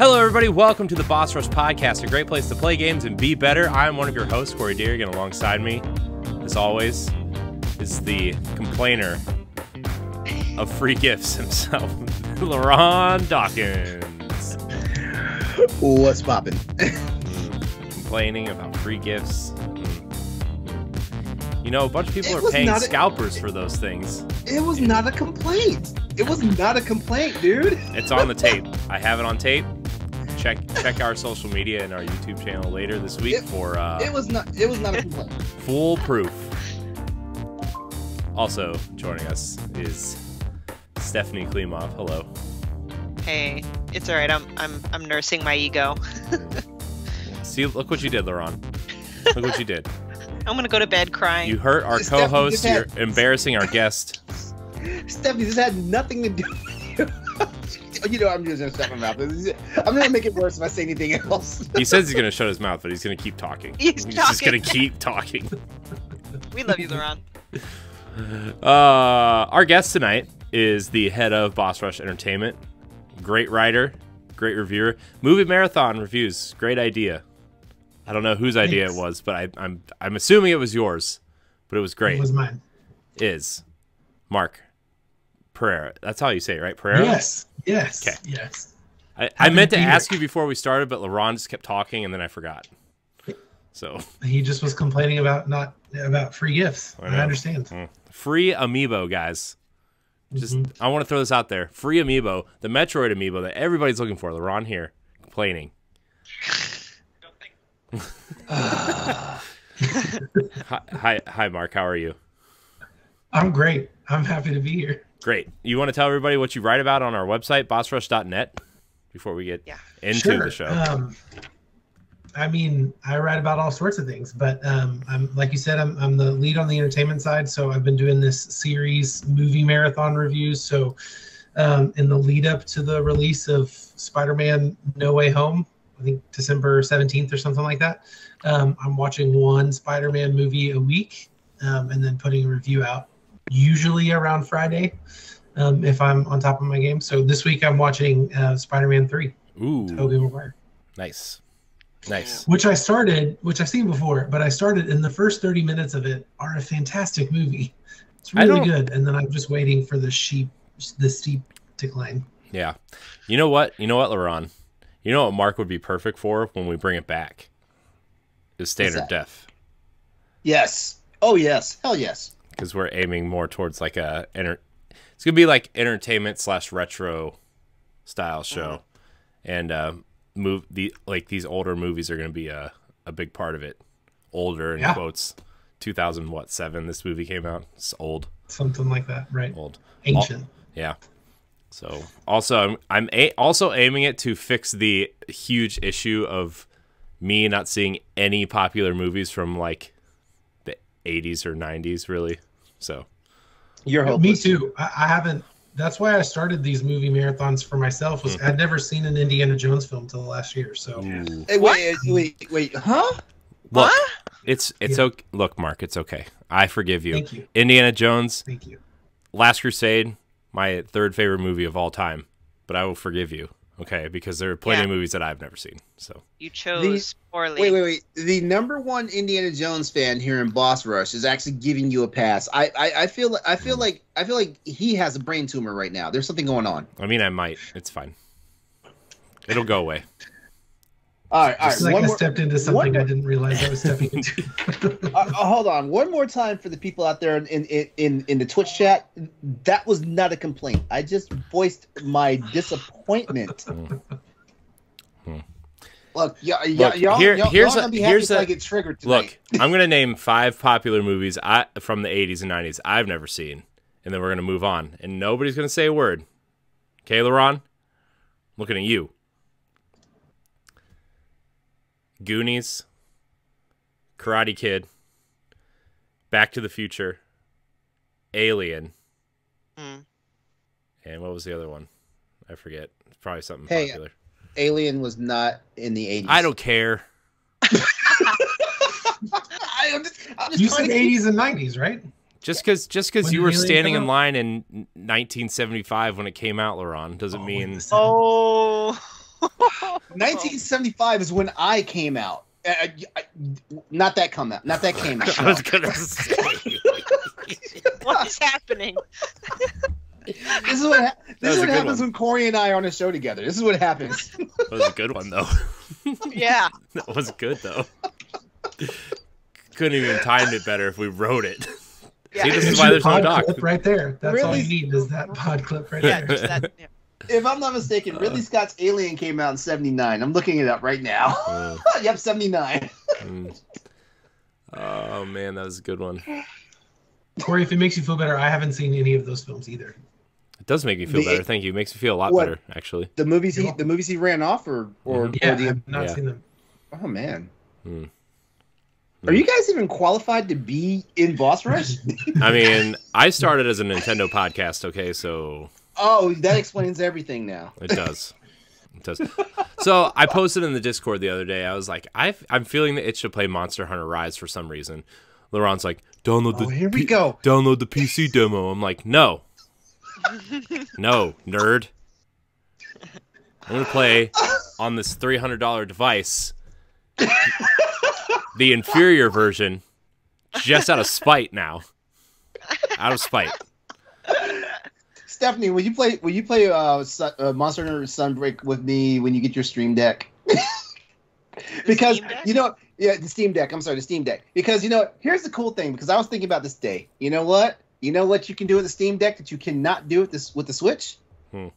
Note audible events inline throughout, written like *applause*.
Hello, everybody. Welcome to the Boss Rush Podcast, a great place to play games and be better. I'm one of your hosts, Corey Deering, and alongside me, as always, is the complainer of free gifts himself, *laughs* LeRon Dawkins. What's poppin'? Complaining about free gifts. Hmm. You know, a bunch of people It are paying not a- scalpers for those things. It was not a complaint. It was not a complaint, dude. It's on the tape. I have it on tape. Check check our social media and our YouTube channel later this week It- for uh, It was not. It was not a complaint. *laughs* foolproof. Also joining us is Stephanie Klimov. Hello. Hey, it's all right. I'm I'm I'm nursing my ego. *laughs* See, look what you did, LeRon. Look what you did. *laughs* I'm gonna go to bed crying. You hurt our Stephanie co-host. You're had- embarrassing our guest. Stephanie, this had nothing to do. with you. You know, I'm just gonna shut my mouth. I'm gonna make it worse if I say anything else. *laughs* He says he's gonna shut his mouth, but he's gonna keep talking. He's just gonna keep talking. *laughs* we love you, LeRon. Uh, our guest tonight is the head of Boss Rush Entertainment. Great writer, great reviewer. Movie marathon reviews, great idea. I don't know whose idea Thanks. it was, but I, I'm I'm assuming it was yours. But it was great. It was mine. is Mark Pereira. That's how you say it, right? Pereira. Yes. Yes. Okay. Yes. I, I Happy meant to ask you before we started, but LeBron just kept talking, and then I forgot. So He just was complaining about not about free gifts. I I, understand. mm. free amiibo, guys. Just Mhm. I want to throw this out there. Free amiibo, the Metroid amiibo that everybody's looking for. LeBron here complaining. *laughs* hi, hi, hi, Mark. How are you? I'm great. I'm happy to be here. Great. You want to tell everybody what you write about on our website, bossrush.net, before we get Yeah. into sure. the show? Um, I mean, I write about all sorts of things, but um, I'm like you said, I'm I'm the lead on the entertainment side. So I've been doing this series movie marathon reviews. So um, in the lead up to the release of Spider-Man: No Way Home, I think December 17th or something like that. Um, I'm watching one Spider-Man movie a week, um, and then putting a review out, usually around Friday, um, if I'm on top of my game. So this week I'm watching uh, Spider-Man 3, Ooh, Tobey Maguire nice, nice. which I started, which I've seen before, but I started in the first 30 minutes of it are a fantastic movie. It's really good, and then I'm just waiting for the sheep, the steep decline. Yeah. You know what? You know what, LeBron? You know what Mark would be perfect for when we bring it back? Is standard that? def. Yes. Oh yes. Hell yes. Because we're aiming more towards like a enter it's gonna be like entertainment slash retro style show. And uh move the like these older movies are gonna be a, a big part of it. Older in Yeah. quotes. Two thousand what, seven this movie came out. It's old. Something like that, right? Old. Ancient. Yeah. So also, I'm, I'm a- also aiming it to fix the huge issue of me not seeing any popular movies from like the 80s or 90s, really. So You're Me too. I, I haven't. That's why I started these movie marathons for myself. Was Mm-hmm. I'd never seen an Indiana Jones film till the last year. So Hey, wait, wait, wait. Huh? look, What? it's it's Yeah. okay. Look, Mark, it's okay. I forgive you. thank you, Indiana Jones, thank you. Last Crusade, my third favorite movie of all time, but I will forgive you. Okay, because there are plenty Yeah. of movies that I've never seen. So You chose poorly. Wait, wait, wait. The number one Indiana Jones fan here in Boss Rush is actually giving you a pass. I, I, I feel, I feel Hmm. like, I feel like he has a brain tumor right now. There's something going on. I mean, I might. It's fine. It'll go away. All right, all right. It's like one I more- stepped into something more- I didn't realize I was stepping *laughs* into. uh, uh, hold on, one more time for the people out there in, in in in the Twitch chat. That was not a complaint. I just voiced my disappointment. *laughs* Hmm. Look, y- y- Look, y'all, here- y'all, here's y'all a- gonna be happy here's a- I get triggered tonight. Look, I'm gonna name five popular movies I, from the 80s and 90s I've never seen, and then we're gonna move on, and nobody's gonna say a word. Okay, LeRon, looking at you. Goonies, Karate Kid, Back to the Future, Alien, Hmm. and what was the other one? I forget. It's probably something Hey, popular. Alien was not in the 80s. I don't care. *laughs* I, am just, I'm just You trying said to 80s and 90s, right? Just because just because you were Alien standing in line in 1975 when it came out, LeRon, doesn't Oh, mean wait a second. Oh, *laughs* 1975 is when I came out. Uh, I- I- not that come out. Not that came out. *laughs* I was gonna say. *laughs* what is happening? This is what ha- this is what happens one. when Corey and I are on a show together. This is what happens. That was a good one though. Yeah. That was good though. Couldn't even timed it better if we wrote it. Yeah. See, this is why there's no pod doc. clip right there. That's all you need is that pod clip right Yeah, there. just that. Yeah. If I'm not mistaken, Ridley Scott's Alien came out in '79. I'm looking it up right now. Uh, *laughs* yep, '79. mm. Oh man, that was a good one. Corey, if it makes you feel better, I haven't seen any of those films either. It does make me feel The- better. Thank you. It makes me feel a lot What? better, actually. The movies he the movies he ran off, or or. Yeah, or the I've not Yeah. seen them. oh man. Hmm. Are you guys even qualified to be in Boss Rush? I mean, I started as a *laughs* Nintendo podcast. Okay, so oh, that explains everything now. *laughs* It does. It does. So I posted in the Discord the other day. I was like, i I'm feeling the itch to play Monster Hunter Rise for some reason. LeRon's like, download the Oh, here we P- go. download the PC demo. I'm like, no, *laughs* no, nerd. I'm gonna play on this three hundred dollar device, the inferior version, just out of spite now. Out of spite. Stephanie, will you play? Will you play uh, Sun, uh, Monster Hunter Sunbreak with me when you get your Stream Deck? *laughs* because Steam Deck? you know, yeah, the Steam Deck. I'm sorry, the Steam Deck. Because you know, here's the cool thing. Because I was thinking about this day. You know what? You know what you can do with the Steam Deck that you cannot do with this with the Switch. Hmm.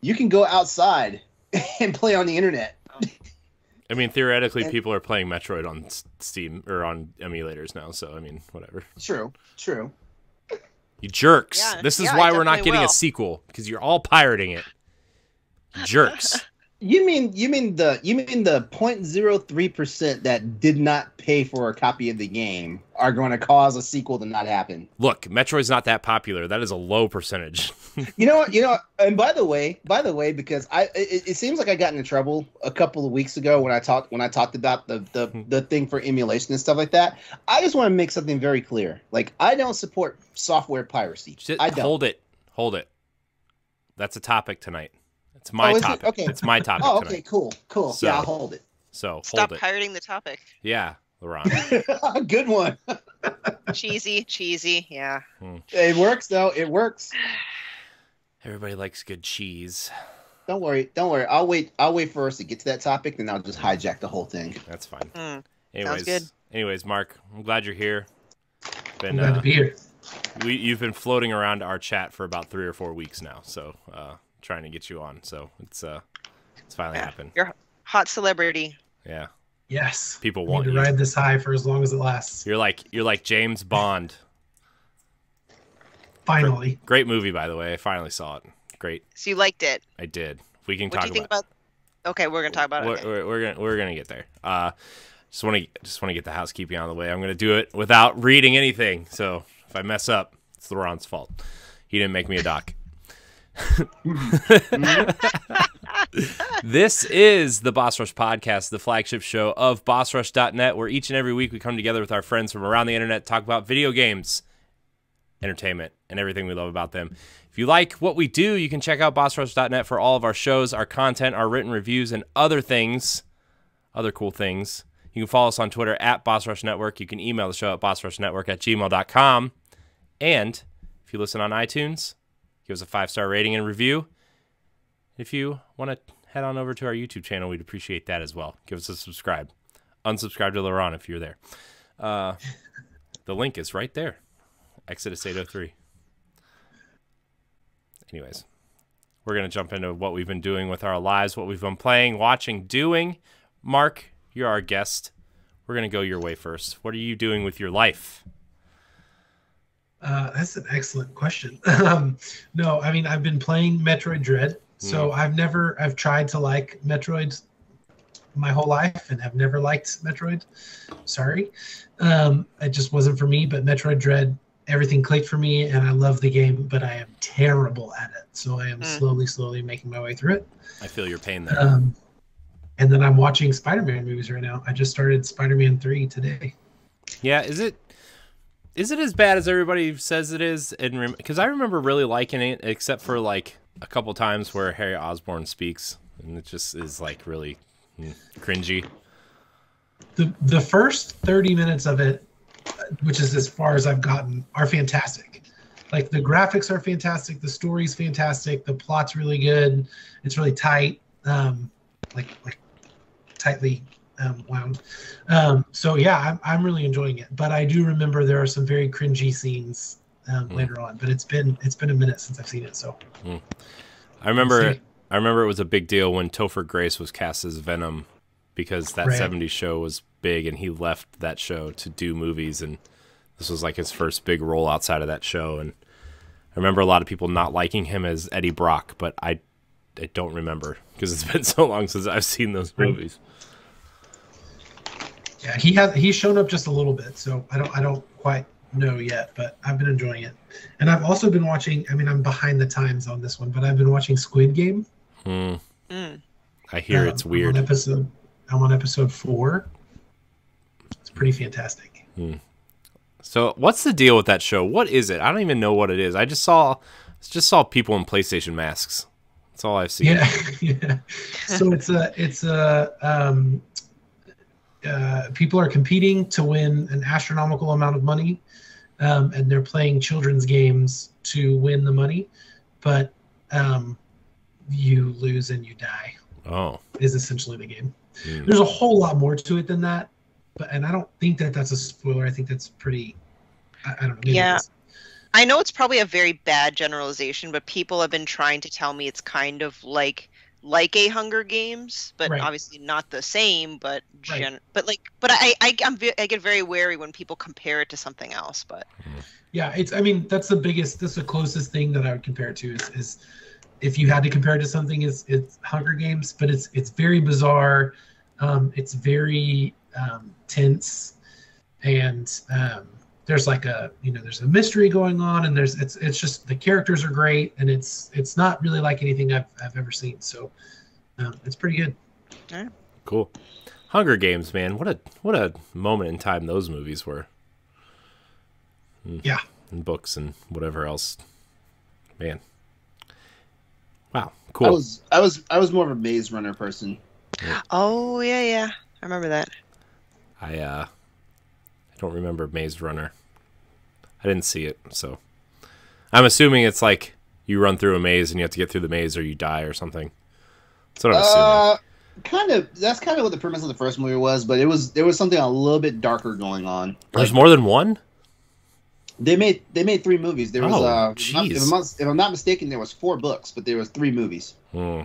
You can go outside *laughs* and play on the internet. *laughs* I mean, theoretically, And- people are playing Metroid on Steam or on emulators now. So I mean, whatever. True, true. You jerks! Yeah, this is yeah, why we're not getting will. a sequel because you're all pirating it. Jerks! *laughs* You mean you mean the you mean the 0.03 percent that did not pay for a copy of the game are going to cause a sequel to not happen? Look, Metroid's not that popular. That is a low percentage. *laughs* You know what? You know, and by the way, by the way, because I it, it seems like I got into trouble a couple of weeks ago when I talked when I talked about the the hmm. the thing for emulation and stuff like that. I just want to make something very clear. Like I don't support software piracy. Just I don't. hold it. Hold it. That's a topic tonight. It's my Oh, is it? topic. Okay. It's my topic Oh, okay, tonight. cool, cool. So- yeah, I'll hold it. So Stop hold it. pirating the topic. Yeah, LeRon. *laughs* Good one. Cheesy, cheesy. Yeah. It works though. It works. *sighs* Everybody likes good cheese. Don't worry. Don't worry. I'll wait. I'll wait for us to get to that topic, then I'll just hijack the whole thing. That's fine. Mm. Anyways, good. anyways, Mark, I'm glad you're here. I'm Been glad uh, to be here. we you've been floating around our chat for about three or four weeks now, so uh, trying to get you on. So it's uh, it's finally Yeah. happened. You're hot celebrity. Yeah, Yes. people I want need to you. ride this high for as long as it lasts. You're like you're like James Bond. Finally. Great movie, by the way. I finally saw it. Great, So you liked it. I did. We can What talk do you think about. about? Okay, we're gonna talk about it. we're, okay. we're, we're gonna we're gonna get there. Uh, just want to just want to get the housekeeping out of the way. I'm gonna do it without reading anything. So if I mess up, it's LeRon's fault. He didn't make me a doc. *laughs* this is the Boss Rush podcast, the flagship show of BossRush.net, where each and every week we come together with our friends from around the internet, to talk about video games, entertainment, and everything we love about them. If you like what we do, you can check out BossRush.net for all of our shows, our content, our written reviews, and other things, other cool things. You can follow us on Twitter at Boss Rush Network. You can email the show at bossrushnetwork at gmail.com. And if you listen on iTunes, give us a five star rating and review. If you want to head on over to our YouTube channel, we'd appreciate that as well. Give us a subscribe. Unsubscribe to LeRon if you're there. Uh, *laughs* the link is right there. Exodus 803. Anyways, we're going to jump into what we've been doing with our lives, what we've been playing, watching, doing. Mark, you're our guest. We're going to go your way first. What are you doing with your life? Uh, that's an excellent question. *laughs* um, no, I mean I've been playing Metroid Dread, so I've never I've tried to like Metroid my whole life and have never liked Metroid. Sorry, um, it just wasn't for me. But Metroid Dread, everything clicked for me, and I love the game, but I am terrible at it. So I am Mm. slowly, slowly making my way through it. I feel your pain there. Um, and then I'm watching Spider-Man movies right now. I just started Spider-Man three today. Yeah, is it is it as bad as everybody says it is? And because I remember really liking it, except for like a couple times where Harry Osborn speaks, and it just is like really mm, cringy. the the first 30 minutes of it uh, which is as far as i've gotten are fantastic like the graphics are fantastic the story's fantastic the plot's really good it's really tight um like like tightly um, wound um so yeah I'm, I'm really enjoying it but i do remember there are some very cringy scenes um, Mm. later on but it's been it's been a minute since i've seen it so I remember. I remember it was a big deal when Topher Grace was cast as Venom because that Right. 70s show was big and he left that show to do movies and this was like his first big role outside of that show and I remember a lot of people not liking him as Eddie Brock, but I I don't remember because it's *laughs* been so long since I've seen those Right. Movies. Yeah, he has he's shown up just a little bit, so I don't I don't quite know yet, but I've been enjoying it. And I've also been watching I mean I'm behind the times on this one, but I've been watching Squid Game. Hmm. Mm. I hear Um, it's I'm weird. on episode I'm on episode 4. It's pretty fantastic. So what's the deal with that show? What is it? I don't even know what it is. I just saw just saw people in PlayStation masks. That's all I've seen. Yeah. *laughs* yeah. So it's a it's a um uh, people are competing to win an astronomical amount of money, um, and they're playing children's games to win the money, but um, you lose and you die Oh. is essentially the game. Hmm. There's a whole lot more to it than that, but and I don't think that that's a spoiler. I think that's pretty. I, I don't know. Yeah. I know it's probably a very bad generalization, but people have been trying to tell me it's kind of like like a Hunger Games, but Right. obviously not the same. But Right. but like but I I I'm, ve- I get very wary when people compare it to something else. But Yeah, it's. I mean, that's the biggest. That's the closest thing that I would compare it to is, is if you had to compare it to something, is it's Hunger Games, but it's it's very bizarre. Um, it's very um, tense, and um, there's like a you know there's a mystery going on, and there's it's it's just the characters are great, and it's it's not really like anything I've I've ever seen. So um, it's pretty good. Cool. Hunger Games, man. What a what a moment in time those movies were. Hmm. Yeah. And books and whatever else. Man. Wow. Cool. I was I was I was more of a Maze Runner person. oh yeah yeah I remember that. I uh I don't remember Maze Runner. I didn't see it, so I'm assuming it's like you run through a maze and you have to get through the maze or you die or something. That's what I'm assuming. Uh, kind of. That's kind of what the premise of the first movie was, but it was there was something a little bit darker going on. There's more than one? They made they made three movies. There was Oh, uh, if I'm, not, if. I'm not, if I'm not mistaken, there was four books, but there was three movies. Hmm.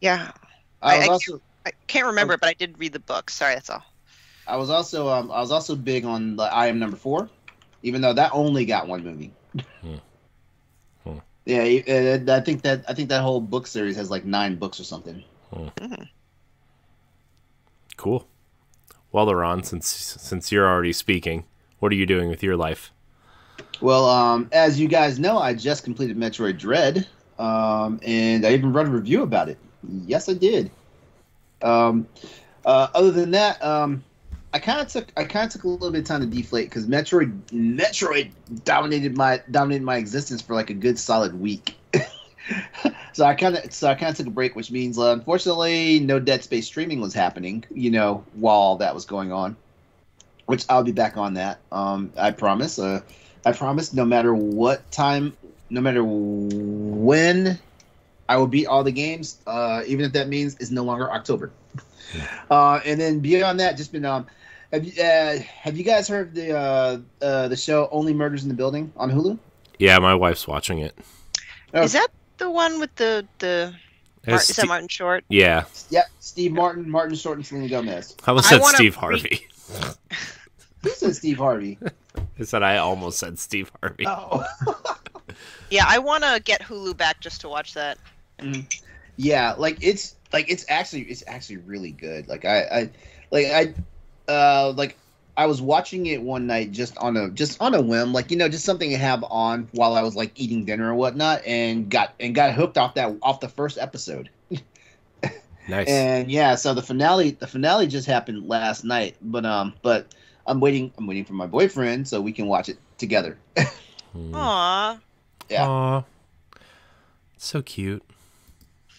Yeah, I I- was I also I can't remember, but I did read the book. Sorry, that's all. I was also um, I was also big on the I am number four, even though that only got one movie. Hmm. Hmm. Yeah, it- I think that I think that whole book series has like nine books or something. Cool. Well, LeRon, since since you're already speaking, what are you doing with your life? Well, um, as you guys know, I just completed Metroid Dread, um, and I even wrote a review about it. Yes, I did. Um, uh, other than that, um, I kind of took I kind of took a little bit of time to deflate because Metroid Metroid dominated my dominated my existence for like a good solid week. *laughs* so I kind of so I kind of took a break, which means uh, unfortunately no Dead Space streaming was happening. You know, while all that was going on, which I'll be back on that. Um, I promise. Uh, I promise. No matter what time, no matter when, I will beat all the games. Uh, even if that means it's no longer October. Uh, and then beyond that, just been um. Have you, uh, have you guys heard the uh, uh, the show Only Murders in the Building on Hulu? Yeah, my wife's watching it. Oh. Is that the one with the the? Mar- Has is that Martin Short? yeah, Yep, Steve Martin, Martin Short, and Selena Gomez. I almost I said wanna Steve re- Harvey. *laughs* Who said Steve Harvey? *laughs* I said I almost said Steve Harvey. Oh, *laughs* Yeah, I want to get Hulu back just to watch that. yeah. Like it's like it's actually it's actually really good. Like I, I like I uh like I was watching it one night just on a just on a whim, like you know, just something to have on while I was like eating dinner or whatnot, and got and got hooked off that off the first episode. *laughs* Nice. And yeah, so the finale the finale just happened last night, but um but I'm waiting I'm waiting for my boyfriend so we can watch it together. Hmm. *laughs* Aw, Yeah. Aw. So cute.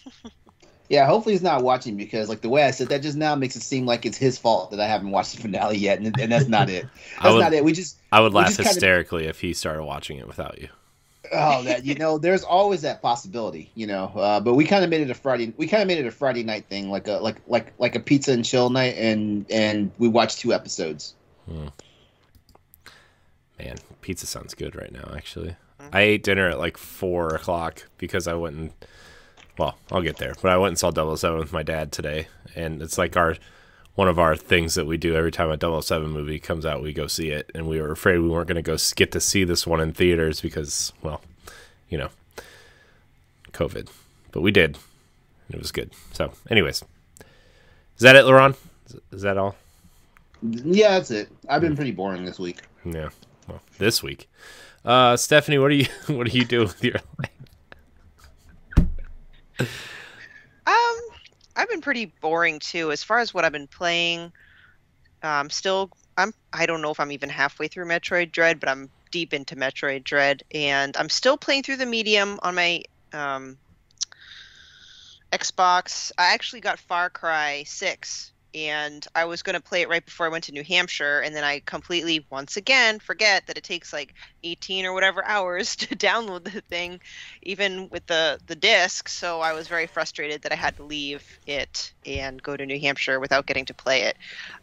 *laughs* Yeah, hopefully he's not watching because, like the way I said that just now, makes it seem like it's his fault that I haven't watched the finale yet, and, and that's not it. *laughs* That's would- not it. We just I would laugh just kinda- hysterically if he started watching it without you. oh that you know, there's always that possibility, you know. Uh, but we kind of made it a Friday. We kind of made it a Friday night thing, like a like like like a pizza and chill night, and and we watched two episodes. Man, pizza sounds good right now. Actually, I ate dinner at like four o'clock because I went and well, I'll get there. But I went and saw 007 with my dad today, and it's like our one of our things that we do every time a 007 movie comes out, we go see it. And we were afraid we weren't going to go get to see this one in theaters because, well, you know, COVID. But we did. and It was good. So, anyways, is that it, LeRon? Is- Is that all? Yeah, that's it. I've been pretty boring this week. Yeah. Well, this week. Uh, Stephanie, what are you *laughs* what do you do with your life? Um, I've been pretty boring too. As far as what I've been playing, um, still, I'm. I don't know if I'm even halfway through Metroid Dread, but I'm deep into Metroid Dread, and I'm still playing through the medium on my um, Xbox. I actually got Far Cry Six, and I was going to play it right before I went to New Hampshire, and then I completely, once again, forget that it takes like 18 or whatever *laughs* hours to download the thing even with the the disc so i was very frustrated that i had to leave it and go to new hampshire without getting to play it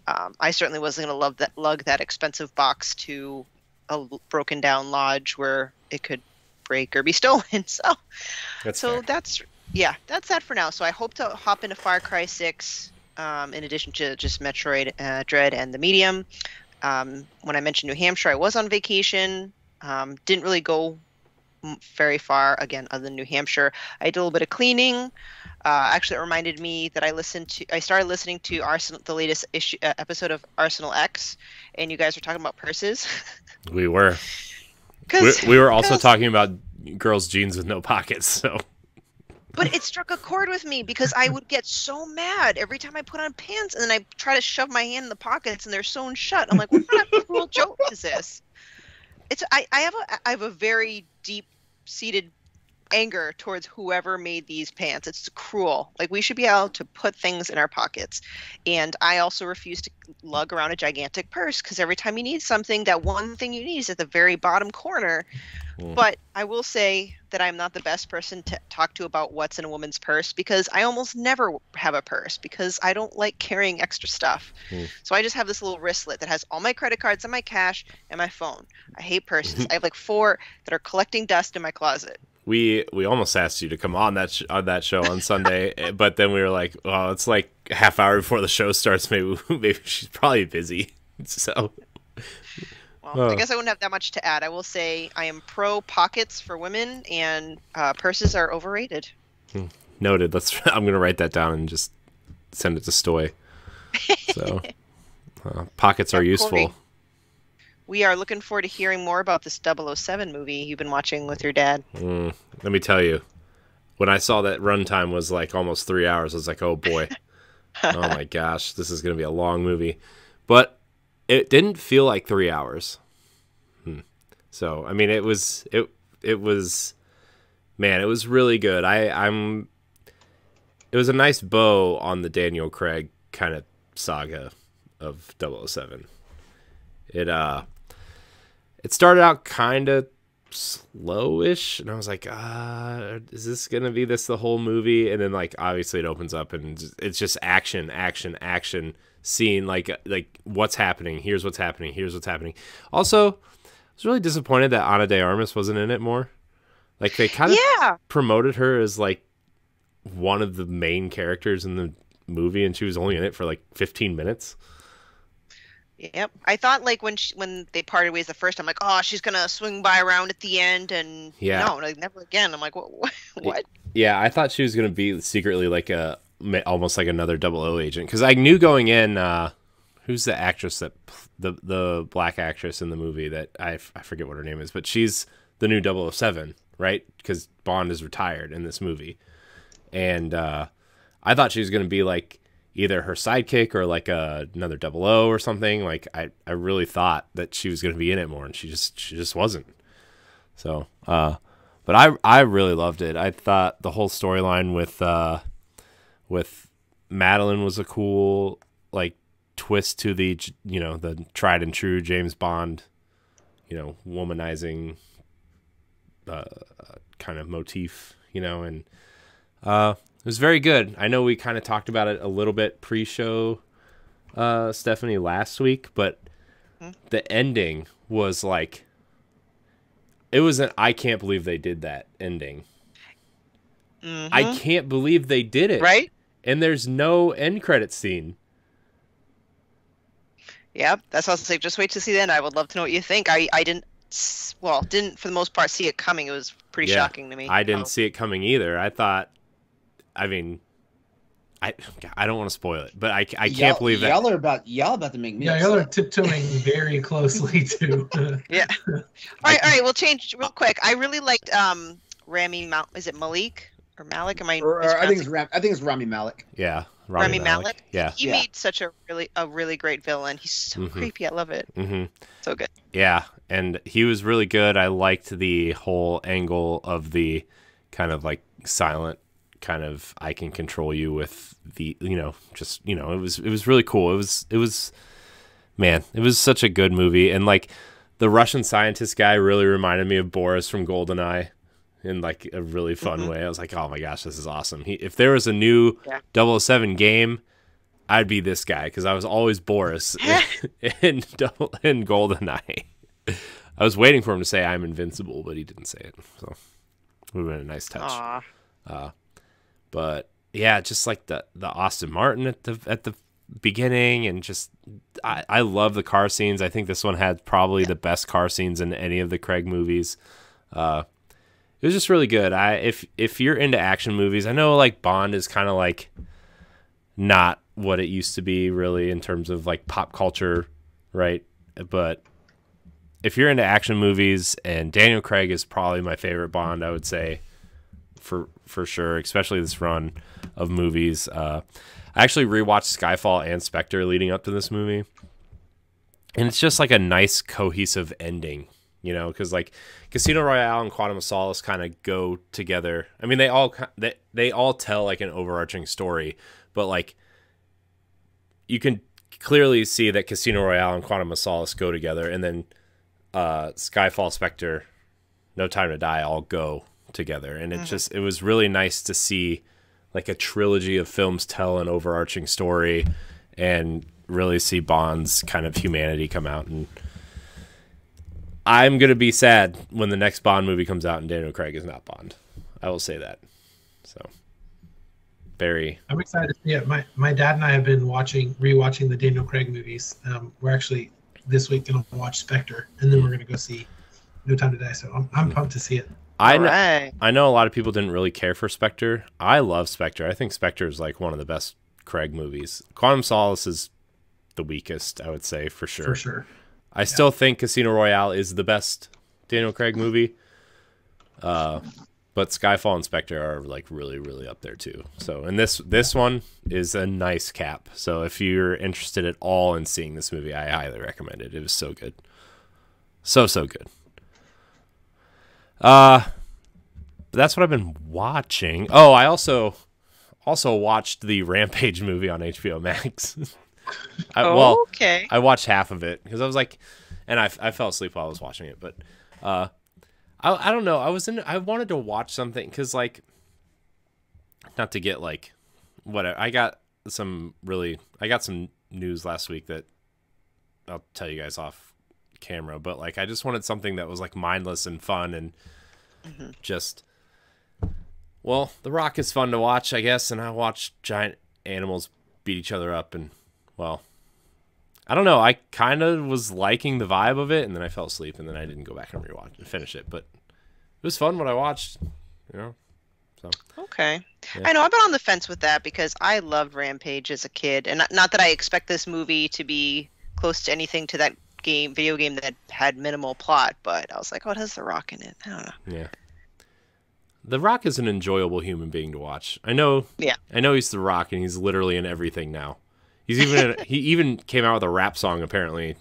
um, i certainly wasn't going to love that lug that expensive box to a broken down lodge where it could break or be *laughs* stolen so That's so fair. that's yeah that's that for now so i hope to hop into far cry 6 um, in addition to just metroid uh, dread and the medium. Um, when i mentioned new hampshire i was on vacation. Um, didn't really go very far again other than new hampshire. I did a little bit of cleaning. Uh, actually it reminded me that i listened to i started listening to arsenal the latest issue uh, episode of arsenal x and you guys were talking about purses. We were. *laughs* We, we were also *laughs* talking about girls' jeans with no pockets. So but it struck a chord with me because I would get so mad every time I put on pants and then I try to shove my hand in the pockets and they're sewn shut. I'm like, what kind of *laughs* cruel joke is this? It's I, I have a I have a very deep seated anger towards whoever made these pants. It's cruel. Like we should be able to put things in our pockets. And I also refuse to lug around a gigantic purse because every time you need something, that one thing you need is at the very bottom corner. Mm. But I will say that I'm not the best person to talk to about what's in a woman's purse because I almost never have a purse because I don't like carrying extra stuff. Mm. So I just have this little wristlet that has all my credit cards and my cash and my phone. I hate purses. *laughs* I have like four that are collecting dust in my closet. we we almost asked you to come on that sh- on that show on Sunday, *laughs* eh, but then we were like, well, it's like a half hour before the show starts. Maybe *laughs* maybe she's probably busy. So Well, I guess I wouldn't have that much to add. I will say I am pro pockets for women and uh, purses are overrated. noted. Let's. *laughs* I'm gonna write that down and just send it to Stoy. So *laughs* uh, pockets are useful. Corey. We are looking forward to hearing more about this 007 movie you've been watching with your dad. Mm, let me tell you, when I saw that runtime was like almost three hours, I was like, oh boy, *laughs* oh my gosh, this is going to be a long movie. But it didn't feel like three hours. So I mean, it was it it was man, it was really good. I I'm it was a nice bow on the Daniel Craig kind of saga of 007. It uh it started out kind of slowish and i was like uh is this gonna be this the whole movie and then like obviously it opens up and it's just action action action scene like like what's happening here's what's happening here's what's happening also was really disappointed that ana de armas wasn't in it more like they kind of Yeah. promoted her as like one of the main characters in the movie and she was only in it for like 15 minutes Yep. I thought like when she, when they parted ways the first time, like, oh, she's gonna swing by around at the end, and Yeah. no, like never again. I'm like, what? What? Yeah, I thought she was gonna be secretly like a almost like another double O agent because I knew going in uh, who's the actress that the the black actress in the movie that I, I forget what her name is, but she's the new 007, right? Because Bond is retired in this movie, and uh, I thought she was gonna be like either her sidekick or like a, another double O or something. Like I I really thought that she was gonna be in it more, and she just she just wasn't. So, uh, but I I really loved it. I thought the whole storyline with uh, with Madeleine was a cool like twist to the you know the tried and true James Bond, you know, womanizing uh, kind of motif, you know, and uh, it was very good. I know we kind of talked about it a little bit pre-show, uh, Stephanie, last week, but Hmm. the ending was like, it was an I can't believe they did that ending. I Mhm. can't believe they did it. right? And there's no end credit scene. Yeah, that sounds like just wait to see the end. I would love to know what you think. I I didn't well didn't for the most part see it coming. It was pretty Yeah, shocking to me. I didn't Oh. see it coming either. I thought, I mean, I I don't want to spoil it, but I, I can't Y'all- believe that. y'all are about y'all about to make me. Yeah, y'all are tiptoeing very closely *laughs* to. Yeah. *laughs* All right, all right. We'll change real quick. I really liked um Rami Mal. Is it Malik or Malik? Am I? Or, or I think it's mispronouncing- Ram, I think it's Rami Malik. Yeah, Rami Malek. Yeah. He Yeah. made such a really a really great villain. He's so Mhm. creepy. I love it. Mm -hmm. So good. Yeah, and he was really good. I liked the whole angle of the kind of like silent kind of I can control you with the you know just you know it was it was really cool. It was it was man, it was such a good movie and like the Russian scientist guy really reminded me of Boris from Goldeneye in like a really fun Mhm. way. I was like, "Oh my gosh, this is awesome." He, if there was a new Yeah. 007 game, I'd be this guy because I was always Boris *laughs* in double in Goldeneye. *laughs* I was waiting for him to say I'm invincible, but he didn't say it. So it would have been a nice touch. Uh, but yeah, just like the the Aston Martin at the at the beginning, and just I, I love the car scenes. I think this one had probably the best car scenes in any of the Craig movies. Uh, it was just really good. I if if you're into action movies, I know like Bond is kind of like not what it used to be really in terms of like pop culture, right? But if you're into action movies, and Daniel Craig is probably my favorite Bond, I would say for for sure, especially this run of movies. Uh, I actually rewatched Skyfall and Spectre leading up to this movie, and it's just like a nice cohesive ending, you know, because like Casino Royale and Quantum of Solace kind of go together. I mean, they all they they all tell like an overarching story, but like you can clearly see that Casino Royale and Quantum of Solace go together, and then uh, Skyfall, Spectre, No Time to Die all go together, and it just it was really nice to see like a trilogy of films tell an overarching story, and really see Bond's kind of humanity come out. And I'm gonna be sad when the next Bond movie comes out and Daniel Craig is not Bond. I will say that. So very I'm excited to see it. My my dad and I have been watching rewatching the Daniel Craig movies. Um, we're actually this week gonna watch Spectre, and then we're gonna go see No Time to Die. So I'm I'm pumped to see it. I All kn- right. I know a lot of people didn't really care for Spectre. I love Spectre. I think Spectre is like one of the best Craig movies. Quantum Solace is the weakest, I would say for sure. For sure. I still think Casino Royale is the best Daniel Craig movie. Uh, but Skyfall and Spectre are like really, really up there too. So, and this this one is a nice cap. So, if you're interested at all in seeing this movie, I highly recommend it. It was so good, so so good. Uh, that's what I've been watching. Oh, I also also watched the Rampage movie on HBO Max. *laughs* I, well, okay. I watched half of it because I was like, and I, I fell asleep while I was watching it. But uh, I I don't know. I was in. I wanted to watch something because like, not to get like, whatever. I got some really. I got some news last week that I'll tell you guys off camera. But like, I just wanted something that was like mindless and fun and Mhm. just. Well, The Rock is fun to watch, I guess, and I watched giant animals beat each other up and well i don't know i kind of was liking the vibe of it and then i fell asleep and then i didn't go back and rewatch and finish it but it was fun when i watched you know Okay. Yeah. I know I've been on the fence with that because I loved Rampage as a kid, and not, not that I expect this movie to be close to anything to that game, video game that had minimal plot, but I was like, oh, it has The Rock in it. I don't know. yeah the rock is an enjoyable human being to watch i know Yeah. i know he's the rock and he's literally in everything now he's even in, he even came out with a rap song apparently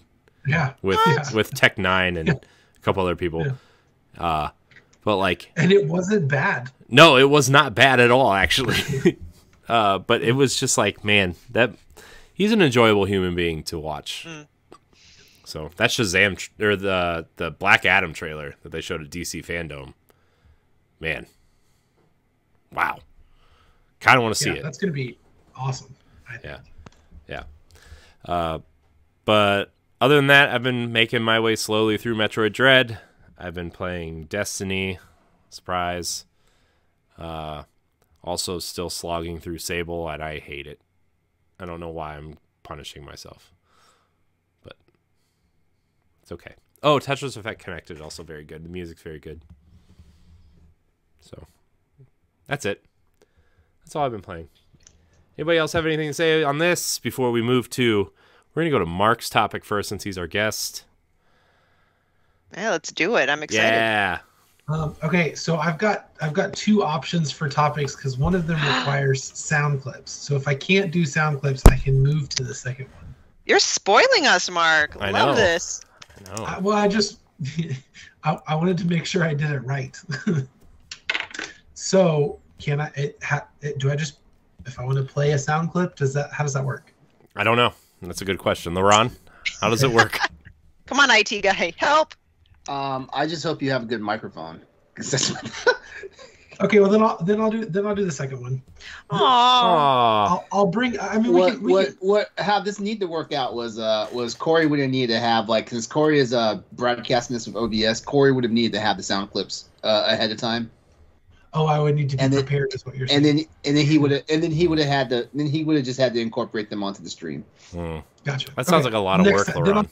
Yeah. with What? with Tech N9ne and a couple other people Yeah. uh but like, and it wasn't bad. no, it was not bad at all, actually. *laughs* uh, but it was just like, man, that he's an enjoyable human being to watch. Mm. So that's Shazam or the the Black Adam trailer that they showed at DC Fandom. Man, wow, kind of want to see yeah, it. that's gonna be awesome. I think. Yeah. Yeah. Uh, but other than that, I've been making my way slowly through Metroid Dread. I've been playing Destiny, surprise. Uh, also still slogging through Sable, and I hate it. I don't know why I'm punishing myself, but it's okay. Oh, Tetris Effect Connected also very good. The music's very good. So that's it. That's all I've been playing. Anybody else have anything to say on this before we move to? We're gonna go to Mark's topic first since he's our guest. Yeah, let's do it. I'm excited. Yeah. Um, okay, so I've got I've got two options for topics because one of them *gasps* requires sound clips. So if I can't do sound clips, I can move to the second one. You're spoiling us, Mark. I Love know. this. I know. I, well, I just *laughs* I, I wanted to make sure I did it right. *laughs* so can I? It, ha, it, do I just if I want to play a sound clip? Does that how does that work? I don't know. That's a good question, LeRon. How does it *laughs* work? Come on, IT guy, help. Um, I just hope you have a good microphone. *laughs* *laughs* Okay, well then I'll then I'll do then I'll do the second one. Aww. I'll, I'll bring. I mean, we what can, we what can, what how this need to work out was uh was Corey would have needed to have like since Corey is uh broadcasting this with OBS, Corey would have needed to have the sound clips uh, ahead of time, Oh, I would need to be And then- prepared. is what you're saying. and then and then he would have and then he would have had to then he would have just had to incorporate them onto the stream. Hmm. gotcha. That sounds Okay, like a lot of next work, time- Then I'll, LeRon.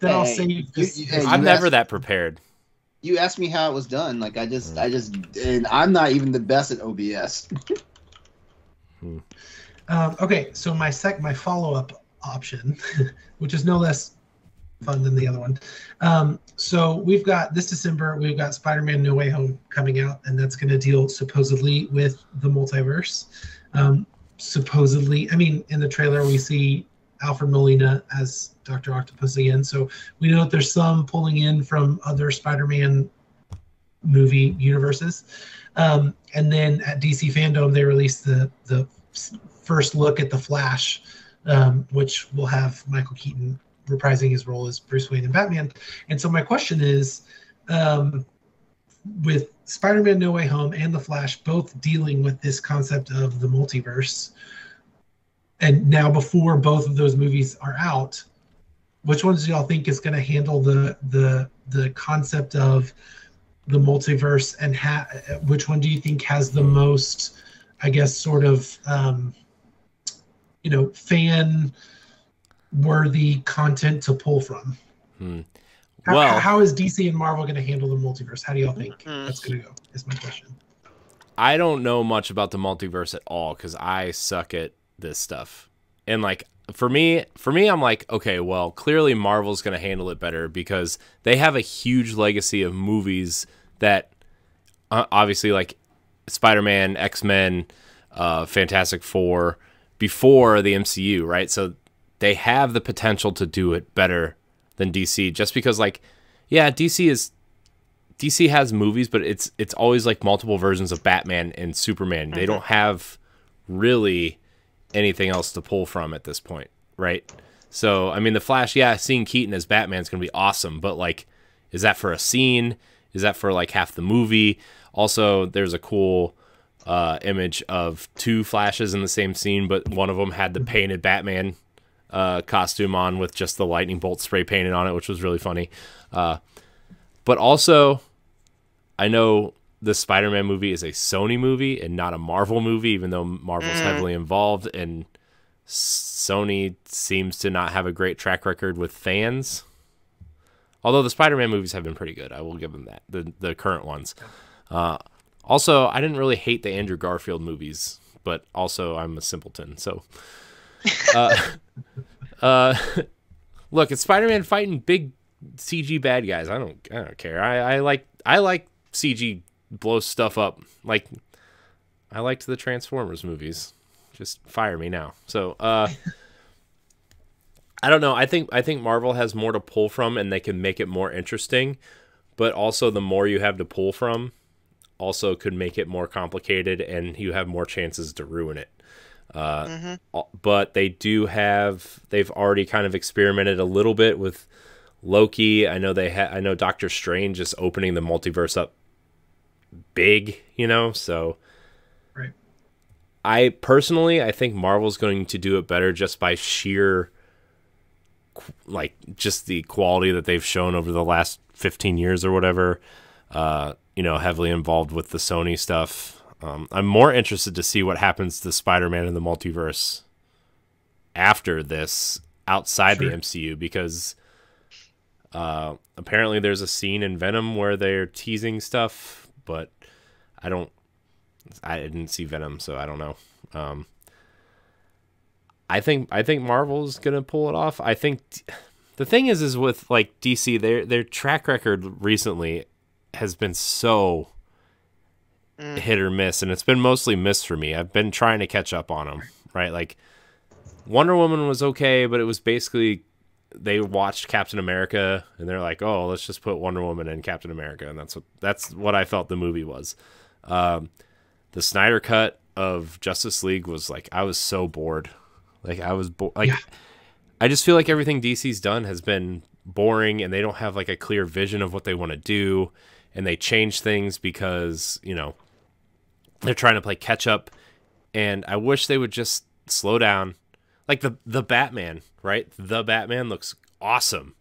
then I'll Hey, save you- this. you- this- hey, I'm you never asked- that prepared. You asked me how it was done, like I just Mm. I just and I'm not even the best at OBS. Um, okay, so my sec my follow up option, *laughs* which is no less fun than the other one. Um, so we've got this December we've got Spider Man No Way Home coming out, and that's going to deal supposedly with the multiverse. Um, supposedly, I mean, in the trailer we see Alfred Molina as Doctor Octopus again, so we know that there's some pulling in from other Spider Man movie universes. Um, and then at DC Fandom, they released the the first look at the Flash, um, which will have Michael Keaton reprising his role as Bruce Wayne and Batman. And so my question is, um, with Spider-Man: No Way Home and the Flash both dealing with this concept of the multiverse, and now before both of those movies are out, which ones do y'all think is going to handle the the the concept of the multiverse and ha- which one do you think has the most i guess sort of um, you know fan worthy content to pull from Hmm. how, how is dc and marvel going to handle the multiverse how do y'all think Mhm. that's going to go is my question I don't know much about the multiverse at all because I suck at this stuff. And like for me, for me, I'm like, okay, well, clearly Marvel's gonna handle it better because they have a huge legacy of movies that, uh, obviously, like Spider-Man, X-Men, uh, Fantastic Four, before the MCU, right? So they have the potential to do it better than DC, just because, like, yeah, DC is DC has movies, but it's it's always like multiple versions of Batman and Superman. They don't have really anything else to pull from at this point, right? So, I mean, the Flash, yeah, seeing Keaton as Batman is going to be awesome, but like is that for a scene? Is that for like half the movie? Also, there's a cool uh, image of two flashes in the same scene, but one of them had the painted Batman uh, costume on with just the lightning bolt spray painted on it, which was really funny. Uh, but also, I know the Spider-Man movie is a Sony movie and not a Marvel movie, even though Marvel's Mm. heavily involved, and Sony seems to not have a great track record with fans. Although the Spider-Man movies have been pretty good, I will give them that. The the current ones. Uh, also, I didn't really hate the Andrew Garfield movies, but also I'm a simpleton, so. Uh, *laughs* uh, *laughs* look, it's Spider-Man fighting big CG bad guys. I don't, I don't care. I, I like, I like CG blow stuff up. Like, I liked the Transformers movies. Just fire me now. So, uh, *laughs* I don't know. I think, I think Marvel has more to pull from, and they can make it more interesting. but also the more you have to pull from, also could make it more complicated, and you have more chances to ruin it. Uh, Mm-hmm. But they do have they've already kind of experimented a little bit with Loki. I know they ha- I know Doctor Strange is opening the multiverse up big, you know, so Right. I personally I think Marvel's going to do it better just by sheer like just the quality that they've shown over the last 15 years or whatever. Uh, you know, heavily involved with the Sony stuff. Um, I'm more interested to see what happens to Spider-Man in the multiverse after this outside Sure. the MCU because uh, apparently there's a scene in Venom where they're teasing stuff, but I don't I didn't see Venom, so I don't know. Um, I think I think Marvel's gonna pull it off. I think the thing is, is with like DC, their their track record recently has been so Mm. hit or miss, and it's been mostly miss for me. I've been trying to catch up on them, right? Like Wonder Woman was okay, but it was basically they watched Captain America and they're like, "Oh, let's just put Wonder Woman in Captain America," and that's what that's what I felt the movie was. Um, the Snyder cut of Justice League was like I was so bored, like I was bo- like Yeah. I just feel like everything DC's done has been boring, and they don't have like a clear vision of what they want to do, and they change things because you know they're trying to play catch up, and I wish they would just slow down. Like the the Batman, right? The Batman looks awesome,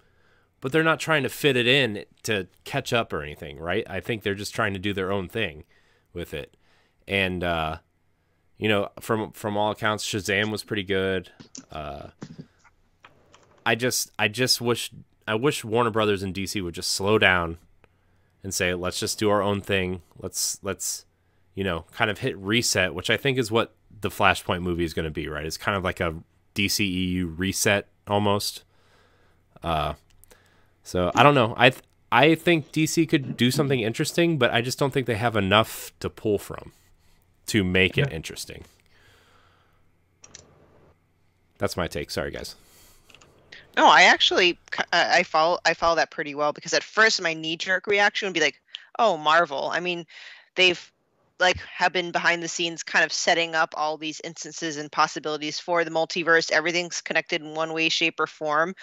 but they're not trying to fit it in to catch up or anything, right? I think they're just trying to do their own thing with it. And uh you know, from from all accounts Shazam was pretty good. Uh I just I just wish I wish Warner Brothers and DC would just slow down and say let's just do our own thing. Let's let's you know, kind of hit reset, which I think is what the Flashpoint movie is going to be, right? It's kind of like a DCEU reset almost. Uh so I don't know. I th- I think DC could do something interesting, but I just don't think they have enough to pull from to make it interesting. That's my take. Sorry, guys. No, I actually c- I I follow I follow that pretty well because at first my knee jerk reaction would be like, "Oh, Marvel." I mean, they've like have been behind the scenes kind of setting up all these instances and possibilities for the multiverse. Everything's connected in one way, shape, or form.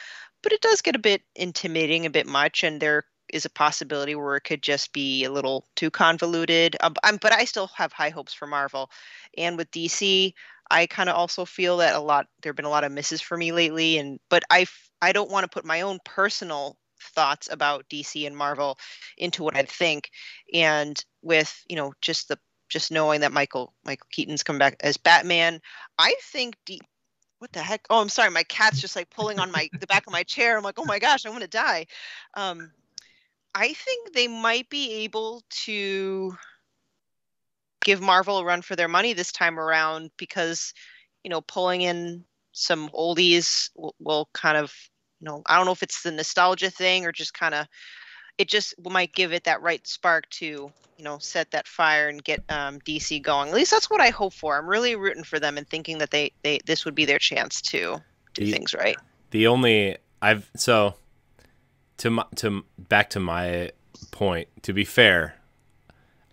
But it does get a bit intimidating, a bit much, and there is a possibility where it could just be a little too convoluted. Um, but I still have high hopes for Marvel, and with DC, I kind of also feel that a lot there have been a lot of misses for me lately, and but i i don't want to put my own personal thoughts about DC and Marvel into what I think, and with you know just the just knowing that Michael Michael Keaton's come back as Batman, I think D. What the heck? Oh, I'm sorry. My cat's just like pulling on my the back of my chair. I'm like, oh my gosh, I'm gonna die. Um, I think they might be able to give Marvel a run for their money this time around because, you know, pulling in some oldies will, will kind of, you know, I don't know if it's the nostalgia thing or just kind of, it just might give it that right spark to, you know, set that fire and get um, DC going. At least that's what I hope for. I'm really rooting for them and thinking that they, they this would be their chance to do The- things right. The only I've so to my, to back to my point. To be fair,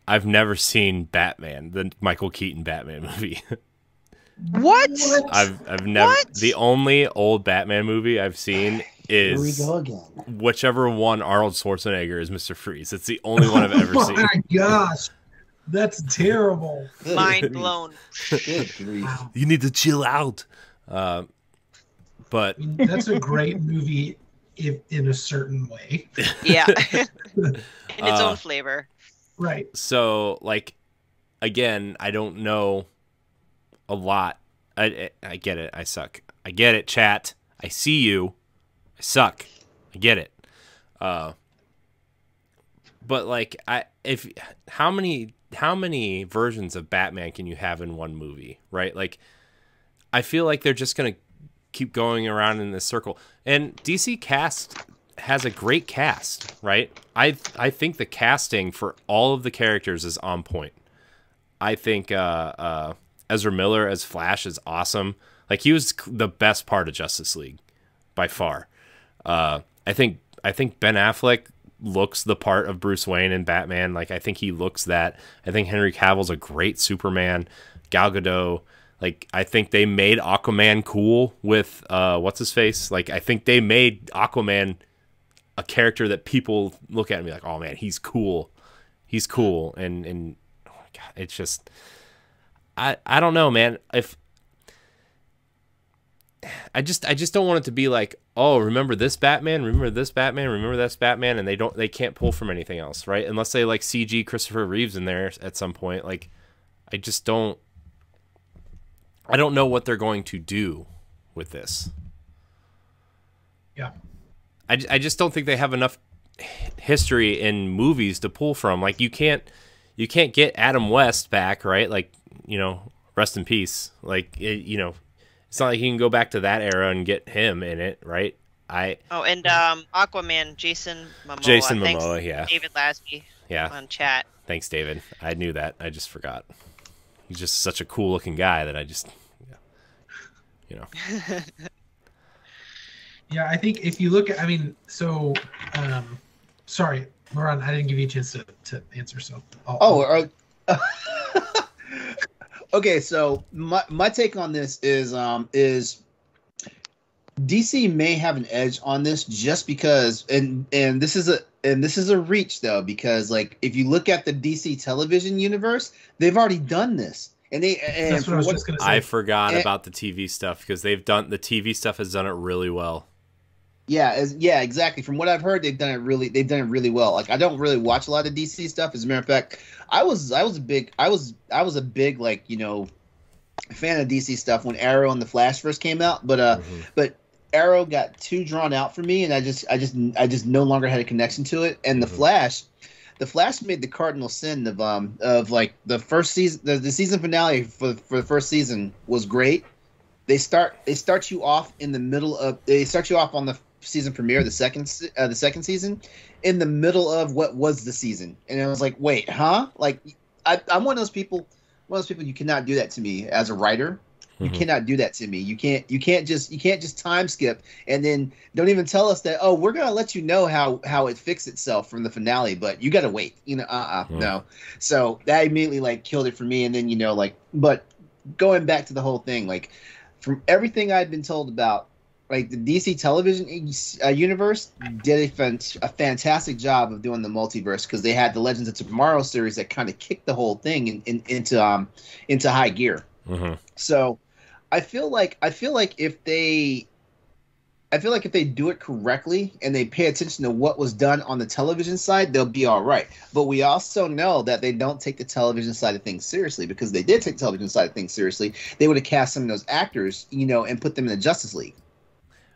I've never seen Batman, the Michael Keaton Batman *laughs* movie. What? I've I've never What? the only old Batman movie I've seen Here we is go again. whichever one Arnold Schwarzenegger is Mr. Freeze. It's the only one I've ever *laughs* oh seen. my gosh, that's terrible. Good, Mind blown. Wow. You need to chill out. Uh, but I mean, that's a great movie if in a certain way. *laughs* Yeah. *laughs* In its Uh, own flavor. Right. so like again i don't know a lot I, I i get it i suck i get it chat i see you i suck i get it uh but like i if how many how many versions of batman can you have in one movie right like i feel like they're just gonna keep going around in this circle and dc cast has a great cast, right? I I think the casting for all of the characters is on point. I think uh, uh, Ezra Miller as Flash is awesome. Like he was the best part of Justice League by far. Uh, I think I think Ben Affleck looks the part of Bruce Wayne and Batman. Like I think he looks that. I think Henry Cavill's a great Superman. Gal Gadot, like I think they made Aquaman cool with uh what's his face? Like I think they made Aquaman a character that people look at and be like, "Oh man, he's cool. He's cool." And and oh god, it's just I I don't know, man. If I just I just don't want it to be like, oh, remember this Batman, remember this Batman, remember this Batman, and they don't they can't pull from anything else, right? Unless they like CG Christopher Reeves in there at some point. Like, I just don't I don't know what they're going to do with this. Yeah. I, I just don't think they have enough history in movies to pull from. Like you can't you can't get Adam West back, right? Like you know, rest in peace. Like it, you know, it's not like you can go back to that era and get him in it, right? I Oh, and um, Aquaman, Jason Momoa. Jason Thanks, Momoa, yeah, David Lasby yeah. on chat. Thanks, David. I knew that. I just forgot. He's just such a cool looking guy that I just, you know. *laughs* Yeah, I think if you look at, I mean, so, um, sorry, Moran, I didn't give you a chance to, to answer. So, I'll, Oh, uh, *laughs* *laughs* okay. So my my take on this is um is DC may have an edge on this just because and and this is a and this is a reach though because like if you look at the DC television universe, they've already done this. And they and that's what I was what- just gonna say. I forgot Eh. about the TV stuff because they've done the TV stuff has done it really well. Yeah, as, yeah, exactly. From what I've heard, they've done it really. They've done it really well. Like I don't really watch a lot of DC stuff. As a matter of fact, I was I was a big I was I was a big like you know fan of DC stuff when Arrow and the Flash first came out. But uh, Mhm. but Arrow got too drawn out for me, and I just I just I just no longer had a connection to it. And the Mhm. Flash, the Flash made the cardinal sin of um of like the first season the, the season finale for for the first season was great. They start they start you off in the middle of they start you off on the season premiere the second uh, the second season in the middle of what was the season, and I was like, wait, huh? Like I, I'm one of those people. One of those people you cannot do that to me as a writer. You Mhm. cannot do that to me. You can't. You can't just. You can't just time skip and then don't even tell us that. Oh, we're gonna let you know how how it fixed itself from the finale, but you gotta wait. You know, uh, uh Hmm. no. So that immediately like killed it for me. And then you know, like, but going back to the whole thing, like, from everything I'd been told about, like the DC television uh, universe did a, a fantastic job of doing the multiverse because they had the Legends of Tomorrow series that kind of kicked the whole thing in, in, into um into high gear. Mhm. So I feel like I feel like if they I feel like if they do it correctly and they pay attention to what was done on the television side, they'll be all right. But we also know that they don't take the television side of things seriously because they did take the television side of things seriously, they would have cast some of those actors, you know, and put them in the Justice League.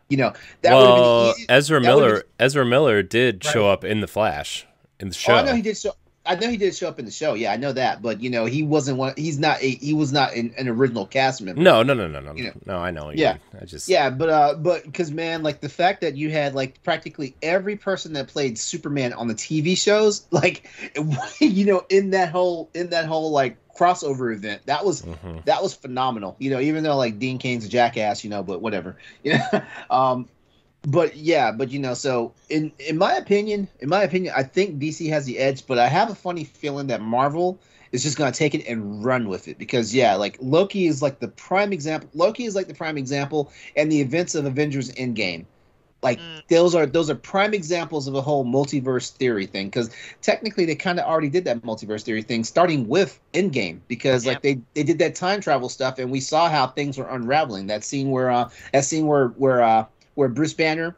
You know, that would have well, been easy. Ezra that Miller Ezra Miller did Right. show up in the Flash in the Oh, show. I know he did show. I know he did show up in the show. Yeah, I know that. But you know, he wasn't one. He's not a. He was not an, an original cast member. no, no, no, no, no, You know. no. I know. Yeah. mean. I just Yeah, but uh, but because man, like the fact that you had like practically every person that played Superman on the TV shows, *laughs* like *laughs* you know, in that whole in that whole like crossover event, that was Mhm. that was phenomenal. You know, even though like Dean Cain's a jackass, you know, but whatever. *laughs* You know, um, but yeah, but you know, so in in my opinion, in my opinion, I think DC has the edge, but I have a funny feeling that Marvel is just gonna take it and run with it because yeah, like Loki is like the prime example. Loki is like the prime example, and the events of Avengers Endgame. Like Mm. those are those are prime examples of a whole multiverse theory thing because technically they kind of already did that multiverse theory thing starting with Endgame because like they they did that time travel stuff and we saw how things were unraveling. That scene where uh that scene where where uh where Bruce Banner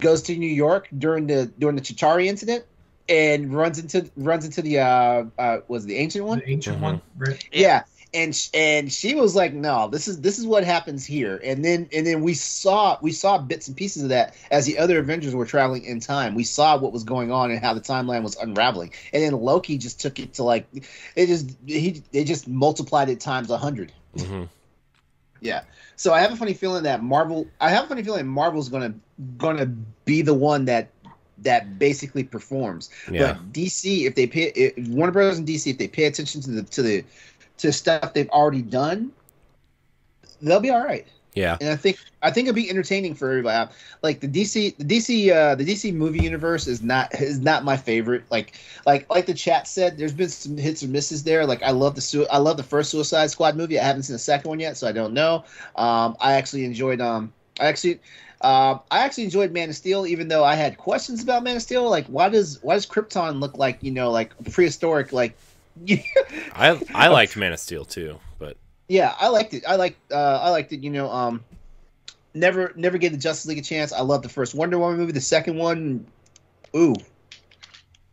goes to New York during the during the Chitauri incident and runs into runs into the uh uh was it the ancient one the ancient Mhm. one, right? yeah. And and she was like, no, this is this is what happens here. And then and then we saw we saw bits and pieces of that as the other Avengers were traveling in time. We saw what was going on and how the timeline was unraveling. And then Loki just took it to like it just he they just multiplied it times a hundred. Mhm. Yeah. So I have a funny feeling that Marvel. I have a funny feeling Marvel's gonna gonna be the one that that basically performs. Yeah. But DC, if they pay if Warner Brothers and DC, if they pay attention to the to the to stuff they've already done, they'll be all right. Yeah. and I think I think it'd be entertaining for everybody. Like the DC, the DC, uh, the DC movie universe is not is not my favorite. Like like like the chat said, there's been some hits and misses there. Like I love the I love the first Suicide Squad movie. I haven't seen the second one yet, so I don't know. Um, I actually enjoyed um, I actually. Um, I actually enjoyed Man of Steel, even though I had questions about Man of Steel. Like, why does why does Krypton look like you know like prehistoric? Like, *laughs* I I liked Man of Steel too, but Yeah, I liked it. I like uh I liked it, you know, um never never gave the Justice League a chance. I love the first Wonder Woman movie. The second one, ooh.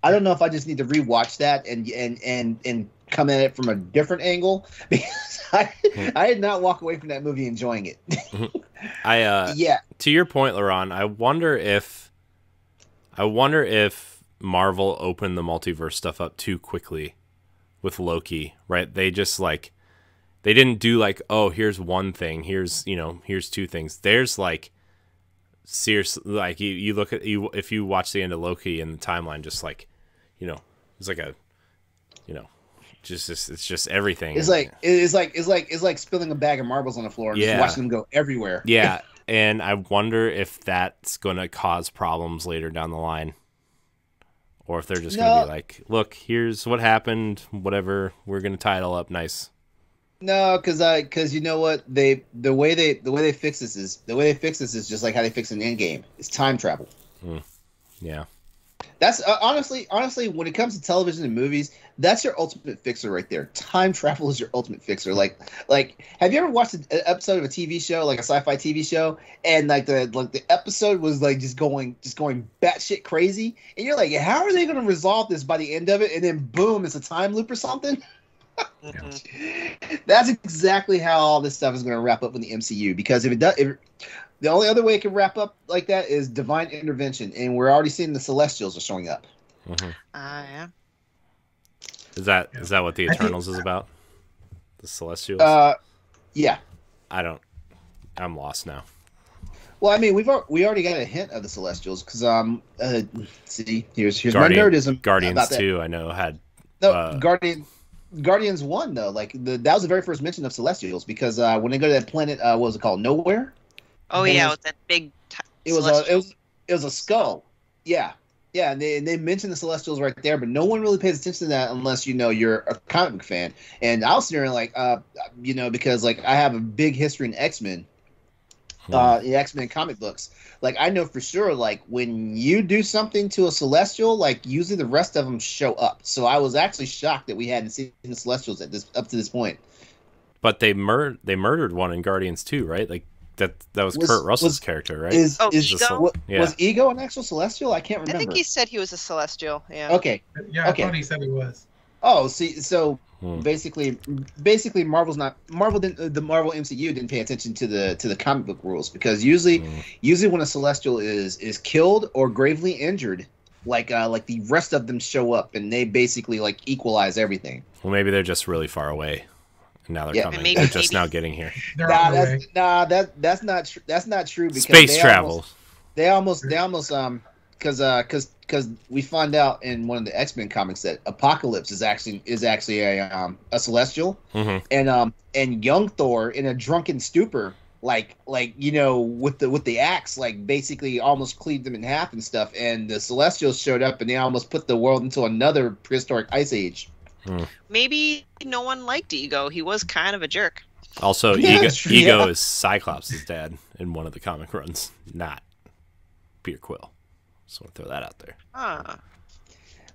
I don't know if I just need to rewatch that and and and and come at it from a different angle *laughs* because I I did not walk away from that movie enjoying it. *laughs* I uh yeah. to your point, LeRon, I wonder if I wonder if Marvel opened the multiverse stuff up too quickly with Loki, right? They just like they didn't do like, oh, here's one thing, here's you know, here's two things. There's like seriously like you, you look at you if you watch the end of Loki and the timeline, just like you know, it's like a you know, just, just it's just everything. It's like it's like it's like it's like spilling a bag of marbles on the floor and Yeah. just watching them go everywhere. Yeah, and I wonder if that's going to cause problems later down the line. Or if they're just going to be like, look, here's what happened, whatever, we're going to tie it all up nice. No, because I because you know what they the way they the way they fix this is the way they fix this is just like how they fix an end game. It's time travel. Mm. Yeah. That's uh, honestly honestly when it comes to television and movies, that's your ultimate fixer right there. Time travel is your ultimate fixer. Like like have you ever watched an episode of a TV show like a sci-fi TV show and like the like the episode was like just going just going batshit crazy and you're like how are they going to resolve this by the end of it and then boom it's a time loop or something. Mhm. *laughs* That's exactly how all this stuff is going to wrap up in the MCU. Because if it does, if, the only other way it can wrap up like that is divine intervention, and we're already seeing the Celestials are showing up. hmm Ah, yeah. Is that is that what the I think- Eternals is about? The Celestials? Uh, yeah. I don't. I'm lost now. Well, I mean, we've we already got a hint of the Celestials because um, uh, see, here's here's Guardian- my nerdism. Guardians about that. 2, I know, had. No, uh, Guardian. Guardians one though, like the that was the very first mention of Celestials because uh, when they go to that planet, uh, what was it called? Nowhere. Oh And it yeah, was- with that big. T- It was a it was it was a skull. Yeah. Yeah, and they, and they mentioned the Celestials right there, but no one really pays attention to that unless you know you're a comic book fan. And I was sitting there like, uh, you know, because like I have a big history in X Men, uh, in X Men comic books. Like I know for sure, like when you do something to a Celestial, like usually the rest of them show up. So I was actually shocked that we hadn't seen the Celestials at this up to this point. But they mur- they murdered one in Guardians 2, right? Like that that was, Was- Kurt Russell's was- character, right? Is Oh, is Ego? wa- Yeah. was Ego an actual Celestial? I can't remember. I think he said he was a celestial. Yeah. Okay, Yeah, I Okay. thought he said he was. Oh, see, so Hmm. basically, basically, Marvel's not Marvel. Didn't the Marvel MCU didn't pay attention to the to the comic book rules because usually, Mm. usually when a Celestial is is killed or gravely injured, like uh like the rest of them show up and they basically like equalize everything. Well, maybe they're just really far away. And now they're Yeah. coming. Maybe- they're just maybe- now getting here. They're Nah, on their way. that's nah that that's not tr- that's not true because Space they travel. Almost, they almost they almost um because uh because because we find out in one of the X Men comics that Apocalypse is actually is actually a um a Celestial. hmm and um and young Thor in a drunken stupor, like like you know with the with the axe, like basically almost cleaved them in half and stuff. And the Celestials showed up and they almost put the world into another prehistoric ice age. Maybe no one liked Ego. He was kind of a jerk. Also, Yeah, Ego, true, Ego yeah. is Cyclops' dad in one of the comic runs, not Peter Quill. Just want to throw that out there. Huh.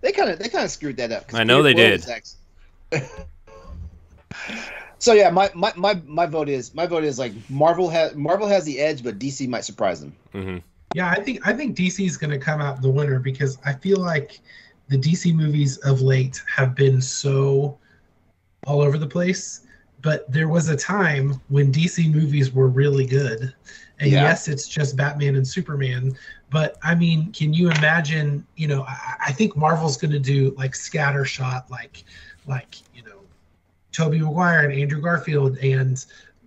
They kind of they kind of screwed that up. I know Peter they Quill was act- *laughs* so yeah, my, my, my, my vote is my vote is like Marvel has Marvel has the edge, but DC might surprise them. hmm Yeah, I think I think DC is going to come out the winner because I feel like the DC movies of late have been so all over the place. But there was a time when DC movies were really good, and Yeah. yes, it's just Batman and Superman. But I mean, can you imagine? You know, I, I think Marvel's going to do like scattershot, like like you know, Tobey Maguire and Andrew Garfield and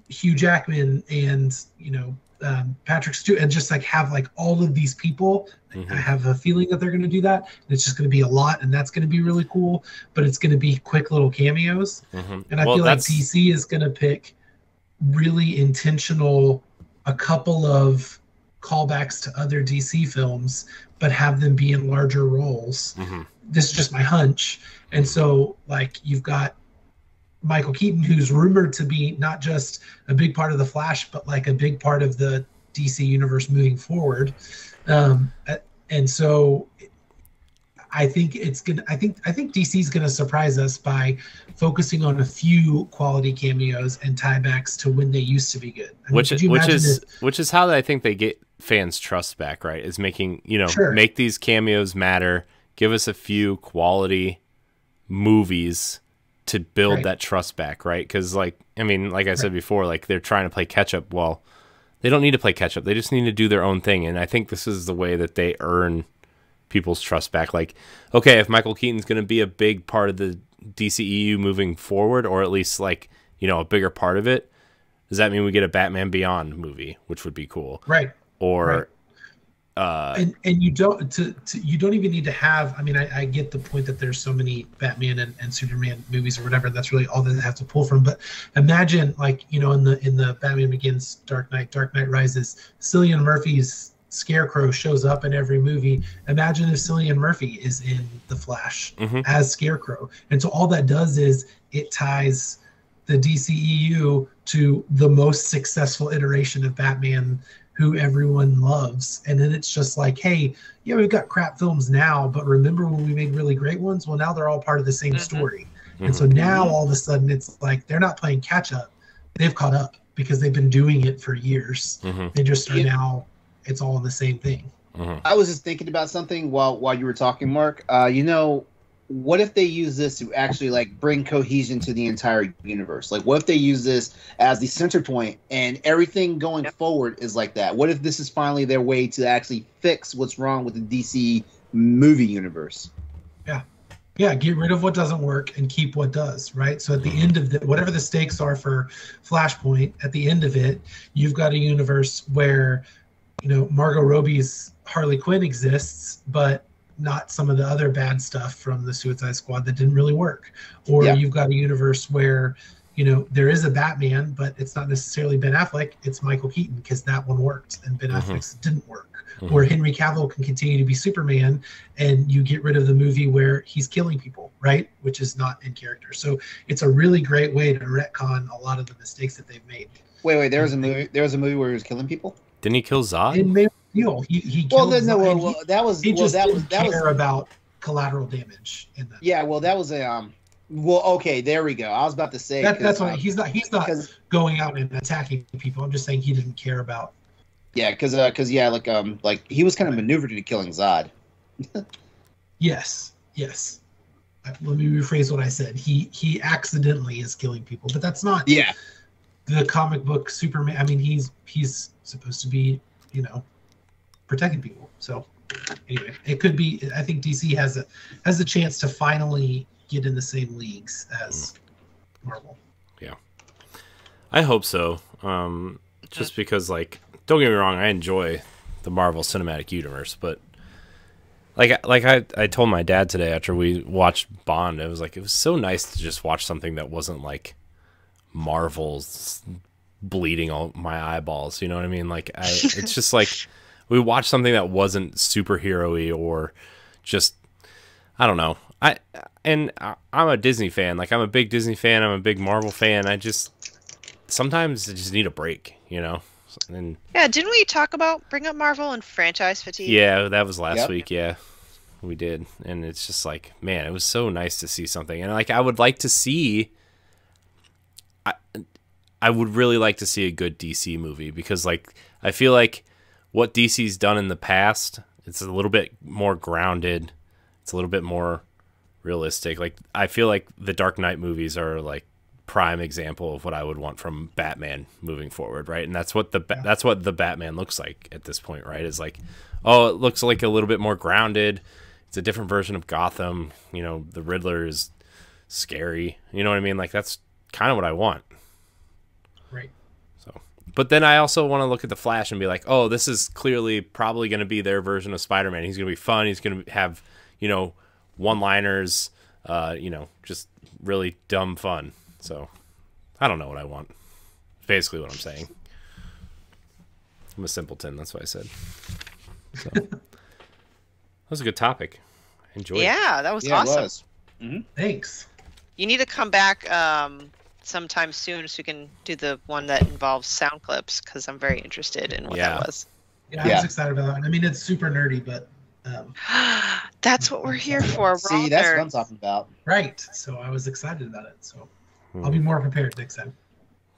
Hugh Jackman and you know um, Patrick Stewart and just like have like all of these people. Mhm. I have a feeling that they're going to do that. And it's just going to be a lot, and that's going to be really cool. But it's going to be quick little cameos, hmm and I well, feel like DC is going to pick really intentional a couple of callbacks to other DC films, but have them be in larger roles. Mm-hmm. This is just my hunch. And so, like, you've got Michael Keaton, who's rumored to be not just a big part of the Flash, but like a big part of the DC universe moving forward. Um, and so, I think it's gonna. I think I think DC is gonna surprise us by focusing on a few quality cameos and tiebacks to when they used to be good. I mean, which could which is if- which is how I think they get fans' trust back. Right, is making you know Sure. make these cameos matter. Give us a few quality movies to build Right. that trust back. Right, because like I mean, like I said before, like they're trying to play catch up. Well, they don't need to play catch up. They just need to do their own thing. And I think this is the way that they earn people's trust back. Like, okay, if Michael Keaton's going to be a big part of the DCEU moving forward, or at least like you know a bigger part of it, does that mean we get a Batman Beyond movie, which would be cool? right. Or Right. Uh, and and you don't to, to you don't even need to have i mean I, I get the point that there's so many batman and, and superman movies or whatever that's really all that they have to pull from but imagine like you know in the in the batman begins dark knight dark knight rises cillian murphy's scarecrow shows up in every movie imagine if cillian murphy is in the flash Mhm. as scarecrow and so all that does is it ties the dceu to the most successful iteration of batman who everyone loves. And then it's just like, hey, yeah, we've got crap films now, but remember when we made really great ones? Well, now they're all part of the same Mhm. story. Mhm. And so now all of a sudden it's like they're not playing catch up. They've caught up because they've been doing it for years. mhm, They just are Yeah. now, it's all the same thing. mhm. I was just thinking about something while while you were talking, Mark. Uh, you know, what if they use this to actually like bring cohesion to the entire universe? Like, what if they use this as the center point and everything going Yep. forward is like that? What if this is finally their way to actually fix what's wrong with the DC movie universe? Yeah, Yeah, get rid of what doesn't work and keep what does, right? So at the end of the whatever the stakes are for Flashpoint, at the end of it, you've got a universe where, you know, Margot Robbie's Harley Quinn exists, but not some of the other bad stuff from the Suicide Squad that didn't really work. Or Yeah. you've got a universe where, you know, there is a Batman, but it's not necessarily Ben Affleck, it's Michael Keaton because that one worked and Ben Mhm. Affleck's didn't work Mhm. where Henry Cavill can continue to be Superman, and you get rid of the movie where he's killing people, right? Which is not in character. So it's a really great way to retcon a lot of the mistakes that they've made. Wait, wait. There was a movie. There was a movie where he was killing people. Didn't he kill Zod? Man he he Well, then no. Well, well, that was he, well, just that didn't was that care was about collateral damage in that. yeah. Well, that was a um. Well, okay. There we go. I was about to say That, that's why um, he's not he's not going out and attacking people. I'm just saying he didn't care about. yeah, because because yeah, like um, like he was kind of maneuvered into killing Zod. *laughs* Yes, yes. Uh, Let me rephrase what I said. He he accidentally is killing people, but that's not Yeah. the comic book Superman. I mean, he's he's supposed to be, you know, protecting people. So anyway, it could be. I think DC has a has a chance to finally get in the same leagues as Marvel. Yeah, I hope so. Um, just because, like, don't get me wrong, I enjoy the Marvel Cinematic Universe, but like, like I, I told my dad today after we watched Bond, it was like it was so nice to just watch something that wasn't like Marvel's bleeding all my eyeballs. You know what I mean? Like, I, it's just like *laughs* we watched something that wasn't superhero-y or just I don't know. I and I- I'm a Disney fan. Like I'm a big Disney fan. I'm a big Marvel fan. I just sometimes I just need a break, you know. And Yeah, didn't we talk about bring up Marvel and franchise fatigue? yeah, that was last Yep. week. Yeah, we did, and it's just like, man, it was so nice to see something, and like I would like to see. I I would really like to see a good DC movie because like I feel like what DC's done in the past, it's a little bit more grounded. It's a little bit more realistic. Like I feel like the Dark Knight movies are like prime example of what I would want from Batman moving forward, right? And that's what the Ba- that's what the Batman looks like at this point, right? Is like, oh, it looks like a little bit more grounded. It's a different version of Gotham. You know, the Riddler is scary. You know what I mean? Like that's kind of what I want. Right. So, but then I also want to look at the Flash and be like, oh, this is clearly probably going to be their version of Spider-Man. He's going to be fun. He's going to have, you know, one-liners. Uh, you know, just really dumb fun. So, I don't know what I want. Basically, what I'm saying. I'm a simpleton. That's what I said. So. *laughs* that was a good topic. I enjoyed it. Yeah, that was yeah, awesome. it was. Thanks. You need to come back um, sometime soon so we can do the one that involves sound clips because I'm very interested in what Yeah. that was. Yeah, I was excited about that. I mean, it's super nerdy, but um, *gasps* That's what we're here for. We're See, that's what I'm talking about. right. So I was excited about it. So Hmm. I'll be more prepared next time.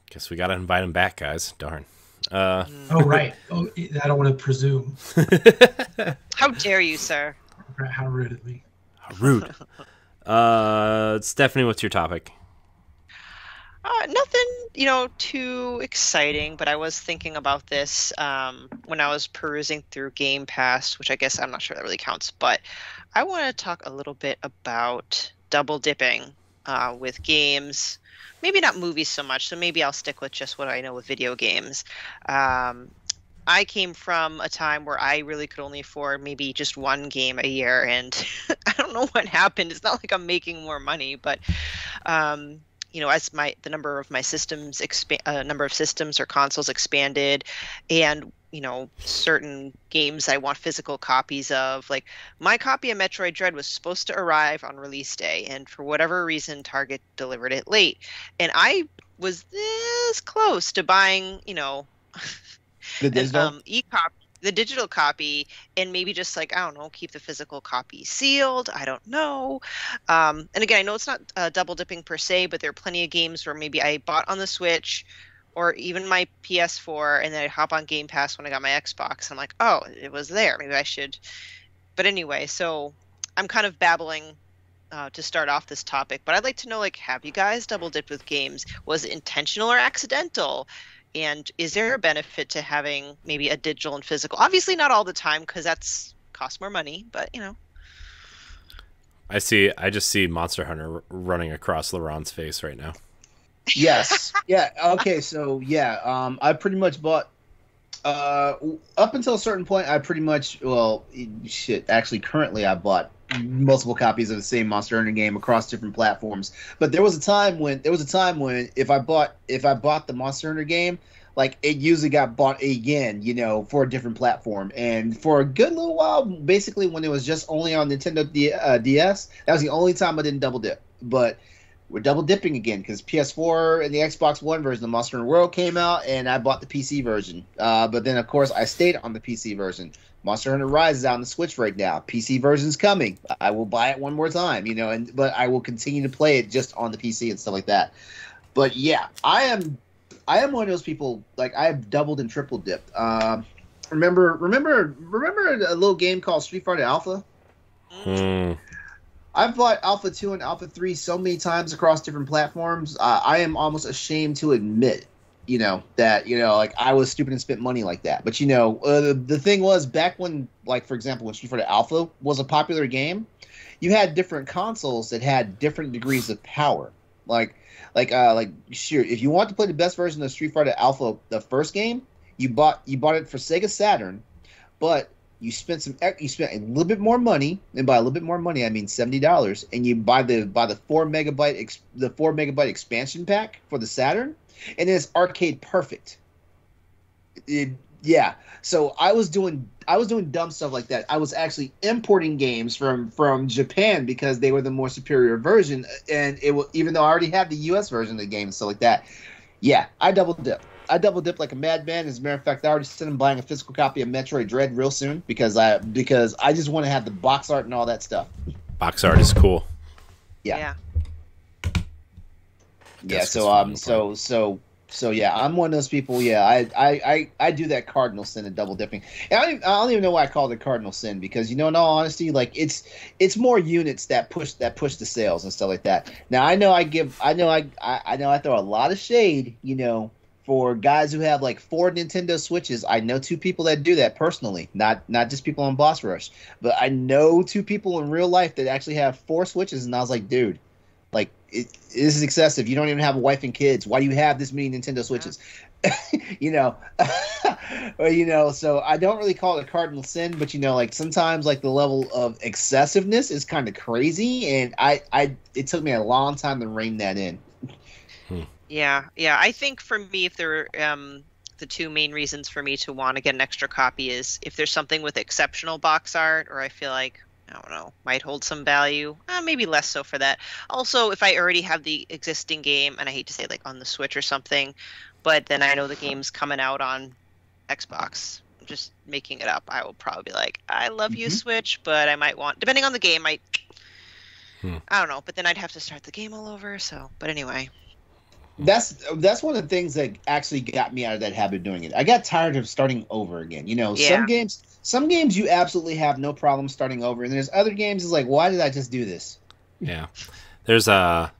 Guess we got to invite him back, guys. Darn. Uh, Mm. Oh, right. Oh, I don't want to presume. *laughs* How dare you, sir? How rude of me. How rude. *laughs* Uh, Stephanie, what's your topic? Uh, nothing, you know, too exciting, but I was thinking about this um, when I was perusing through Game Pass, which I guess I'm not sure that really counts, but I want to talk a little bit about double dipping uh, with games. Maybe not movies so much, so maybe I'll stick with just what I know with video games. Um, I came from a time where I really could only afford maybe just one game a year, and *laughs* I don't know what happened. It's not like I'm making more money, but um, you know, as my the number of my systems expand, uh, number of systems or consoles expanded, and you know, certain games I want physical copies of. Like my copy of Metroid Dread was supposed to arrive on release day, and for whatever reason, Target delivered it late, and I was this close to buying, you know, The digital. *laughs* um, e-copy the digital copy and maybe just like i don't know keep the physical copy sealed i don't know. Um, and again i know it's not uh, double dipping per se but there are plenty of games where maybe i bought on the switch or even my ps4 and then i hop on game pass when i got my xbox and i'm like oh it was there. Maybe i should but anyway so i'm kind of babbling uh, to start off this topic but i'd like to know like have you guys double dipped with games? Was it intentional or accidental and is there a benefit to having maybe a digital and physical obviously not all the time because that's costs more money but you know I see. I just see Monster Hunter r- running across LeRon's face right now. *laughs* yes. Yeah. Okay. So yeah, um, I pretty much bought. Uh, up until a certain point, I pretty much well, shit. Actually, currently, I bought multiple copies of the same Monster Hunter game across different platforms. But there was a time when there was a time when if I bought if I bought the Monster Hunter game, like it usually got bought again, you know, for a different platform. And for a good little while, basically when it was just only on Nintendo D- uh, DS, that was the only time I didn't double dip. But we're double dipping again because PS4 and the Xbox One version of Monster Hunter World came out, and I bought the PC version. Uh, but then, of course, I stayed on the PC version. Monster Hunter Rise is out on the Switch right now. PC version's coming. I will buy it one more time, you know, and but I will continue to play it just on the PC and stuff like that. But yeah, I am, I am one of those people. Like I have doubled and triple dipped. Um, remember, remember, remember a little game called Street Fighter Alpha. Hmm. I've bought Alpha 2 and Alpha 3 so many times across different platforms. Uh, I am almost ashamed to admit, you know, that, you know, like I was stupid and spent money like that. But, you know, uh, the, the thing was back when, like, for example, when Street Fighter Alpha was a popular game, you had different consoles that had different degrees of power. Like, like, uh, like, sure, if you want to play the best version of Street Fighter Alpha, the first game, you bought you bought it for Sega Saturn, but you spent some you spent a little bit more money and by a little bit more money i mean $70 and you buy the buy the 4 megabyte the 4 megabyte expansion pack for the saturn and then it's arcade perfect. It- yeah. So i was doing i was doing dumb stuff like that. I was actually importing games from from japan because they were the more superior version and it will even though i already had the us version of the game and stuff like that yeah i double dip I double dip like a madman. As a matter of fact, I already said I'm buying a physical copy of Metroid Dread real soon because I because I just want to have the box art and all that stuff. Box art is cool. Yeah. Yeah. Disc is So fun, um. So so so yeah. I'm one of those people. Yeah. I I I, I do that cardinal sin of double dipping. And I don't, even, I don't even know why I call it cardinal sin because you know, in all honesty, like it's it's more units that push that push the sales and stuff like that. Now I know I give I know I I, I know I throw a lot of shade. You know. For guys who have like four Nintendo Switches, I know two people that do that personally, not not just people on Boss Rush, but I know two people in real life that actually have four Switches, and I was like, dude, like it, this is excessive. You don't even have a wife and kids. Why do you have this many Nintendo Switches? *laughs* you know, *laughs* or, you know. So I don't really call it a cardinal sin, but you know, like sometimes like the level of excessiveness is kind of crazy, and I, I, it took me a long time to rein that in. Yeah, yeah. I think for me, if there um, the two main reasons for me to want to get an extra copy is if there's something with exceptional box art, or I feel like I don't know might hold some value. Uh, maybe less so for that. Also, if I already have the existing game, and I hate to say like on the Switch or something, but then I know the game's coming out on Xbox. Just making it up, I will probably be like, I love you, Mhm. Switch, but I might want, depending on the game, I, Hmm. I don't know. But then I'd have to start the game all over. So, but anyway, That's that's one of the things that actually got me out of that habit of doing it. I got tired of starting over again. You know, Yeah. some games some games you absolutely have no problem starting over, and there's other games is like, why did I just do this? Yeah, there's a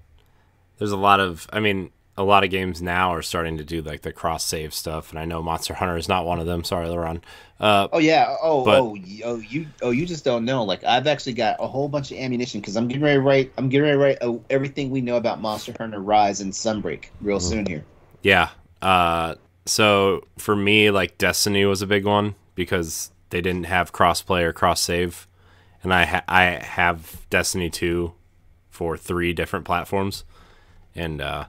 there's a lot of I mean a lot of games now are starting to do like the cross save stuff, and I know Monster Hunter is not one of them. Sorry, LeRon. Uh, Oh yeah. Oh But- oh oh you oh you just don't know. Like I've actually got a whole bunch of ammunition because I'm getting ready to write. I'm getting ready to write uh, everything we know about Monster Hunter Rise and Sunbreak real Mm-hmm. soon here. Yeah. Uh, so for me, like Destiny was a big one because they didn't have crossplay or cross save, and I ha- I have Destiny two for three different platforms, and uh,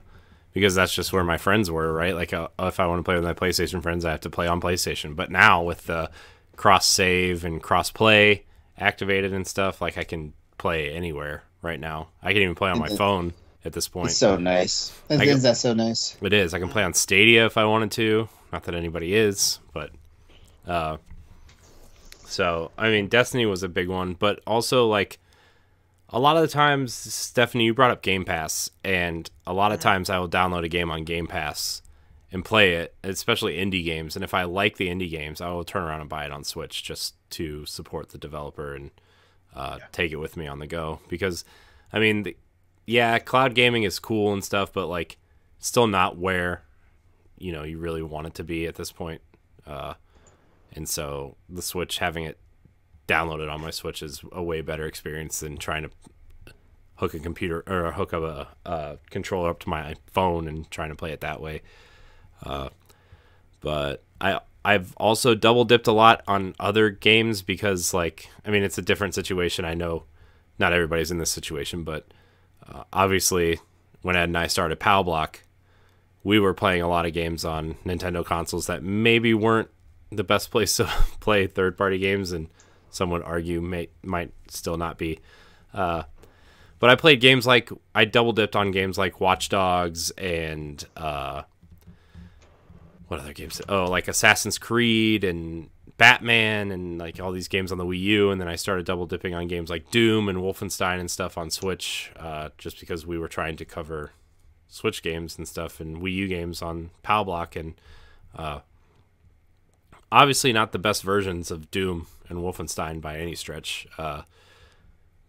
because that's just where my friends were, right? Like uh, if I want to play with my PlayStation friends, I have to play on PlayStation. But now with the cross save and cross play activated and stuff, like I can play anywhere right now. I can even play on my Mhm. phone at this point. It's so nice. Isn't get- that so nice? It is. I can play on Stadia if I wanted to. Not that anybody is, but uh so I mean Destiny was a big one, but also like a lot of the times Stephanie you brought up Game Pass and a lot of times I will download a game on Game Pass and play it, especially indie games, and if I like the indie games, I will turn around and buy it on Switch just to support the developer and uh, take it with me on the go because I mean the, yeah, cloud gaming is cool and stuff, but like still not where you know you really want it to be at this point. Uh, and so the Switch having it downloaded on my Switch is a way better experience than trying to hook a computer or hook up a, a controller up to my phone and trying to play it that way. Uh, but I I've also double dipped a lot on other games because like I mean it's a different situation. I know not everybody's in this situation, but uh, obviously when Ed and I started Pal Block, we were playing a lot of games on Nintendo consoles that maybe weren't the best place to *laughs* play third party games, and some would argue may, might still not be. Uh, but I played games like I double dipped on games like Watch Dogs and uh, what other games? Oh, like Assassin's Creed and Batman and like all these games on the Wii U, and then I started double dipping on games like Doom and Wolfenstein and stuff on Switch, uh, just because we were trying to cover Switch games and stuff and Wii U games on PAL Block, and uh, obviously not the best versions of Doom and Wolfenstein by any stretch, uh,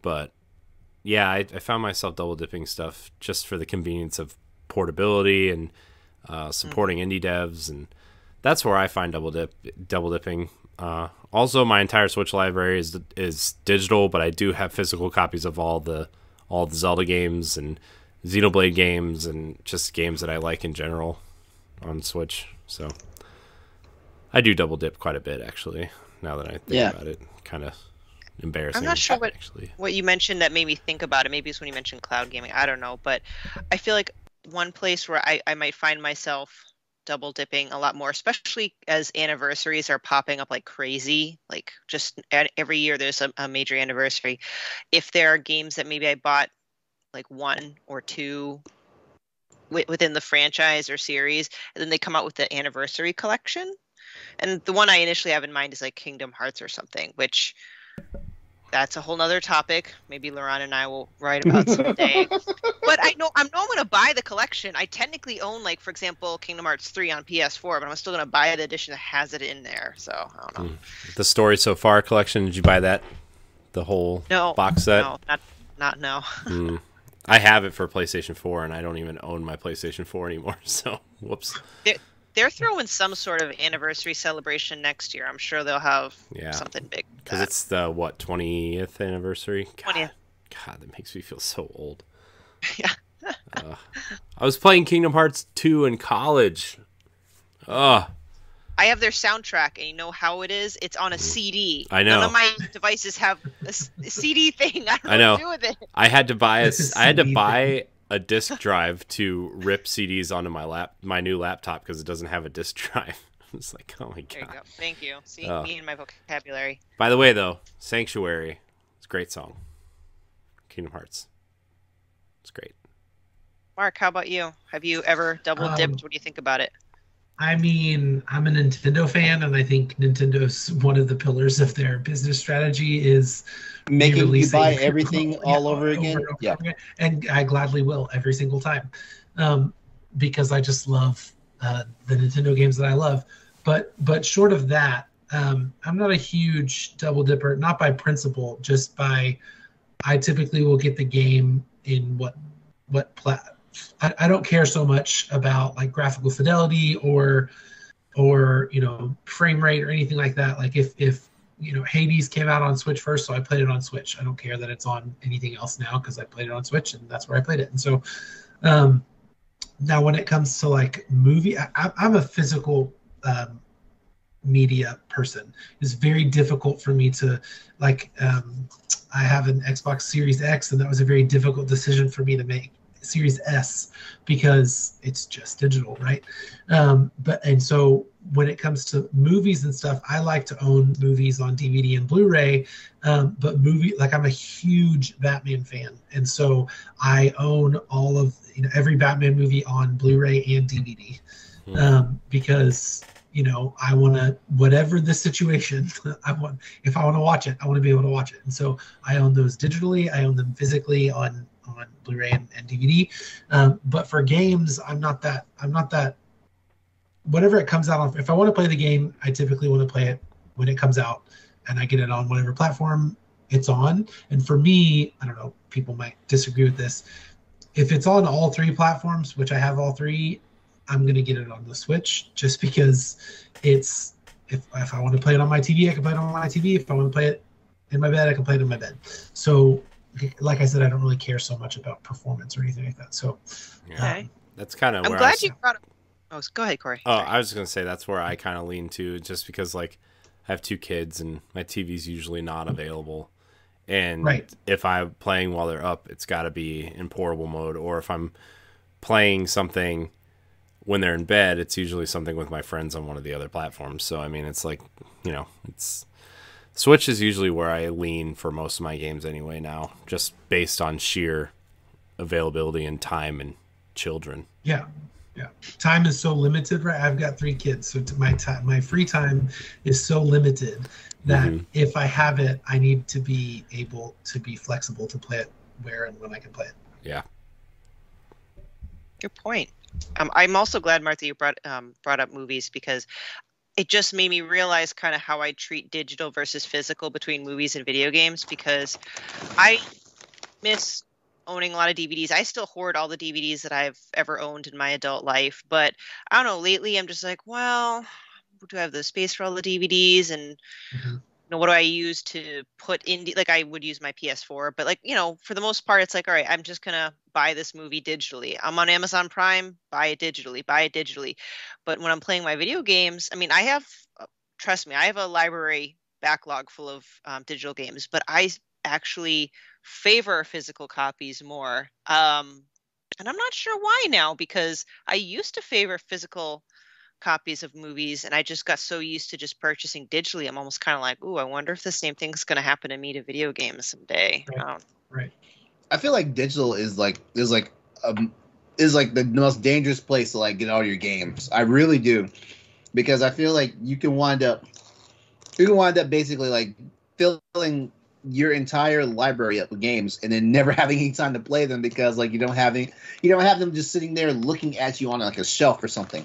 but yeah, I, I found myself double dipping stuff just for the convenience of portability and uh, supporting indie devs and that's where I find double dip double dipping. Uh, also, my entire Switch library is is digital, but I do have physical copies of all the all the Zelda games and Xenoblade games and just games that I like in general on Switch. So I do double dip quite a bit, actually. Now that I think Yeah. about it, kind of embarrassing. I'm not sure what- actually. what you mentioned that made me think about it maybe it's when you mentioned cloud gaming i don't know but i feel like one place where i, I might find myself double dipping a lot more especially as anniversaries are popping up like crazy like just every year there's a, a major anniversary if there are games that maybe i bought like one or two wi- within the franchise or series and then they come out with the anniversary collection and the one i initially have in mind is like kingdom hearts or something which that's a whole nother topic. Maybe LeRon and I will write about *laughs* someday. but I know I'm I'm going to buy the collection. I technically own, like for example, Kingdom Hearts 3 on PS4, but I'm still going to buy the edition that has it in there. So I don't know. The Story So Far collection, did you buy that? The whole No, box set? no, not not no. Mm. I have it for PlayStation 4, and I don't even own my PlayStation 4 anymore. *laughs* So, whoops. They're throwing some sort of anniversary celebration next year. I'm sure they'll have Yeah, something big. because it's the what 20th anniversary. God, 20th. God, that makes me feel so old. *laughs* Yeah. Uh, I was playing Kingdom Hearts 2 in college. Ugh. I have their soundtrack, and you know how it is. It's on a CD. I know. None of my devices have a, s- a CD thing. *laughs* I don't know, I know. what to do with it. I had to buy a, It's a I had to buy a disk drive to rip CDs onto my lap my new laptop because it doesn't have a disk *laughs* drive. it's like, oh my There you god. go. Thank you. See Oh. me and my vocabulary. By the way, though, Sanctuary, it's a great song. Kingdom Hearts, it's great. Mark, how about you? Have you ever double dipped? Um, what do you think about it? I mean, I'm a Nintendo fan, and I think Nintendo's one of the pillars of their business strategy is Making you buy *laughs* everything Yeah, all over again. and over Yeah. again. and I gladly will every single time, um, because I just love uh, the Nintendo games that I love. But but short of that, um, I'm not a huge double dipper, not by principle, just by I typically will get the game in what what plat. I, I don't care so much about like graphical fidelity or or you know frame rate or anything like that. Like if if you know Hades came out on Switch first, so I played it on Switch. I don't care that it's on anything else now because I played it on Switch and that's where I played it. And so um, now when it comes to like movie, I, I'm a physical um, media person. It's very difficult for me to like. Um, I have an Xbox Series X, and that was a very difficult decision for me to make. Series S because it's just digital, right? Um, but and so when it comes to movies and stuff, I like to own movies on DVD and Blu-ray. Um, but movie, like I'm a huge Batman fan, and so I own all of you know every Batman movie on Blu-ray and DVD Hmm. um, because you know I want to whatever the situation *laughs* I want. If I want to watch it, I want to be able to watch it, and so I own those digitally. I own them physically on on Blu-ray and, and DVD. Um, but for games, I'm not that. I'm not that. Whatever it comes out on, if I want to play the game, I typically want to play it when it comes out, and I get it on whatever platform it's on. And for me, I don't know. People might disagree with this. If it's on all three platforms, which I have all three, I'm gonna get it on the Switch just *laughs* because it's if if I want to play it on my TV, I can play it on my TV. If I want to play it in my bed, I can play it in my bed. So, like I said, I don't really care so much about performance or anything like that. So, Yeah. Uh, okay. That's kind of I'm where I glad was, you brought up. Oh, go ahead, Corey. Oh, Sorry. I was just gonna say that's where I kind of lean to, just because like I have two kids and my TV's usually not available, and Right. if I'm playing while they're up, it's got to be in portable mode, or if I'm playing something when they're in bed, it's usually something with my friends on one of the other platforms. So I mean, it's like you know, it's Switch is usually where I lean for most of my games anyway now, just based on sheer availability and time and children. yeah, yeah. Time is so limited, right? I've got three kids, so my time, my free time is so limited that Mhm. if I have it, I need to be able to be flexible to play it where and when I can play it. Yeah. Good point. Um, I'm also glad, Martha, you brought um, brought up movies because it just made me realize kind of how I treat digital versus physical between movies and video games because I miss owning a lot of DVDs. I still hoard all the DVDs that I've ever owned in my adult life, but I don't know. Lately, I'm just like, well, do I have the space for all the DVDs and Mhm. Know what do I use to put in like I would use my PS4 but like you know for the most part it's like all right I'm just gonna buy this movie digitally. I'm on Amazon Prime buy it digitally buy it digitally. But when I'm playing my video games I mean I have uh, trust me I have a library backlog full of um, digital games but I actually favor physical copies more. Um, and I'm not sure why now because I used to favor physical copies of movies and I just got so used to just purchasing digitally. I'm almost kind of like, ooh, I wonder if the same thing's going to happen to me to video games someday. Right. Um, Right. I feel like digital is like is like um is like the most dangerous place to like get all your games. I really do, because I feel like you can wind up you can wind up basically like filling your entire library up with games and then never *laughs* having any time to play them because like you don't have any you don't have them just sitting there looking at you on like a shelf or something.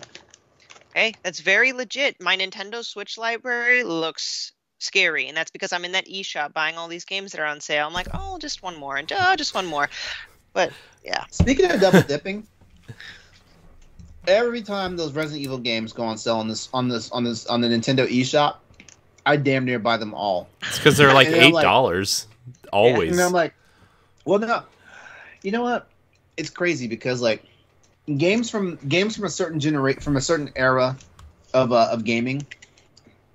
Hey, that's very legit. My Nintendo Switch library looks scary, and that's because I'm in that eShop buying all these games that are on sale. I'm like, oh, just one more, and oh, just one more. But yeah, Speaking of double *laughs* dipping, every time those Resident Evil games go on sale on this on this on this on the Nintendo eShop, I damn near buy them all. It's because they're *laughs* like And I'm eight like- dollars always. And I'm like, well, no, you know what? It's crazy because like games from games from a certain generate from a certain era of uh, of gaming,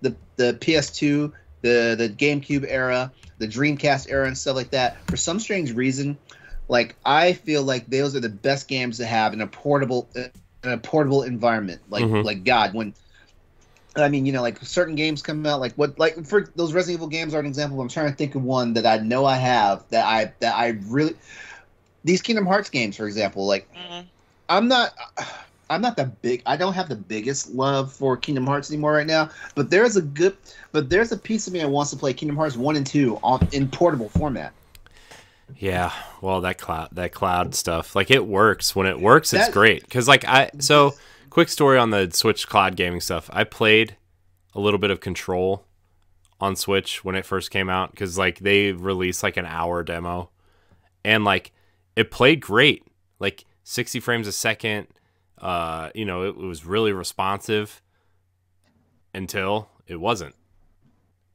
the the PS2, the the GameCube era, the Dreamcast era, and stuff like that. For some strange reason, like I feel like those are the best games to have in a portable in a portable environment. Like Mhm. like God when. I mean, you know, like certain games come out, like what, like for those Resident Evil games are an example. I'm trying to think of one that I know I have that I that I really. These Kingdom Hearts games, for example, like Mm. I'm not I'm not the big I don't have the biggest love for Kingdom Hearts anymore right now, but there's a good but there's a piece of me that wants to play Kingdom Hearts 1 and 2 on in portable format. Yeah, well, that cloud, that cloud stuff, like it works. When it works, it's That- great. Because like I, so quick story on the Switch cloud gaming stuff. I played a little bit of Control on Switch when it first came out because like they released like an hour demo, and like it played great, like sixty frames a second. Uh, you know, it, it was really responsive until it wasn't,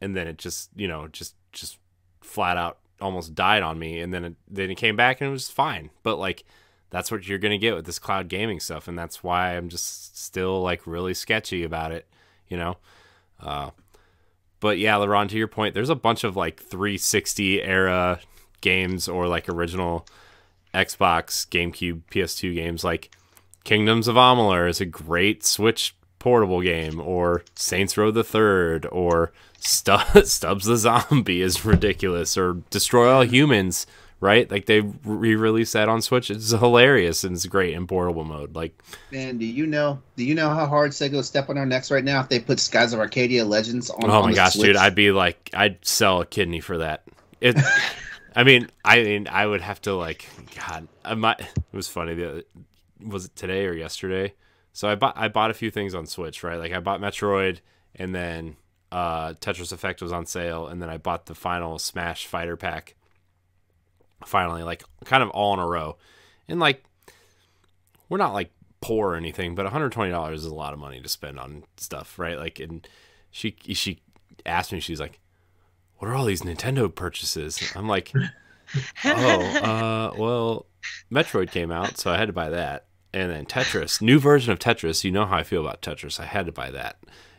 and then it just, you know, just just flat out almost died on me. And then it, then it came back and it was fine. But like that's what you're gonna get with this cloud gaming stuff. And that's why i'm just still like really sketchy about it you know? Uh but yeah LeRon, to your point there's a bunch of like 360 era games or like original xbox gamecube ps2 games like kingdoms of amalur is a great switch portable game or saints row the third or Stu- *laughs* Stubbs the Zombie is ridiculous, or Destroy All Humans, right? Like they re-released that on Switch. It's hilarious and it's great in portable mode. Like, Man, do you know do you know how hard Sega step on our necks right now if they put Skies of Arcadia Legends on oh on my the gosh, Switch? dude, I'd be like, I'd sell a kidney for that. It, *laughs* I mean, I mean, I would have to like, God, I might. It was funny. The other- was it today or yesterday? So I bought I bought a few things on Switch, right? Like I bought Metroid, and then uh, Tetris Effect was on sale, and then I bought the final Smash Fighter Pack. Finally, like kind of all in a row, and like we're not like poor or anything, but $120 is a lot of money to spend on stuff, right? Like, and she she asked me, she's like, "What are all these Nintendo purchases?" I'm like, *laughs* "Oh, uh, well, Metroid came out, so I had to buy that." And then Tetris, new version of Tetris. You know how I feel about Tetris. I had to buy that.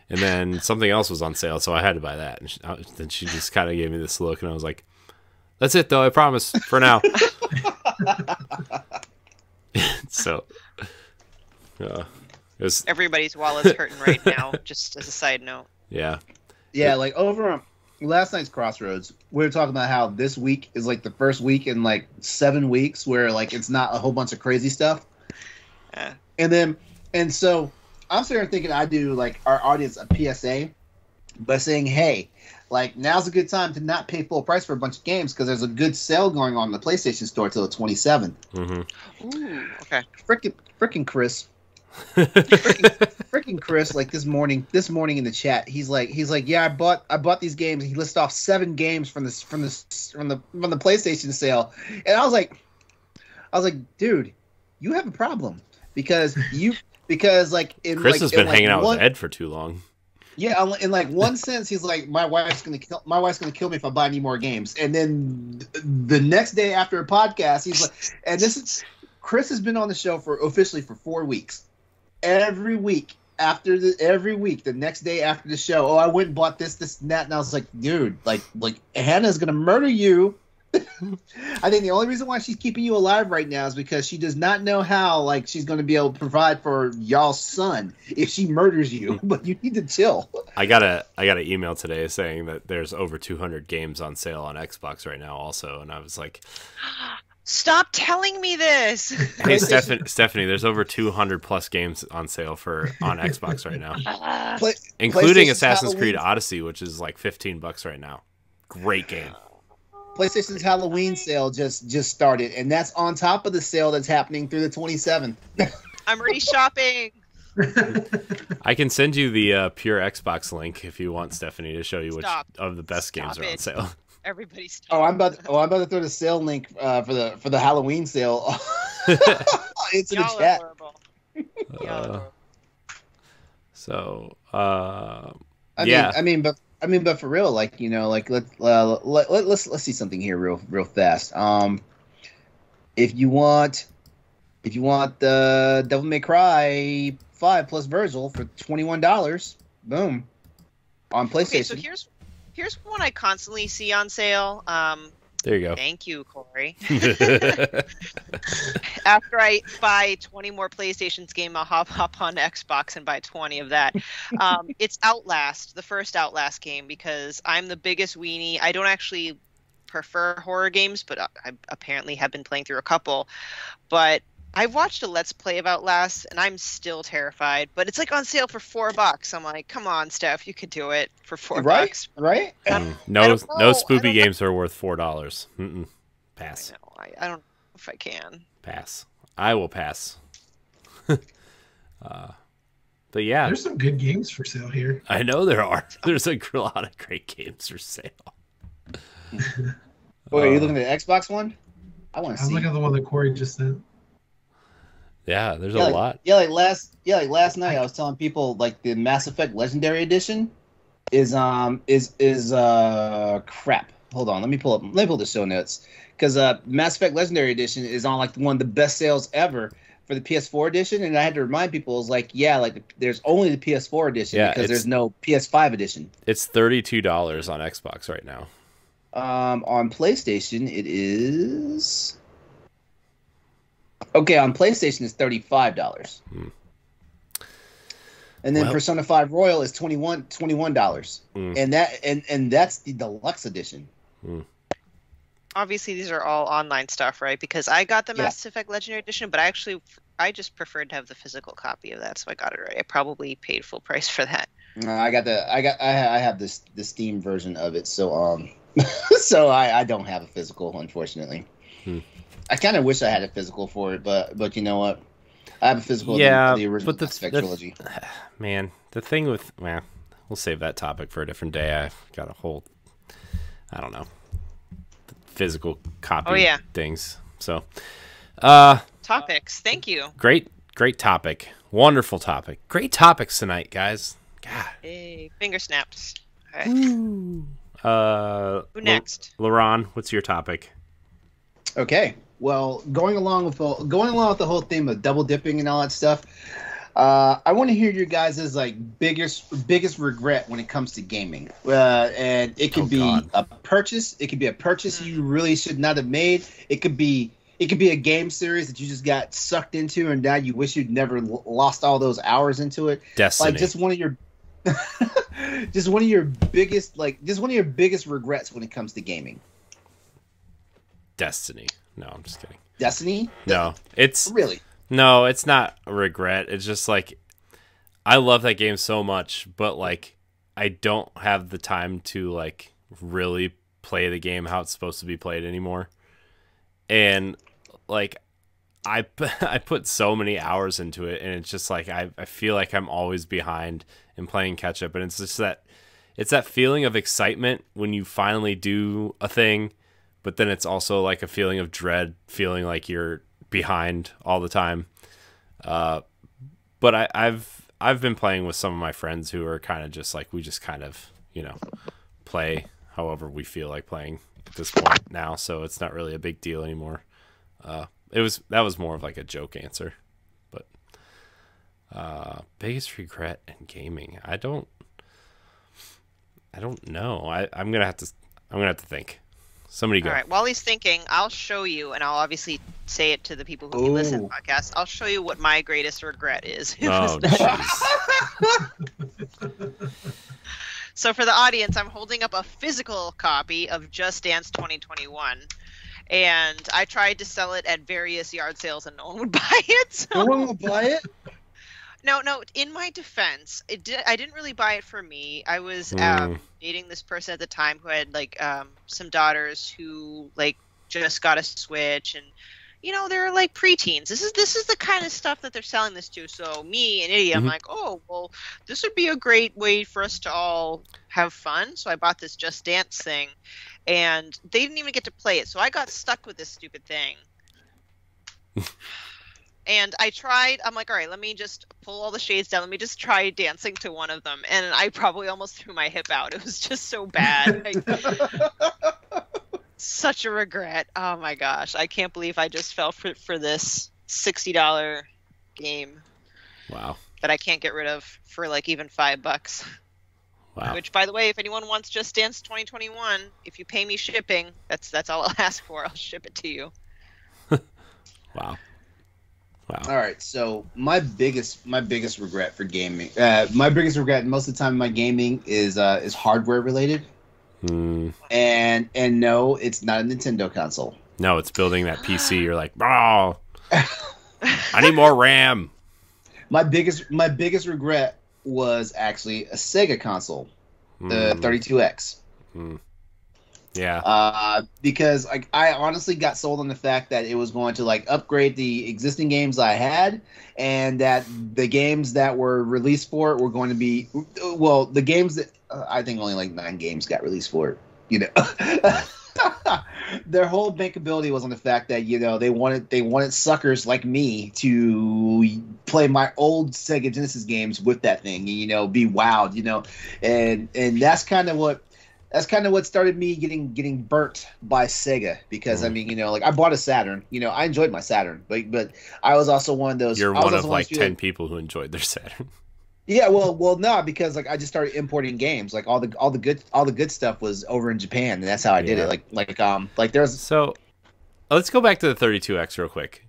And then something else was on sale, so I had to buy that. And she, then she just kind of gave me this look, and I was like, "That's it, though. I promise. For now." *laughs* *laughs* so, uh, it was Everybody's wallet's hurting right now. Just as a side note. yeah, Yeah, like over on last night's Crossroads, we were talking about how this week is like the first week in like seven weeks where like it's not a whole bunch of crazy stuff. Yeah. And then, and so I'm sitting there thinking I do like our audience a PSA by saying, hey, like now's a good time to not pay full price for a bunch of games because there's a good sale going on in the PlayStation Store till the 27th. hmm Ooh. Okay. Frickin', frickin' Chris, *laughs* freaking Chris, like this morning, this morning in the chat, he's like, he's like, yeah, I bought, I bought these games. He lists off seven games from this, from this, from the, from the PlayStation sale, and I was like, I was like, dude, you have a problem because you, because like in Chris like, has been like, hanging out one, with Ed for too long. yeah, in like one sense, he's like, my wife's gonna kill, my wife's gonna kill me if I buy any more games. And then the next day after a podcast, he's like, and this is Chris has been on the show for officially for four weeks. Every week after the every week, the next day after the show, oh, I went and bought this, this, and that, and I was like, dude, like, like Hannah's gonna murder you. *laughs* I think the only reason why she's keeping you alive right now is because she does not know how like she's going to be able to provide for y'all's son if she murders you. *laughs* But you need to chill. I got a I got an email today saying that there's over 200 games on sale on Xbox right now, also, and I was like, Stop telling me this. *laughs* "Hey, Stephan- Stephanie, there's over 200 plus games on sale for on Xbox right now. *laughs* Play, including PlayStation's Assassin's Creed Odyssey, which is like 15 bucks right now. Great game. PlayStation's Halloween sale just just started, and that's on top of the sale that's happening through the 27th. *laughs* I'm already shopping. I can send you the uh, pure Xbox link if you want, Stephanie, to show you which of the best games Stop are on sale. Everybody stop. Oh, I'm about to, oh I'm about to throw the sale link uh, for the for the Halloween sale *laughs* into the Y'all are chat. horrible. *laughs* Y'all are Uh, so, uh, I yeah. mean, I mean, but I mean, but for real, like you know, like let uh, let, let let's let's see something here real real fast. Um, if you want, if you want the Devil May Cry Five plus Vergil for twenty one dollars, boom, on PlayStation. Okay, so here's here's one I constantly see on sale. Um, There you go. Thank you, Corey. *laughs* *laughs* After I buy 20 more PlayStation's game, I'll hop, hop on Xbox and buy 20 of that. Um, *laughs* it's Outlast, the first Outlast game, because I'm the biggest weenie. I don't actually prefer horror games, but I, I apparently have been playing through a couple. But I watched a Let's Play of Outlast, and I'm still terrified. But it's like on sale for four bucks. I'm like, come on, Steph, you could do it for four right? bucks. Right? Mm. No, no I spoopy don't know. games are worth four dollars. I Pass. know. I, I don't know if I can. Pass. I will pass. *laughs* uh, but yeah, There's some good games for sale here. I know there are. *laughs* There's a lot of great games for sale. *laughs* Wait, are you Uh, looking at the Xbox one? I want to see. I'm looking at the one that Corey just sent. Yeah, there's yeah, a like, lot. Yeah, like last yeah, like last night I was telling people like the Mass Effect Legendary Edition is um is is uh crap. Hold on, let me pull up let me pull the show notes because uh Mass Effect Legendary Edition is on like one of the best sales ever for the PS4 edition, and I had to remind people, it was like, yeah, like there's only the PS4 edition Yeah, because there's no PS5 edition. It's thirty-two dollars on Xbox right now. Um, on PlayStation, it is okay. On PlayStation, it's thirty five dollars, Hmm. and then Well- Persona Five Royal is 21 dollars, Mm. and that and and that's the deluxe edition. obviously these are all online stuff, right? Because I got the Yeah. Mass Effect Legendary Edition, but I actually I just preferred to have the physical copy of that, so I got it right. I probably paid full price for that. Uh, I got the I got I, I have this the Steam version of it, so um, *laughs* so I I don't have a physical, unfortunately. Hmm. I kind of wish I had a physical for it, but but you know what? I have a physical Yeah, of the, the original but the- Mass Effect the- trilogy. *sighs* Man, the thing with well, we'll save that topic for a different day. I've got a whole, I don't know, physical copy Oh, yeah. things. So, uh, Topics. Thank you. great, great topic, wonderful topic, great topics tonight, guys. God. Hey, finger snaps. All right. Uh, Who next? LeRon, what's your topic? Okay. Well, going along with the, going along with the whole theme of double dipping and all that stuff, uh, I want to hear your guys' like biggest biggest regret when it comes to gaming. Uh, and it could Oh, be God. a purchase. It could be a purchase you really should not have made. It could be it could be a game series that you just got sucked into, and now you wish you'd never l- lost all those hours into it. Destiny. Like just one of your. *laughs* just one of your biggest like just one of your biggest regrets when it comes to gaming Destiny. No, I'm just kidding. destiny No, it's really No, it's not a regret. It's just like I love that game so much, but like I don't have the time to like really play the game how it's supposed to be played anymore. And like I *laughs* I put so many hours into it and it's just like I, I feel like I'm always behind in playing catch up and it's just that it's that feeling of excitement when you finally do a thing but then it's also like a feeling of dread feeling like you're behind all the time uh, but I, I've I've been playing with some of my friends who are kind of just like we just kind of you know play however we feel like playing at this point now, so it's not really a big deal anymore. Uh, it was that was more of like a joke answer, but uh, biggest regret in gaming, I don't I don't know. I I'm gonna have to I'm gonna have to think. Somebody go. All right. While he's thinking, I'll show you, and I'll obviously say it to the people who listen to the podcast. I'll show you what my greatest regret is. *laughs* Oh, *laughs* so for the audience, I'm holding up a physical copy of Just Dance 2021, and I tried to sell it at various yard sales, and no one would *laughs* buy it. So No one will buy it. No, no. In my defense, it did. I didn't really buy it for me. I was um, Mm. dating this person at the time who had like um, some daughters who like just got a Switch, and you know they're like preteens. This is this is the kind of stuff that they're selling this to. So me, an idiot, I'm Mhm. like, oh well, this would be a great way for us to all have fun. So I bought this Just Dance thing, and they didn't even get to play it. So I got stuck with this stupid thing. *laughs* And I tried, I'm like, all right, let me just pull all the shades down. Let me just try dancing to one of them. And I probably almost threw my hip out. *laughs* It was just so bad. *laughs* Such a regret. Oh my gosh. I can't believe I just fell for, for this $60 game Wow. that I can't get rid of for like even five bucks. Wow. Which, by the way, if anyone wants Just Dance 2021, if you pay me shipping, that's that's all I'll *laughs* ask for. I'll ship it to you. Wow. Wow. All right, so my biggest my biggest regret for gaming, uh, my biggest regret most of the time in my gaming is uh, is hardware related, Hmm. and and no, it's not a Nintendo console. No, it's building that PC. You're like, oh, I need more RAM. My biggest my biggest regret was actually a Sega console, the Hmm. 32X. Yeah. uh, because like I honestly got sold on the fact that it was going to like upgrade the existing games I had, and that the games that were released for it were going to be well, the games that uh, I think only like nine games got released for it. You know, *laughs* their whole bankability was on the fact that you know they wanted they wanted suckers like me to play my old Sega Genesis games with that thing, and you know, be wowed, you know, and and that's kind of what that's kind of what started me getting getting burnt by Sega because I Mhm. mean you know like I bought a Saturn you know I enjoyed my Saturn but but I was also one of those You're I was one of like 10 people- who enjoyed their Saturn. *laughs* yeah well well no because like I just started importing games like all the all the good all the good stuff was over in Japan and that's how I did Yeah. it like like um like there's So let's go back to the 32X real quick.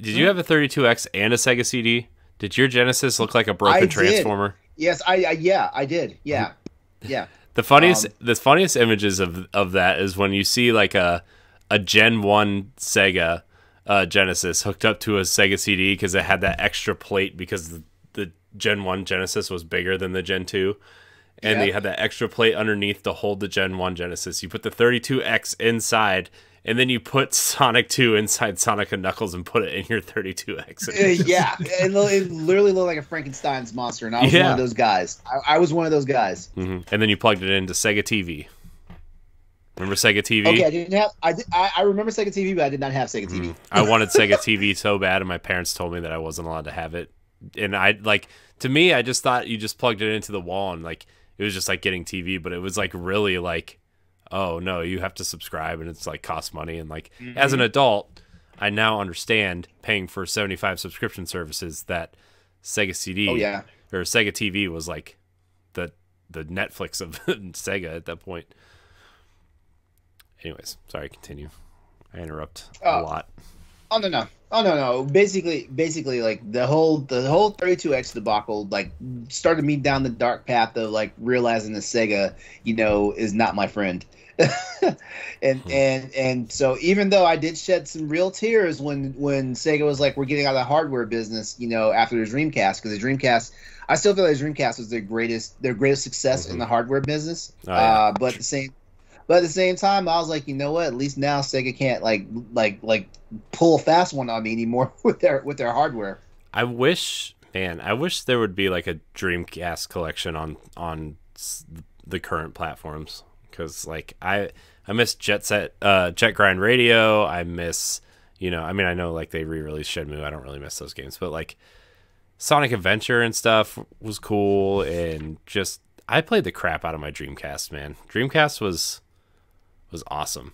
Did Hmm? you have a 32X and a Sega CD? Did your Genesis look like a broken I did. transformer? yes I, I yeah I did yeah *laughs* yeah The funniest, Um, the funniest images of of that is when you see like a a Gen One Sega uh, Genesis hooked up to a Sega CD because it had that extra plate because the, the Gen One Genesis was bigger than the Gen Two, and Yeah. they had that extra plate underneath to hold the Gen One Genesis. You put the 32X inside. And then you put Sonic 2 inside Sonic and Knuckles and put it in your 32X. Uh, yeah it, it literally looked like a Frankenstein's monster and I was one of those guys I, I was one of those guys hmm And then you plugged it into Sega TV. Remember Sega TV? okay I didn't have I, did, I I remember Sega TV but I did not have Sega TV Mhm. I wanted Sega TV so bad, and my parents told me that I wasn't allowed to have it. And I like to me, I just thought you just plugged it into the wall and like it was just like getting TV, but it was like really like, oh no, you have to subscribe and it's like cost money. And like as an mm-hmm. adult, I now understand paying for seventy five subscription services that Sega CD oh yeah or Sega TV was like the the Netflix of *laughs* Sega at that point. Anyways, sorry, continue. I interrupt a Oh. lot. Oh no no. Oh no no. Basically basically like the whole the whole 32X debacle like started me down the dark path of like realizing that Sega, you know, is not my friend. *laughs* and Hmm. and and so even though I did shed some real tears when when Sega was like we're getting out of the hardware business, you know, after the Dreamcast because the Dreamcast I still feel like the Dreamcast was their greatest their greatest success in Mhm. the hardware business. Oh, yeah. uh, but at the same but at the same time, I was like, you know what? At least now Sega can't like like like pull a fast one on me anymore *laughs* with their with their hardware. I wish, man, I wish there would be like a Dreamcast collection on on the current platforms because like I I miss Jet Set, uh, Jet Grind Radio. I miss, you know, I mean I know like they re-released Shenmue. I don't really miss those games, but like Sonic Adventure and stuff was cool and just I played the crap out of my Dreamcast, man. Dreamcast was was awesome.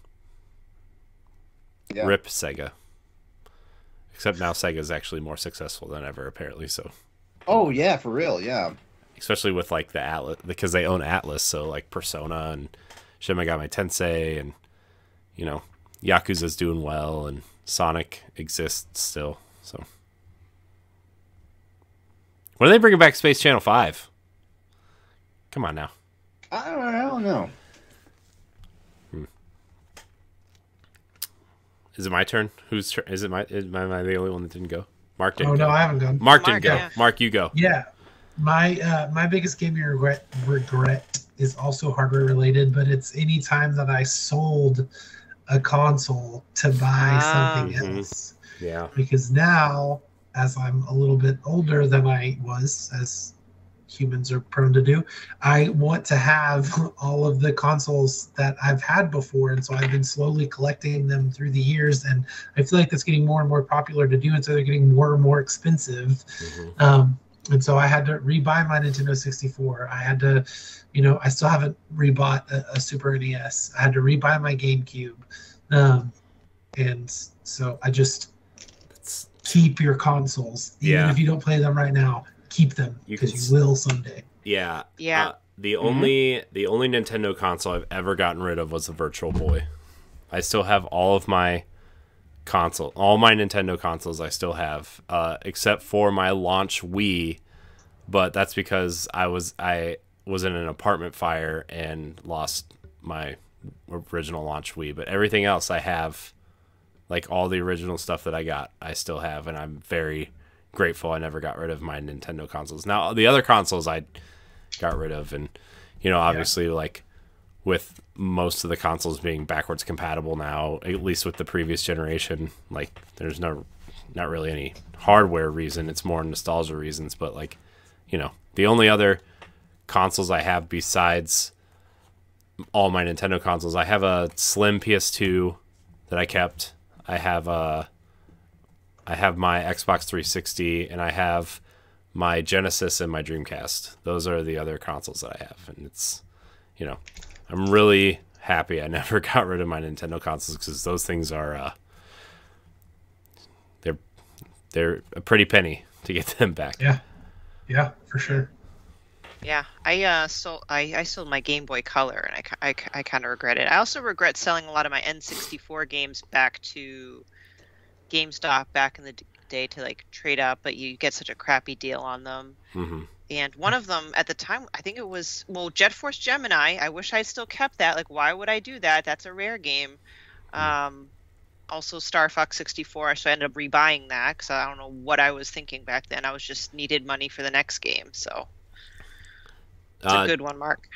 Yeah. Rip Sega. Except now Sega is actually more successful than ever, apparently. So, Oh yeah, for real, yeah. especially with like the Atlus, because they own Atlus, so like Persona and Shin Megami Tensei, and you know Yakuza's doing well, and Sonic exists still. So, when are they bringing back Space Channel Five? Come on now. I don't, I don't know. Is it my turn? Who's turn? Is it my? Is, am I the only one that didn't go? Mark didn't Oh go. no, I haven't gone. Mark didn't Mark, go. yeah. Mark, you go. Yeah, my uh, my biggest gaming regret regret is also hardware related, but it's any time that I sold a console to buy Ah. something Mhm. else. Yeah. Because now, as I'm a little bit older than I was, as humans are prone to do, I want to have *laughs* all of the consoles that I've had before, and so I've been slowly collecting them through the years, and I feel like that's getting more and more popular to do, and so they're getting more and more expensive. Mhm. Um, and so I had to rebuy my Nintendo 64. I had to, you know, I still haven't rebought a, a Super NES. I had to rebuy my GameCube. Um, and so I just keep your consoles, even Yeah. if you don't play them right now. Keep them because can you, will someday. yeah. Yeah. Uh, the only the only Nintendo console I've ever gotten rid of was the Virtual Boy. I still have all of my console, all my Nintendo consoles. I still have, uh, except for my launch Wii, but that's because I was I was in an apartment fire and lost my original launch Wii. But everything else I have, like all the original stuff that I got, I still have, and I'm very grateful I never got rid of my Nintendo consoles. Now the other consoles I got rid of, and you know, obviously, like with most of the consoles being backwards compatible now, at least with the previous generation, like there's no, not really any hardware reason. It's more nostalgia reasons. But like, you know, the only other consoles I have besides all my Nintendo consoles, I have a slim PS2 that I kept. I have a, I have my Xbox 360, and I have my Genesis and my Dreamcast. Those are the other consoles that I have, and it's, you know, I'm really happy I *laughs* never got rid of my Nintendo consoles because those things are, uh, they're, they're a pretty penny to get *laughs* them back. Yeah, yeah, for sure. Yeah, I uh sold I, I sold my Game Boy Color and I, I, I kind of regret it. I also regret selling a lot of my N64 games back to GameStop back in the day to like trade up, but you get such a crappy deal on them. hmm And one of them at the time, I think it was well Jet Force Gemini. I wish I still kept that. Like, why would I do that? That's a rare game. Um, also Star Fox 64. So I ended up rebuying that because I don't know what I was thinking back then. I was just needed money for the next game, so it's Uh, a good one, Mark.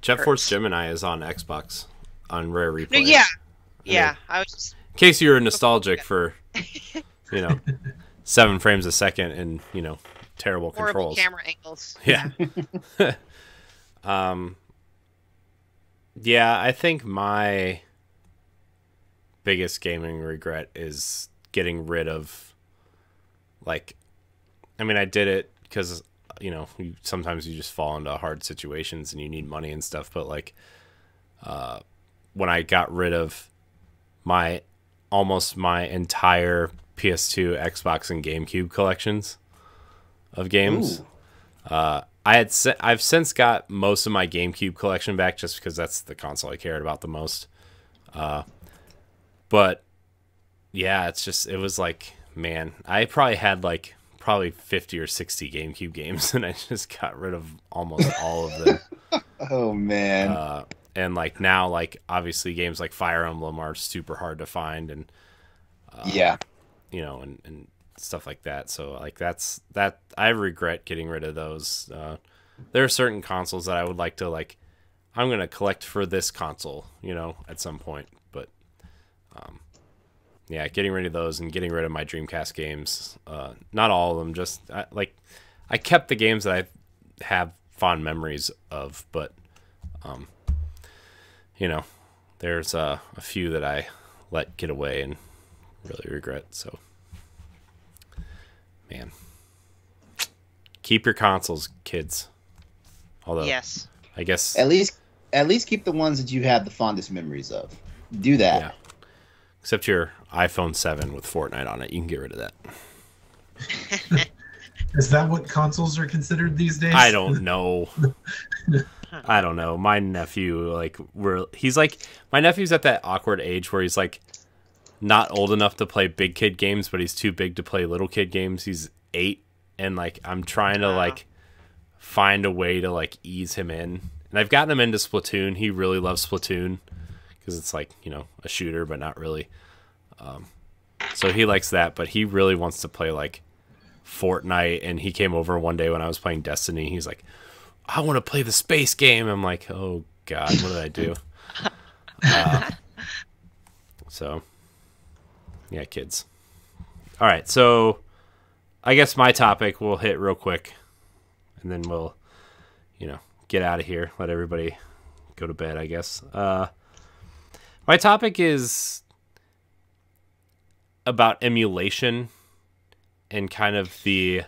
Jet Force. Gemini is on Xbox on Rare Replay. No, yeah, I yeah. I was just In case you're nostalgic for, *laughs* you know, seven frames a second and you know terrible horrible controls. camera angles. *laughs* Yeah. *laughs* um. Yeah, I think my biggest gaming regret is getting rid of, like, I mean, I did it because you know you, sometimes you just fall into hard situations and you need money and stuff. But like, uh, when I got rid of my almost my entire PS2, Xbox, and GameCube collections of games. Uh, I had se- I've since got most of my GameCube collection back just because that's the console I cared about the most. Uh, but yeah, it's just it was like man, I probably had like probably fifty or sixty GameCube games, *laughs* and I just got rid of almost all of them. *laughs* Oh man. uh, and like now, like obviously games like Fire Emblem are super hard to find, and yeah. you know, and, and stuff like that. So like that's that I regret getting rid of those. Uh, there are certain consoles that I would like to like. I'm gonna collect for this console, you know, at some point. But, um, yeah, getting rid of those and getting rid of my Dreamcast games. Uh, not all of them, just I, like I kept the games that I have fond memories of, but, um, you know, there's uh, a few that I let get away and really regret. So, man, keep your consoles, kids. Although, Yes. I guess, At least at least keep the ones that you have the fondest memories of. Do that. yeah. Except your iPhone 7 with Fortnite on it, you can get rid of that. *laughs* Is that what consoles are considered these days? I don't know. *laughs* I don't know. My nephew, like, we're he's like my nephew's at that awkward age where he's like not old enough to play big kid games, but he's too big to play little kid games. He's eight, and like I'm trying to Wow. like find a way to like ease him in. And I've gotten him into Splatoon. He really loves Splatoon because it's like you know a shooter, but not really. Um, so he likes that, but he really wants to play like Fortnite. And he came over one day when I was playing Destiny. He's like, I want to play the space game. I'm like, oh god, what did I do? uh, so, yeah, kids. All right, so I guess my topic we'll hit real quick, and then we'll, you know, get out of here. Let everybody go to bed. I guess. Uh, my topic is about emulation and kind of the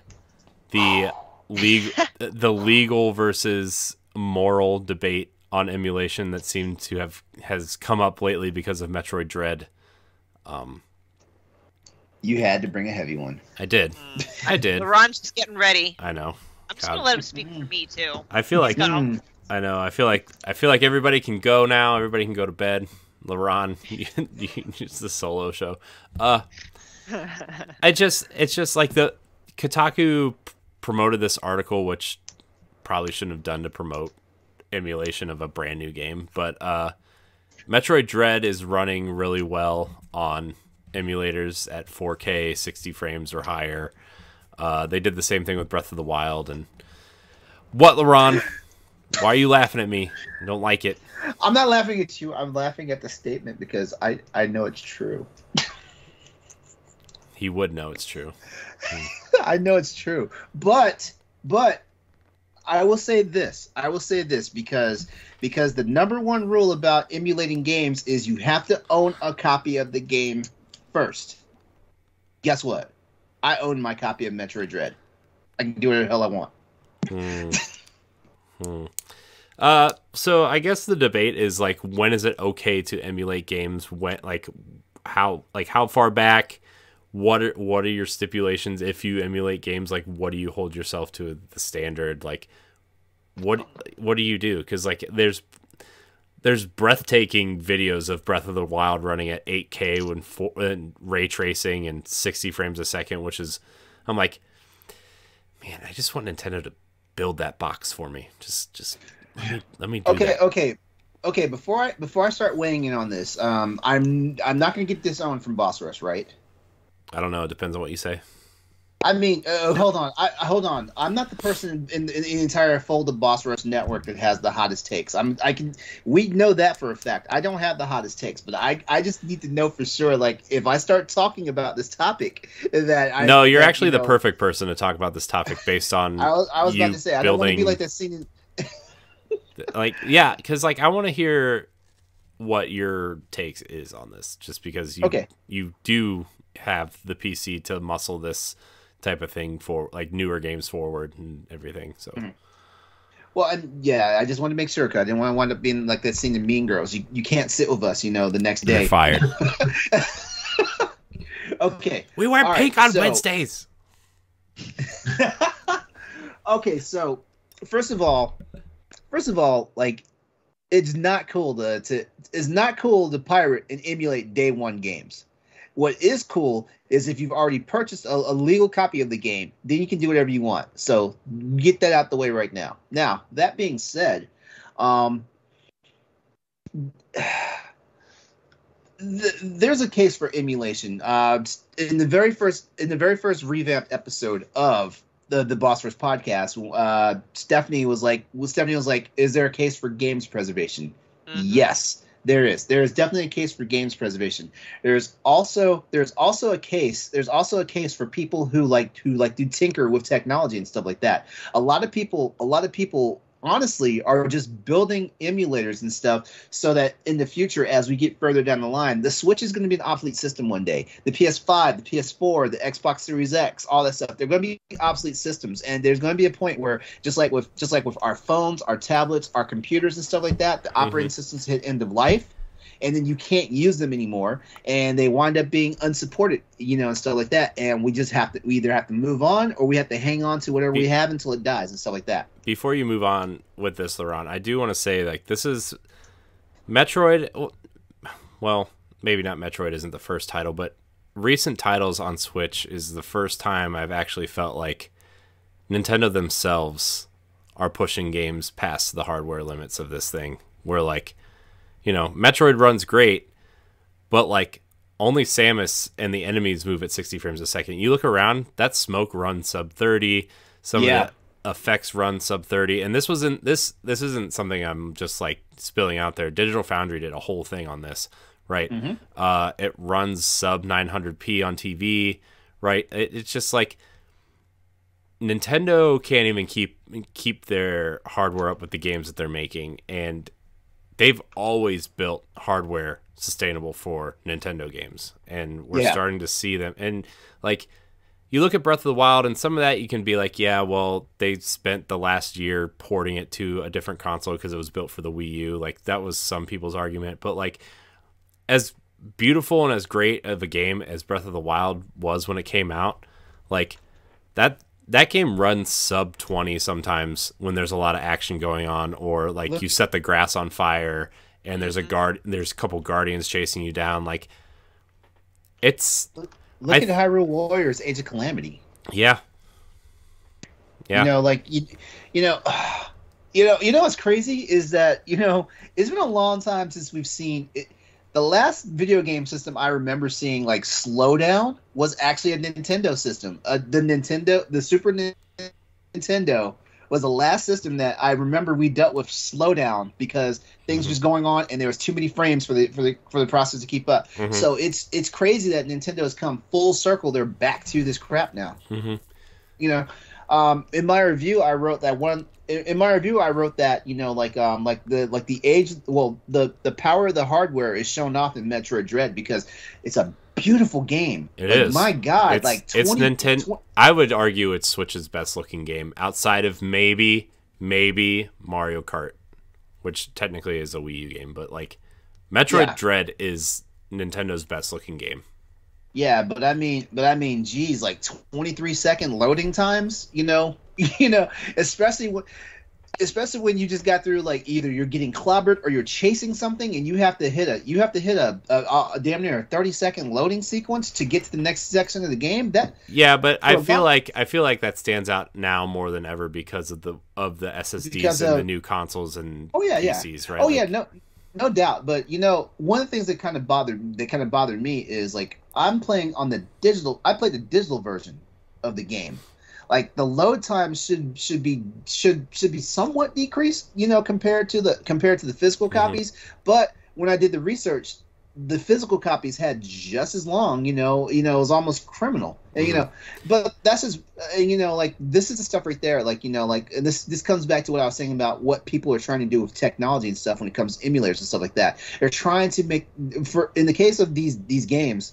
the legal *laughs* the legal versus moral debate on emulation that seemed to have has come up lately because of Metroid Dread. Um, You had to bring a heavy one. I did, I *laughs* did. LeRon's just getting ready. I know. I'm just God. gonna let him speak for me too. I feel like got Hmm. I know. I feel like I feel like everybody can go now. Everybody can go to bed. LeRon, *laughs* it's the solo show. Uh, I just it's just like the Kotaku promoted this article, which probably shouldn't have done to promote emulation of a brand new game, but uh, Metroid Dread is running really well on emulators at 4K, 60 frames or higher. Uh, they did the same thing with Breath of the Wild. And what, LeRon? Why are you laughing at me? I don't like it. I'm not laughing at you. I'm laughing at the statement because I I know it's true. *laughs* he would know it's true. *laughs* I know it's true, but but I will say this. I will say this because because the number one rule about emulating games is you have to own a copy of the game first. Guess what? I own my copy of Metroid Dread. I can do whatever the hell I want. Hmm. hmm. Uh, so I guess the debate is like, when is it okay to emulate games? When, like, how, like, how far back? What are what are your stipulations if you emulate games? Like, what do you hold yourself to the standard? Like, what what do you do? Because like, there's there's breathtaking videos of Breath of the Wild running at 8K when for, and ray tracing and 60 frames a second, which is, I'm like, man, I just want Nintendo to build that box for me. Just just let me, let me okay, that. okay, okay. Before I before I start weighing in on this, um, I'm I'm not going to get this on from Boss Rush, right? I don't know. It depends on what you say. I mean, uh, hold on. I, hold on. I'm not the person in, in, the entire fold of Boss Rush network that has the hottest takes. I'm. I can. We know that for a fact. I don't have the hottest takes, but I. I just need to know for sure. Like, if I start talking about this topic, that I. No, you're that, actually you know, the perfect person to talk about this topic based on. *laughs* I was, I was about to say. I don't want to be building- like that scene. In, *laughs* like yeah because like i want to hear what your takes is on this just because you Okay. you do have the pc to muscle this type of thing for like newer games forward and everything so Mhm. well, and yeah, I just wanted to make sure because I didn't want to wind up being like that scene in Mean Girls. You you can't sit with us, you know, the next you're day. fired *laughs* Okay. we wear All right, pink on so- wednesdays *laughs* okay, so first of all, first of all, like it's not cool to to it's not cool to pirate and emulate day one games. What is cool is if you've already purchased a, a legal copy of the game, then you can do whatever you want. So get that out the way right now. Now that being said, um, *sighs* th- there's a case for emulation. Uh, in the very first in the very first revamped episode of the the Boss Rush podcast, uh, Stephanie was like, well, Stephanie was like, "Is there a case for games preservation?" Mhm. Yes, there is. There is definitely a case for games preservation. There's also there's also a case there's also a case for people who like who like do tinker with technology and stuff like that. A lot of people a lot of people honestly are just building emulators and stuff so that in the future as we get further down the line the switch is going to be an obsolete system one day. The ps5 the ps4 the xbox series x all that stuff they're going to be obsolete systems. And there's going to be a point where just like with just like with our phones our tablets our computers and stuff like that the operating mm-hmm. systems hit end of life and then you can't use them anymore and they wind up being unsupported you know and stuff like that. And we just have to we either have to move on or we have to hang on to whatever we have until it dies and stuff like that. Before you move on with this LeRon, i do want to say like this is metroid well maybe not metroid isn't the first title but recent titles on switch is the first time i've actually felt like nintendo themselves are pushing games past the hardware limits of this thing. Where like you know metroid runs great but like only samus and the enemies move at 60 frames a second. You look around that smoke runs sub 30 some Yeah. of the effects run sub 30 and this wasn't this this isn't something i'm just like spilling out there. Digital foundry did a whole thing on this right? Mhm. uh it runs sub 900p on tv right? It, it's just like nintendo can't even keep keep their hardware up with the games that they're making. And they've always built hardware sustainable for nintendo games and we're Yeah. starting to see them and like you look at Breath of the Wild, and some of that you can be like, yeah, well, they spent the last year porting it to a different console because it was built for the Wii U. Like that was some people's argument, but like as beautiful and as great of a game as Breath of the Wild was when it came out, like that that game runs sub 20 sometimes when there's a lot of action going on or like Look- you set the grass on fire and there's a Mhm. guard there's a couple guardians chasing you down like it's Look I- at Hyrule Warriors: Age of Calamity. yeah Yeah. You know, like you, you know, *sighs* you know, you know what's crazy is that you know it's been a long time since we've seen it. The last video game system I remember seeing like slowdown was actually a Nintendo system. Uh, the Nintendo, the Super Nintendo was the last system that I remember we dealt with slowdown because things Mhm. were just going on and there was too many frames for the for the for the process to keep up. Mhm. So it's it's crazy that Nintendo has come full circle. They're back to this crap now Mhm. you know um in my review i wrote that one in, in my review i wrote that you know like um like the like the age well the the power of the hardware is shown off in metroid dread because it's a beautiful game It It is. my god It's- like it's 20, Ninten- tw- I would argue it's Switch's best looking game outside of maybe maybe Mario Kart, which technically is a Wii U game, but like Metroid Yeah. Dread is Nintendo's best looking game. Yeah but i mean but i mean geez like 23 second loading times you know *laughs* you know especially when especially when you just got through like either you're getting clobbered or you're chasing something and you have to hit a you have to hit a, a, a damn near a 30 second loading sequence to get to the next section of the game that Yeah, but I feel like I feel like that stands out now more than ever because of the of the SSDs Because and the new consoles and Oh, yeah, yeah. PCs, right? Oh Like, yeah, no, no doubt. But you know, one of the things that kind of bothered that kind of bothered me is like I'm playing on the digital. I played the digital version of the game. Like the load time should should be should should be somewhat decreased, you know, compared to the compared to the physical Mhm. copies. But when I did the research, the physical copies had just as long. You know, you know, it was almost criminal. And, you know, but that's just uh, you know like this is the stuff right there like you know like and this this comes back to what i was saying about what people are trying to do with technology and stuff when it comes to emulators and stuff like that they're trying to make for in the case of these these games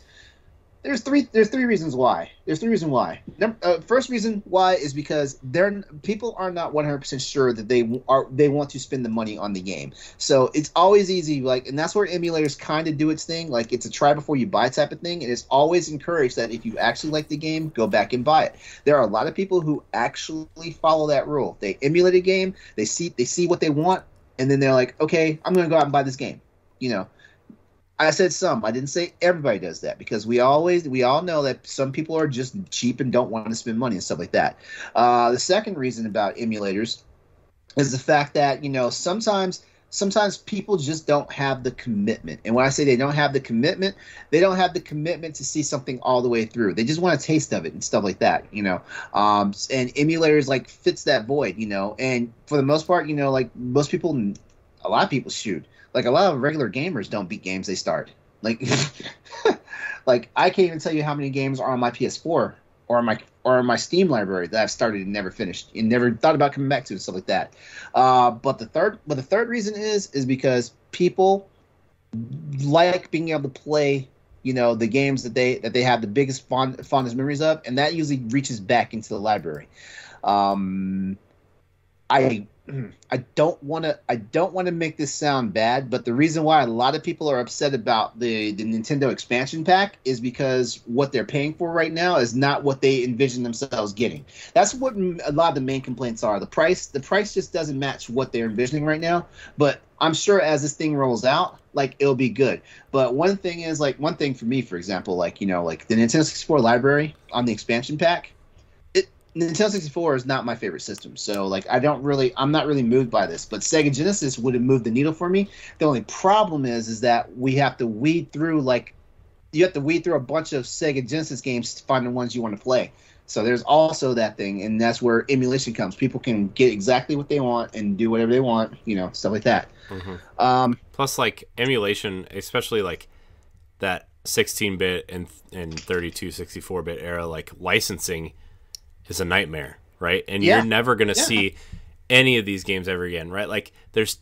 there's three there's three reasons why. There's three reasons why. Number, uh, first reason why is because they're people are not 100% sure that they are they want to spend the money on the game. So it's always easy like and that's where emulators kind of do its thing. Like it's a try before you buy type of thing and it's always encouraged that if you actually like the game go back and buy it. There are a lot of people who actually follow that rule. They emulate a game they see they see what they want and then they're like okay i'm going to go out and buy this game you know I said some. I didn't say everybody does that because we always we all know that some people are just cheap and don't want to spend money and stuff like that. Uh, the second reason about emulators is the fact that you know sometimes sometimes people just don't have the commitment. And when I say they don't have the commitment, they don't have the commitment to see something all the way through. They just want a taste of it and stuff like that, you know. Um, and emulators like fits that void, you know. And for the most part, you know, like most people, a lot of people shoot. Like a lot of regular gamers don't beat games they start. Like, *laughs* like I can't even tell you how many games are on my PS4 or my or my Steam library that I've started and never finished and never thought about coming back to and stuff like that. Uh, but the third, but the third reason is is because people like being able to play, you know, the games that they that they have the biggest fond, fondest memories of, and that usually reaches back into the library. Um, I hmm. I don't want to I don't want to make this sound bad, but the reason why a lot of people are upset about the the Nintendo expansion pack is because what they're paying for right now is not what they envision themselves getting. That's what a lot of the main complaints are. The price the price just doesn't match what they're envisioning right now, but I'm sure as this thing rolls out, like it'll be good. But one thing is like one thing for me, for example, like you know, like the Nintendo 64 library on the expansion pack, Nintendo 64 is not my favorite system, so like I don't really, I'm not really moved by this. But Sega Genesis would have moved the needle for me. The only problem is, is that we have to weed through like, you have to weed through a bunch of Sega Genesis games to find the ones you want to play. So there's also that thing, and that's where emulation comes. People can get exactly what they want and do whatever they want, you know, stuff like that. Mhm. Um, Plus, like emulation, especially like that 16-bit and and 32, 64-bit era, like licensing is a nightmare, right? And Yeah. you're never gonna Yeah. see any of these games ever again, right? Like there's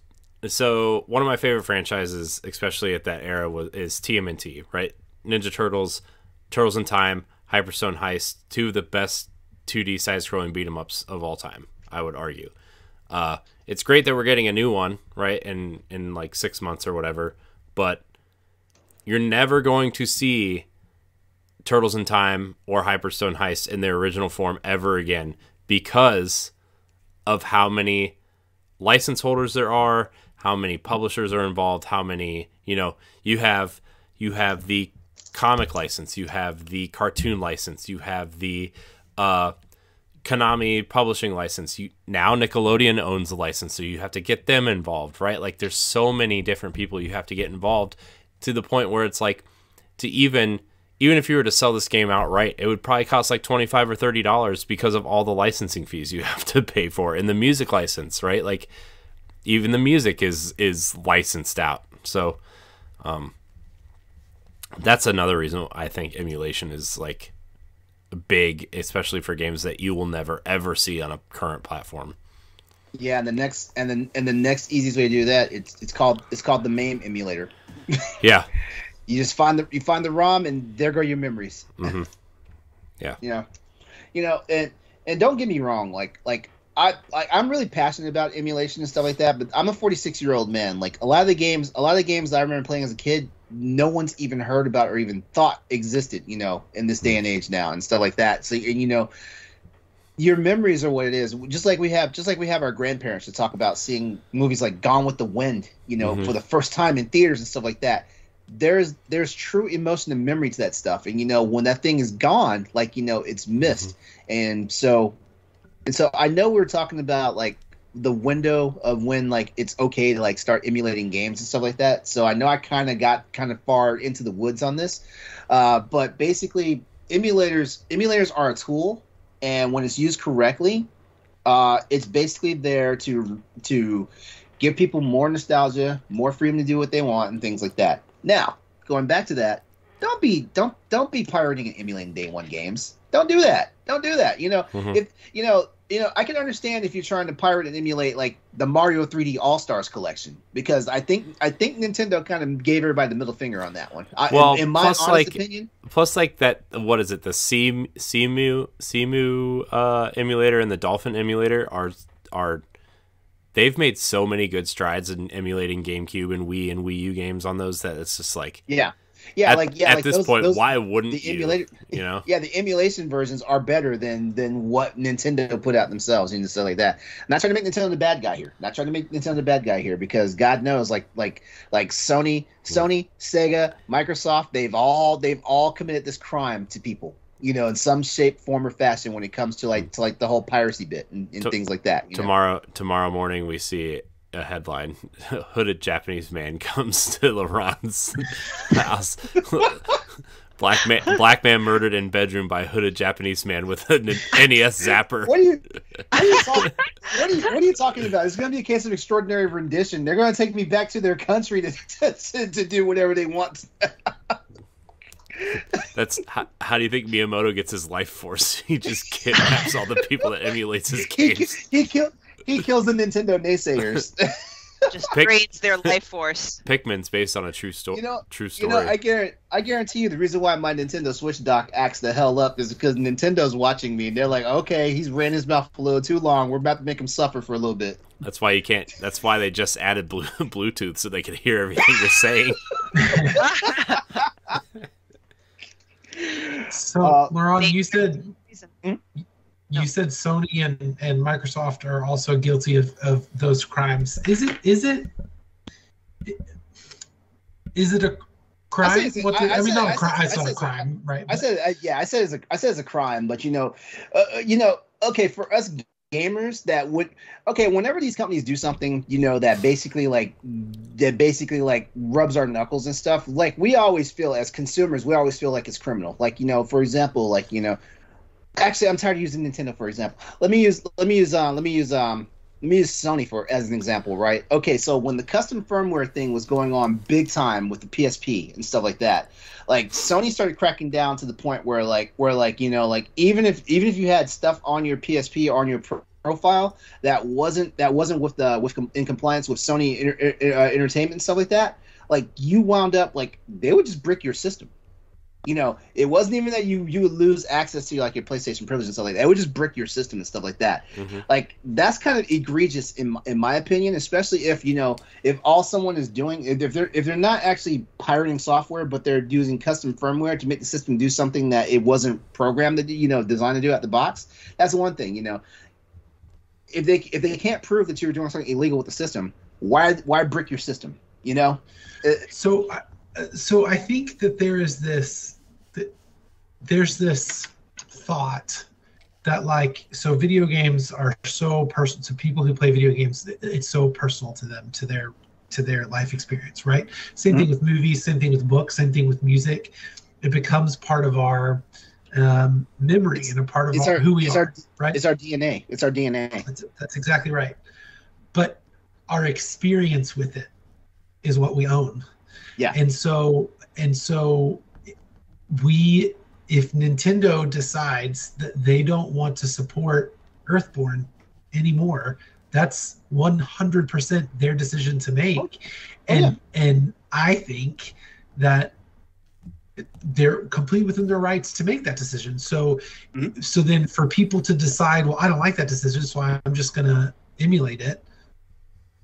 so one of my favorite franchises, especially at that era, was is TMNT, right? Ninja Turtles, Turtles in Time, Hyperstone Heist, two of the best 2D side-scrolling beat 'em ups of all time. I would argue. Uh, it's great that we're getting a new one, right? In in like six months or whatever, but you're never going to see Turtles in Time or Hyperstone Heist in their original form ever again because of how many license holders there are, how many publishers are involved, how many, you know, you have you have the comic license, you have the cartoon license, you have the uh Konami publishing license. You now Nickelodeon owns the license, so you have to get them involved, right? Like there's so many different people you have to get involved to the point where it's like to even even if you were to sell this game outright, it would probably cost like twenty five or thirty dollars because of all the licensing fees you *laughs* have to pay for and the music license, right? Like even the music is is licensed out. So um that's another reason I think emulation is like big, especially for games that you will never ever see on a current platform. Yeah, and the next and then and the next easiest way to do that it's it's called it's called the MAME emulator. *laughs* yeah. You just find the you find the ROM and there go your memories. Mm-hmm. Yeah. you know, you know, and and don't get me wrong, like like I like I'm really passionate about emulation and stuff like that, but I'm a 46 year old man. Like a lot of the games, a lot of the games that I remember playing as a kid, no one's even heard about or even thought existed, you know, in this day and age now and stuff like that. So and you know, your memories are what it is. Just like we have, just like we have our grandparents to talk about seeing movies like Gone with the Wind, you know, Mhm. for the first time in theaters and stuff like that. There's there's true emotion and memory to that stuff, and you know when that thing is gone, like you know it's missed, and so and so I know we were talking about like the window of when like it's okay to like start emulating games and stuff like that. So I know I kind of got kind of far into the woods on this, uh, but basically emulators emulators are a tool, and when it's used correctly, uh, it's basically there to to give people more nostalgia, more freedom to do what they want, and things like that. Now going back to that, don't be don't don't be pirating and emulating day one games. Don't do that. Don't do that. You know, Mhm. if you know, you know, I can understand if you're trying to pirate and emulate like the Mario 3D All Stars collection because I think I think Nintendo kind of gave everybody the middle finger on that one. I, Well, in, in my plus, honest like, opinion, Plus, like that, what is it? The Sea Cemu Cemu uh, emulator and the Dolphin emulator are are they've made so many good strides in emulating GameCube and Wii and Wii U games on those that it's just like yeah, yeah, at, like yeah, at like this those, point, those, why wouldn't the you? emulator, You know, *laughs* yeah, the emulation versions are better than than what Nintendo put out themselves and stuff like that. I'm not trying to make Nintendo the bad guy here. Not trying to make Nintendo the bad guy here because God knows, like like like Sony, Sony, Sega, Microsoft, they've all they've all committed this crime to people. You know, in some shape, form, or fashion, when it comes to like mm. to like the whole piracy bit and, and To- things like that. You know? tomorrow tomorrow morning we see a headline: *laughs* hooded Japanese man comes to LeRon's *laughs* house. *laughs* Black man, black man murdered in bedroom by hooded Japanese man with a NES zapper. What are you? What are you, talk, what, are you what are you talking about? It's going to be a case of extraordinary rendition. They're going to take me back to their country to to, to do whatever they want. That's how, how do you think Miyamoto gets his life force? *laughs* He just kidnaps all the people that emulates his he, games. he kills he kills the Nintendo naysayers. *laughs* Just Pick- drains their life force. Pikmin's based on a true story. You know- true you story. know, I guarantee I guarantee you the reason why my Nintendo Switch dock acts the hell up is because Nintendo's watching me and they're like, okay, he's ran his mouth a little too long. We're about to make him suffer for a little bit. that's why you can't. That's why they just added *laughs* Bluetooth so they could hear everything you're saying. So, Uh, LeRon, you said No. you said Sony and, and Microsoft are also guilty of, of those crimes. Is it is it is it a crime? I said- What the- I- I, I mean, said- not I a crime. said- It's I not a crime, right? I said, I, yeah, I said it's a, I said it's a crime, but you know, uh, uh, you know, okay, for us gamers, that would, okay, whenever these companies do something, you know, that basically like, that basically like rubs our knuckles and stuff, like we always feel as consumers, we always feel like it's criminal. Like, you know, for example, like, you know, actually, I'm tired of using Nintendo for example. Let me use, let me use, um, let me use, um, me use Sony for as an example, right? Okay, so when the custom firmware thing was going on big time with the PSP and stuff like that, like Sony started cracking down to the point where like where like you know like even if even if you had stuff on your PSP or on your pro- profile that wasn't that wasn't with the with com- in compliance with Sony inter- uh, entertainment and stuff like that, like you wound up like they would just brick your system. You know, it wasn't even that you you would lose access to like your PlayStation privilege and stuff like that. It would just brick your system and stuff like that. Mhm. Like that's kind of egregious in in my opinion, especially if you know if all someone is doing if if they're if they're not actually pirating software, but they're using custom firmware to make the system do something that it wasn't programmed to do, you know, designed to do out the box. That's one thing, you know. If they if they can't prove that you were doing something illegal with the system, why why brick your system? You know, so I- uh, so i think that there is this that there's this thought that like so video games are so personal to people who play video games it's so personal to them to their to their life experience right same thing with movies same thing with books same thing with music it becomes part of our um, memory It's- and a part of our, our who we are our right it's our DNA. It's our DNA. that's, that's exactly right. But our experience with it is what we own. Yeah. And so and so we if Nintendo decides that they don't want to support EarthBound anymore, that's 100% their decision to make. Oh, and yeah. and I think that they're complete within their rights to make that decision. So Mhm. so then for people to decide, well, I don't like that decision, so I'm just gonna emulate it.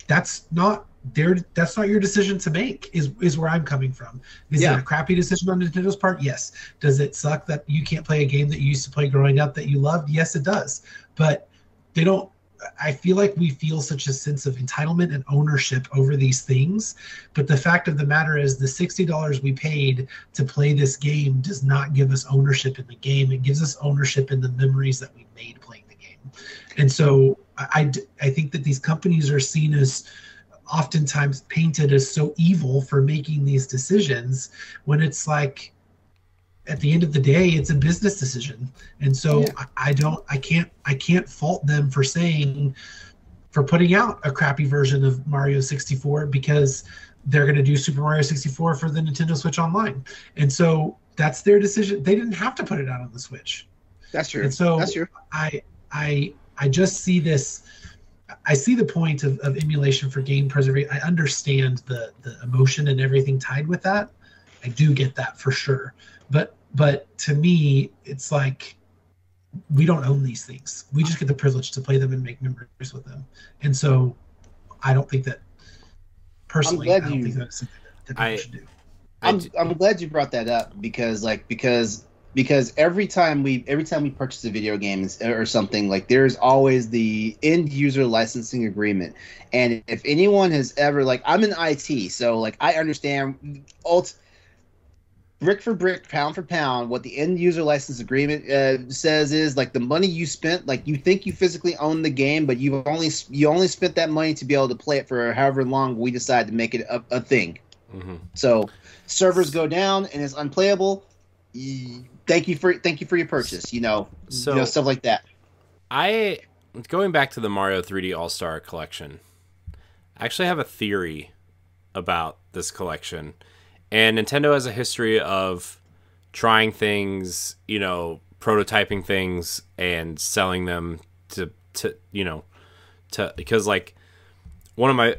That's not their that's not your decision to make, is is where I'm coming from. Is Yeah. it a crappy decision on Nintendo's part? Yes. Does it suck that you can't play a game that you used to play growing up that you loved? Yes, it does. But they don't I feel like we feel such a sense of entitlement and ownership over these things. But the fact of the matter is, the $60 we paid to play this game does not give us ownership in the game. It gives us ownership in the memories that we made playing the game. And so I I think that these companies are seen as oftentimes painted as so evil for making these decisions when it's like, at the end of the day it's a business decision and so Yeah. I, I don't i can't i can't fault them for saying for putting out a crappy version of mario 64 because they're going to do super mario 64 for the nintendo switch online and so that's their decision they didn't have to put it out on the switch That's true. And so- That's true. I I I just see this. I see the point of, of emulation for game preservation. I understand the the emotion and everything tied with that. I do get that for sure. But but to me, it's like we don't own these things. We just get the privilege to play them and make memories with them. And so I don't think that personally, I glad don't you- think that's something that, that people I- should do. I I'm d- I'm glad you brought that up because like because because every time we every time we purchase a video game or something like there's always the end user licensing agreement and if anyone has ever like I'm in IT so like I understand ult brick for brick pound for pound what the end user license agreement uh, says is like the money you spent like you think you physically own the game but you only you only spent that money to be able to play it for however long we decide to make it a, a thing mhm. so servers go down and it's unplayable. Thank you for thank you for your purchase. You know, So- you know stuff like that. I going back to the Mario 3D All Star collection. I actually have a theory about this collection, and Nintendo has a history of trying things, you know, prototyping things and selling them to to you know to because like one of my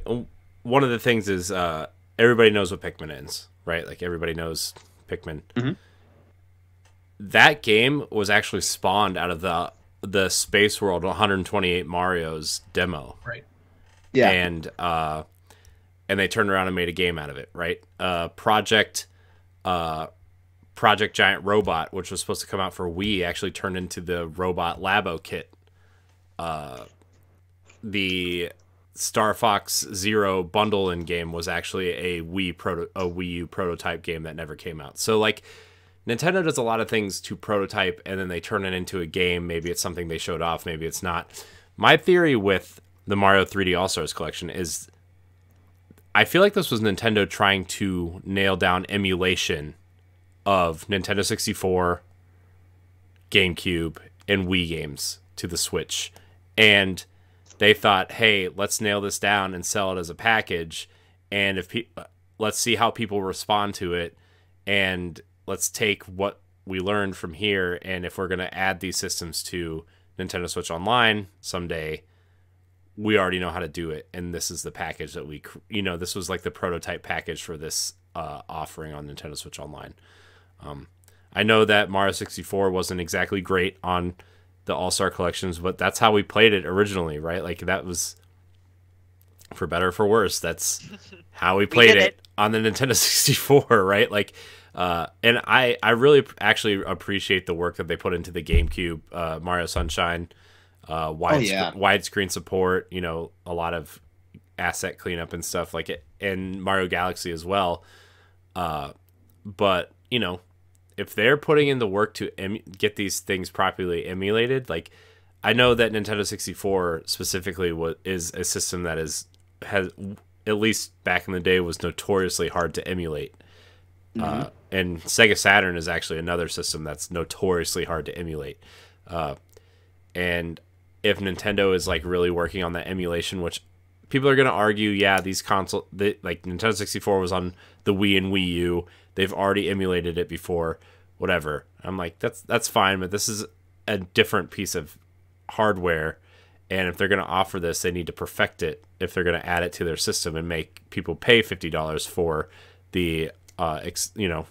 one of the things is uh everybody knows what Pikmin is, right? Like everybody knows Pikmin. Mhm. That game was actually spawned out of the the Space World 128 Mario's demo Right. Yeah, and uh, and they turned around and made a game out of it, right? Uh, Project uh, Project Giant Robot, which was supposed to come out for Wii, actually turned into the Robot Labo kit. Uh, the Star Fox Zero bundle in game was actually a Wii proto a Wii U prototype game that never came out. So like Nintendo does a lot of things to prototype and then they turn it into a game. Maybe it's something they showed off, maybe it's not. My theory with the Mario 3D All Stars collection is I feel like this was Nintendo trying to nail down emulation of Nintendo 64, GameCube, and Wii games to the Switch. And they thought, hey, let's nail this down and sell it as a package. And if pe- let's see how people respond to it. And let's take what we learned from here. And if we're going to add these systems to Nintendo Switch Online someday, we already know how to do it. And this is the package that we, you know, this was like the prototype package for this uh, offering on Nintendo Switch Online. Um, I know that Mario 64 wasn't exactly great on the All Star collections, but that's how we played it originally, right? Like that was for better or for worse. That's *laughs* how we played did it, it. on the Nintendo *laughs* 64, right? Like, uh, and I I really actually appreciate the work that they put into the GameCube, uh, Mario Sunshine, uh, wide Oh, yeah. widescreen support. You know, a lot of asset cleanup and stuff like it, and Mario Galaxy as well. Uh, but you know, if they're putting in the work to em- get these things properly emulated, like I know that Nintendo 64 specifically was is a system that is has at least back in the day was notoriously hard to emulate. Uh, and Sega Saturn is actually another system that's notoriously hard to emulate. Uh, and if Nintendo is like really working on that emulation, which people are going to argue, yeah, these console, like Nintendo 64 was on the Wii and Wii U, they've already emulated it before, whatever. I'm like, that's that's fine, but this is a different piece of hardware, and if they're going to offer this, they need to perfect it. If they're going to add it to their system and make people pay fifty dollars for the, uh, ex, you know,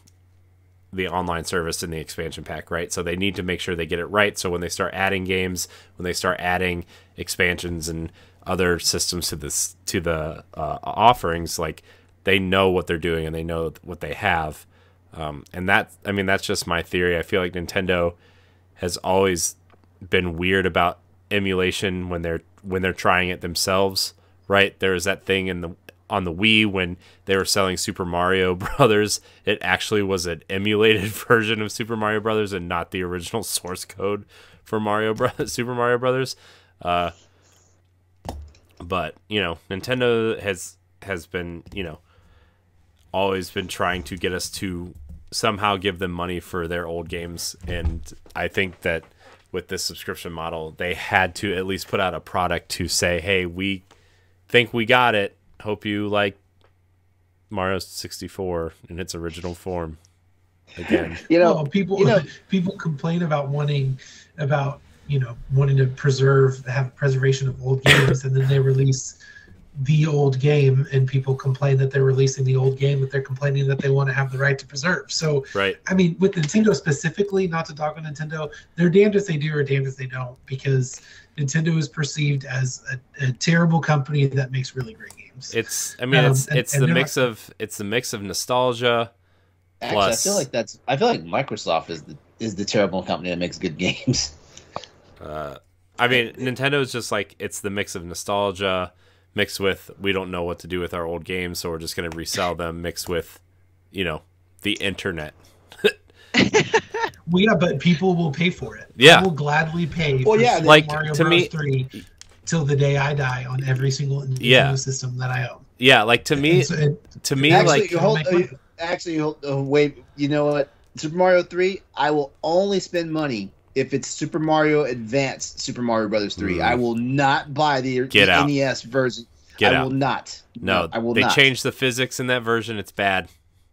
the online service and the expansion pack, right? So they need to make sure they get it right. So when they start adding games, when they start adding expansions and other systems to this to the uh, offerings, like they know what they're doing and they know what they have. Um, and that, I mean, that's just my theory. I feel like Nintendo has always been weird about emulation when they're when they're trying it themselves, right? There is that thing in the on the Wii when they were selling Super Mario *laughs* Brothers, it actually was an emulated *laughs* version of Super Mario Brothers and not the original *laughs* source code for Mario Super Mario Brothers. Uh, but you know, Nintendo has has been you know always been trying to get us to somehow give them money for their old games, and I think that with this subscription model, they had to at least put out a product to say, "Hey, we think we got it. Hope you like Mario 64 in its original form." Again, *laughs* You know, well, people you know- *laughs* people complain about wanting about you know wanting to preserve have preservation of old games, and then they release the old game, and people complain that they're releasing the old game, but they're complaining that they want to have the right to preserve. So right? I mean, with Nintendo specifically, not to dog on Nintendo, they're damned if they do or damned if they don't, because Nintendo is perceived as a, a terrible company that makes really great games. It's I mean Um, it's and- it's and the they're mix not- of it's the mix of nostalgia. actually, plus- I feel like that's. I feel like Microsoft is the is the terrible company that makes good games. *laughs* Uh, I mean, Nintendo is just like it's the mix of nostalgia mixed with we don't know what to do with our old games, so we're just gonna resell them. Mixed with, you know, the internet. *laughs* Well, yeah, but people will pay for it. Yeah. I will gladly pay. Well, for yeah, like, Mario to Bros. me- three till the day I die on every single Nintendo Yeah. system that I own. Yeah, like to me, so- and- to me, actually, like you hold, make uh, money. actually, hold, uh, wait. You know what? Super Mario Three. I will only spend money if it's Super Mario Advance Super Mario Brothers Three. Mm. I will not buy the, Get the out. NES version. get I out. will not. No, I will not. they not. changed the physics in that version. It's bad.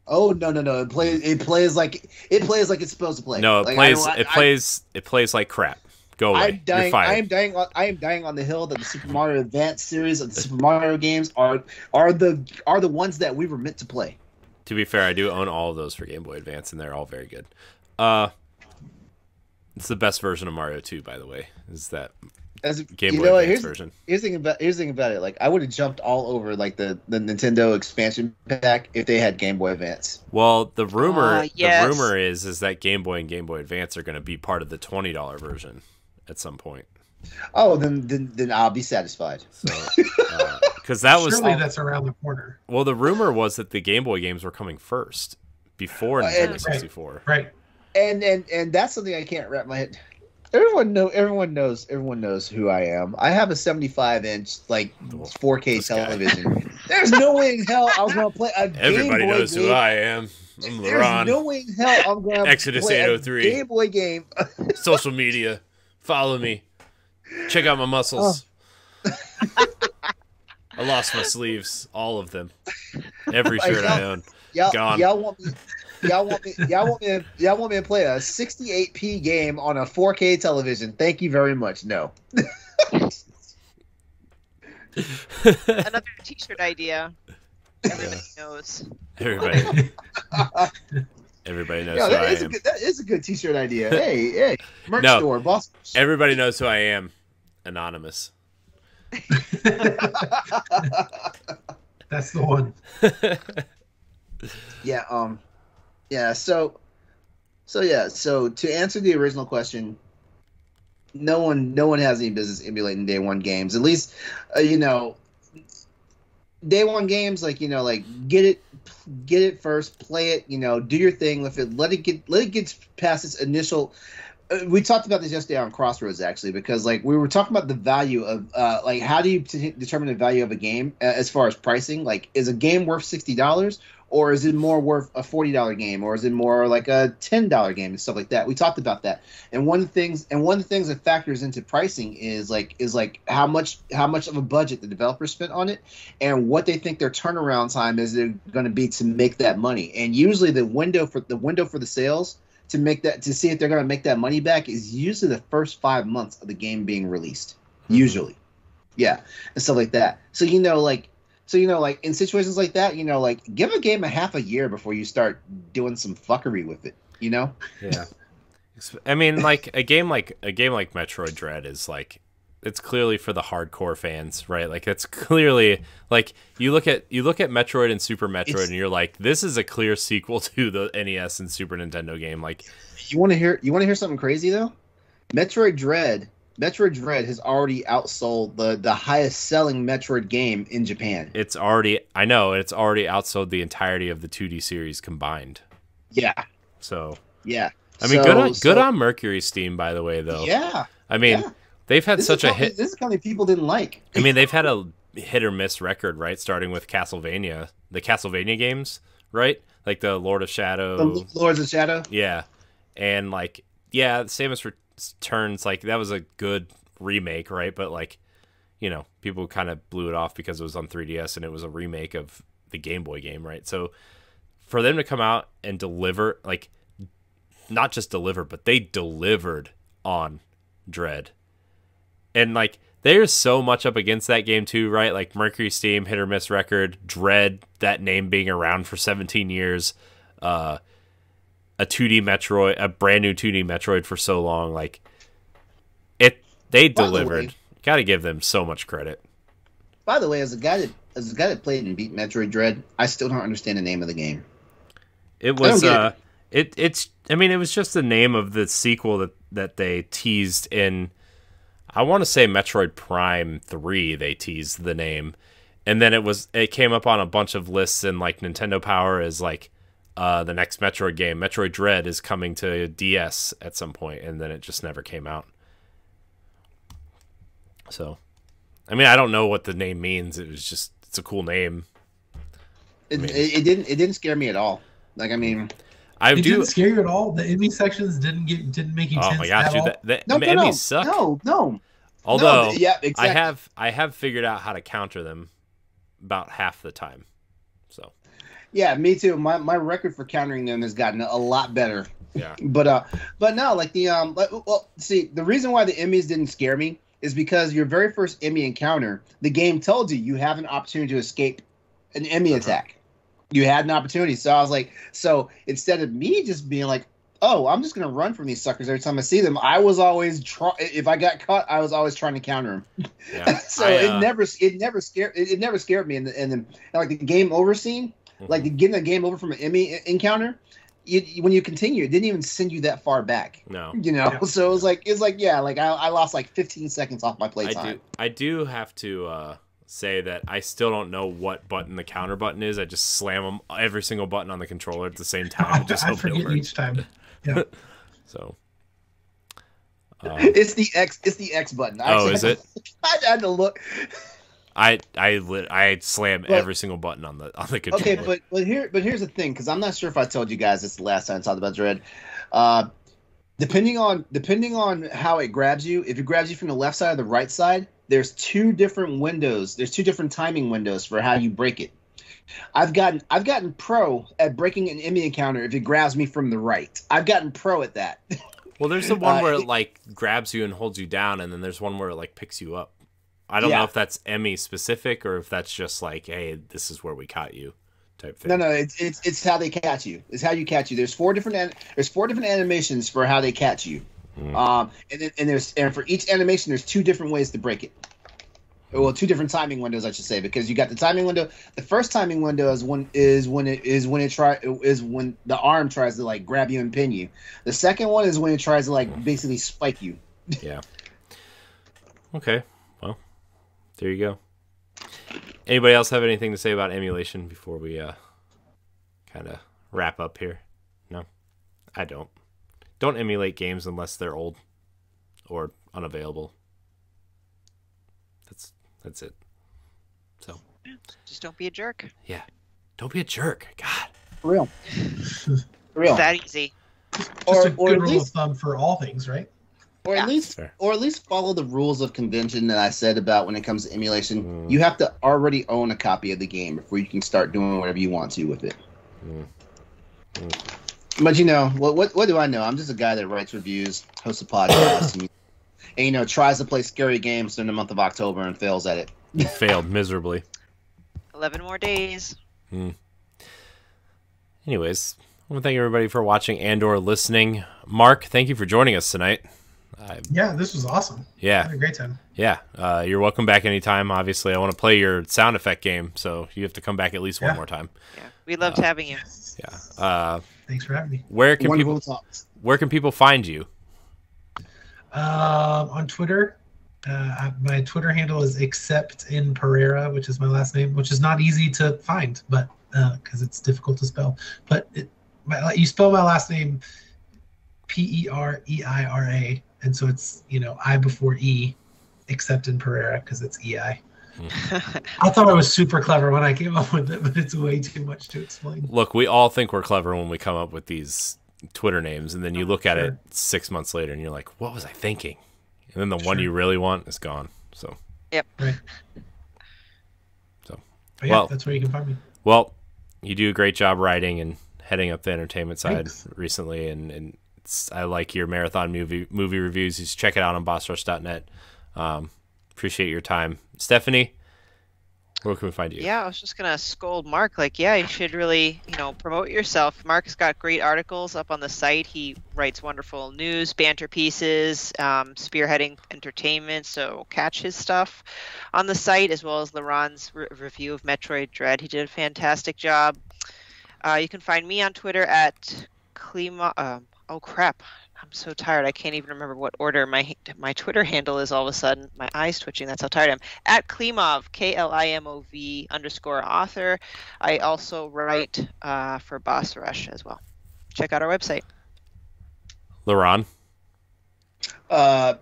Oh no no no! It plays it plays like it plays like it's supposed to play. No, it Like, plays. don't- it I- plays. it plays like crap. Go away. I'm You're dying. I am dying. On, I am dying on the hill that the Super Mario Advance series of the Super Mario games are are the are the ones that we were meant to play. To be fair, I do own all of those for Game Boy Advance, and they're all very good. Uh, it's the best version of Mario 2, by the way. Is that As Game you Boy know what, Advance here's, version? here's the thing about here's the thing about it. Like I would have jumped all over like the the Nintendo expansion pack if they had Game Boy Advance. Well, the rumor, Ah, yes. the rumor is, is that Game Boy and Game Boy Advance are going to be part of the twenty dollar version at some point. Oh, then then, then I'll be satisfied. So, *laughs* because that was surely that's around the corner, well, the rumor was that the Game Boy games were coming first before Uh, Nintendo and- sixty four. right? And and and that's something I can't wrap my head. Everyone know. Everyone knows. Everyone knows who I am. I have a 75 inch like 4K This television. There's no way in hell I was gonna play a *laughs* Everybody Game Boy knows game. who I am. I'm There's LeRon. no way in hell I'm gonna Exodus play a 803. Game Boy game. *laughs* Social media, follow me. Check out my muscles. Oh. I lost my sleeves, all of them. Every shirt I y'all- own. Y'all, Gone. y'all want me? Y'all want me? Y'all want me? To, y'all want me to play a 68p game on a 4K television? Thank you very much. No. Another T-shirt idea. Everybody knows. Everybody. *laughs* Everybody knows Yeah, who that I is, a am. good, that is a good t-shirt idea. Hey, hey, merch No. store, boss. Everybody knows who I am. Anonymous. *laughs* That's the one. *laughs* yeah, um, yeah. So, so yeah. So to answer the original question, no one, no one has any business emulating day one games. At least, uh, you know, day one games like you know, like get it, get it first, play it. You know, do your thing with it. Let it get, let it get past its initial. Uh, we talked about this yesterday on Crossroads actually because like we were talking about the value of uh, like how do you t- determine the value of a game uh, as far as pricing like is a game worth sixty dollars or is it more worth a forty dollar game or is it more like a ten dollar game and stuff like that? We talked about that. And one of the things and one of the things that factors into pricing is like is like how much how much of a budget the developer spent on it and what they think their turnaround time is they're going to be to make that money. And usually the window for the window for the sales to make that to see if they're going to make that money back is usually the first five months of the game being released mm-hmm. usually. Yeah and stuff like that. So you know like so you know like in situations like that you know like give a game a half a year before you start doing some fuckery with it you know Yeah. I mean, like a game like a game like Metroid Dread is like it's clearly for the hardcore fans, right? Like it's *laughs* clearly like you look at you look at Metroid and Super Metroid, It's- and you're like, this is a clear sequel *laughs* to the NES and Super Nintendo game. Like, you want to hear you want to hear something crazy though metroid dread metroid dread has already outsold the the highest selling metroid game in japan it's already I know it's already outsold the entirety of the 2D series combined. yeah So yeah I mean, So- good on good on Mercury Steam, by the way. Though yeah I mean, yeah. they've had this such a hit. this is a company people didn't like I mean, they've had a hit or miss record, right? Starting with Castlevania, the Castlevania games, right? Like the Lord of Shadow. the lords of shadow Yeah. And like, yeah, Samus Returns, like that was a good remake, right? But like, you know, people kind of blew it off because it was on 3DS and it was a remake of the Game Boy game, right? So for them to come out and deliver, like, not just deliver, but they delivered on Dread. And like, there's so much up against that game too, right? Like Mercury Steam, hit or miss record, Dread, that name being around for 17 years, uh, a 2D Metroid, a brand new 2D Metroid for so long. Like, it, they By the delivered. way- Got to give them so much credit. by the way as a guy that as a guy that played and beat metroid dread i still don't understand the name of the game It was, get it. uh, it, it's, I mean, it was just the name of the sequel that, that they teased in, I want to say Metroid Prime 3, they teased the name. And then it was, it came up on a bunch of lists and like Nintendo Power is like, uh, the next Metroid game, Metroid Dread, is coming to DS at some point, and then it just never came out. So, I mean, I don't know what the name means. It was just, it's a cool name. it, mean- it, it didn't it didn't scare me at all like i mean I It do. didn't scare you at all. The enemy sections didn't get didn't make you Oh tense my gosh, at dude, all. that, that no the no no enemies suck. no no Although, no, yeah exactly I have I have figured out how to counter them about half the time. Yeah, me too. My my record for countering them has gotten a lot better. yeah, But uh, but no, like the um, like, well, see, the reason why the Emmys didn't scare me is because your very first Emmy encounter, the game told you you have an opportunity to escape an Emmy Uh-huh. attack. You had an opportunity, so I was like, so instead of me just being like, oh, I'm just gonna run from these suckers every time I see them, I was always try. If I got caught, I was always trying to counter them. yeah. *laughs* so I, it uh, never it never scared it, it never scared me and the, and then like the game over scene. Like getting a game over from an Emmy encounter you, you- when you continue it didn't even send you that far back no. you know Yeah. so it was like it's like yeah like I, I lost like 15 seconds off my I playtime do I do have to uh, say that I still don't know what button the counter button is. I just slam them every single button on the controller at the same *laughs* time. I, just I forget works. each time. Yeah. *laughs* So. Um, *laughs* it's the X it's the X button I Oh, is it? to- I had to look I I I slam But- every single button on the on the controller. okay but but here but here's the thing because I'm not sure if I told you guys this the last time I talked about Dread uh depending on depending on how it grabs you if it grabs you from the left side or the right side there's two different windows there's two different timing windows for how you break it i've gotten i've gotten pro at breaking an enemy encounter if it grabs me from the right i've gotten pro at that Well, there's the *laughs* one Uh, where it- it like grabs you and holds you down, and then there's one where it like picks you up. I don't Yeah. know if that's Emmy specific or if that's just like, hey, this is where we caught you, type thing. No, no, it's it's it's how they catch you. It's how you catch you. There's four different there's four different animations for how they catch you. Hmm. Um, and then, and there's and for each animation, there's two different ways to break it. Well, two different timing windows, I should say, because you got the timing window. The first timing window is when is when it is when it try is when the arm tries to like grab you and pin you. The second one is when it tries to like basically spike you. Yeah. Okay. Well, there you go. Anybody else have anything to say about emulation before we uh kind of wrap up here? No. I don't. Don't emulate games unless they're old or unavailable. That's that's it. So, Just don't be a jerk. yeah. Don't be a jerk. God. For real. *laughs* For real. That easy. Just Or- a good at rule least- of thumb for all things, right? Or Yeah. at least Fair. or at least follow the rules of convention that I said about when it comes to emulation. Mm. You have to already own a copy of the game before you can start doing whatever you want to with it. Mm. But you know, what what what do I know? I'm just a guy that writes reviews, hosts a podcast, and, *coughs* and you know, tries to play scary games during the month of October and fails at it. You failed miserably. 11 more days. Anyways, I want to thank everybody for watching and or listening. Mark, thank you for joining us tonight. I, Yeah, this was awesome. Yeah, had a great time. yeah. Uh, you're welcome back anytime. Obviously, I want to play your sound effect game, so you have to come back at least one more time. Yeah. We loved having you. Yeah. Uh, Thanks for having me. where can Wonderful people talks. Where can people find you? Um, on Twitter, uh, my Twitter handle is except in Pereira, which is my last name, which is not easy to find, but because it's difficult to spell. But it, my, you spell my last name P E R E I R A, and so it's you know I before E, except in Pereira because it's E I. Hmm. I thought I was super clever when I came up with it, but it's way too much to explain. Look, we all think we're clever when we come up with these Twitter names, and then you oh, look at Sure. it six months later, and you're like, "What was I thinking?" And then the one you really want is gone. So, yep. Right. So, But yeah, well- that's where you can find me. well, you do a great job writing and heading up the entertainment side Thanks. recently, and and it's, I like your marathon movie movie reviews. Just check it out on BossRush.net. Um, appreciate your time, Stephanie. Where can we find you? Yeah, I was just gonna scold Mark. Like, yeah, you should really, you know, promote yourself. Mark's got great articles up on the site. He writes wonderful news, banter pieces, um, spearheading entertainment. So catch his stuff on the site as well as LeRon's re- review of Metroid Dread. He did a fantastic job. Uh, you can find me on Twitter at Klima. Uh, oh crap! I'm so tired. I can't even remember what order my my Twitter handle is. All of a sudden, my eyes twitching. That's how tired I am at Klimov, K L I M O V underscore author. I also write uh, for Boss Rush as well. Check out our website. LeRon. Uh,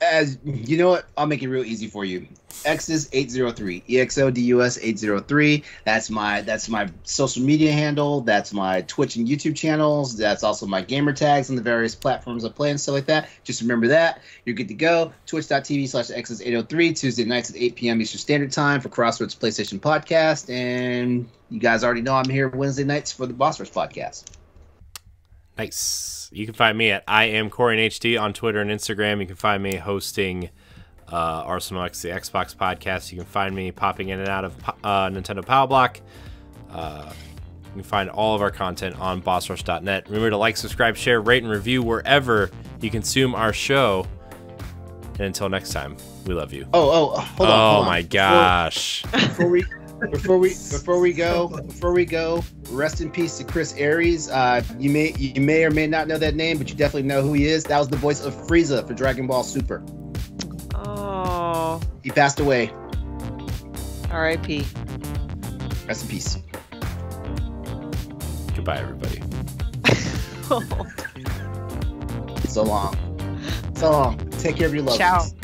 as you know what, I'll make it real easy for you. Exodus eight zero three, E X O D U S eight zero three. That's my that's my social media handle. That's my Twitch and YouTube channels. That's also my gamer tags on the various platforms I play and stuff like that. Just remember that you're good to go. Twitch.tv slash Exodus eight zero three Tuesday nights at eight p.m. Eastern Standard Time for Crossroads PlayStation Podcast, and you guys already know I'm here Wednesday nights for the Boss Rush Podcast. Nice. You can find me at I am Corey in HD on Twitter and Instagram. You can find me hosting uh, Arsenal X, the Xbox podcast. You can find me popping in and out of uh, Nintendo Power Block. Uh, you can find all of our content on bossrush.net. Remember to like, subscribe, share, rate, and review wherever you consume our show. And until next time, we love you. Oh, oh, hold on. oh hold on. my Before- gosh. before we before we before we go *laughs* before we go rest in peace to Chris Ayres. Uh you may you may or may not know that name but you definitely know who he is. That was the voice of frieza for dragon ball super. Oh, he passed away. R.I.P. rest in peace. Goodbye, everybody. *laughs* so long. So long. Take care of your loved Ciao. ones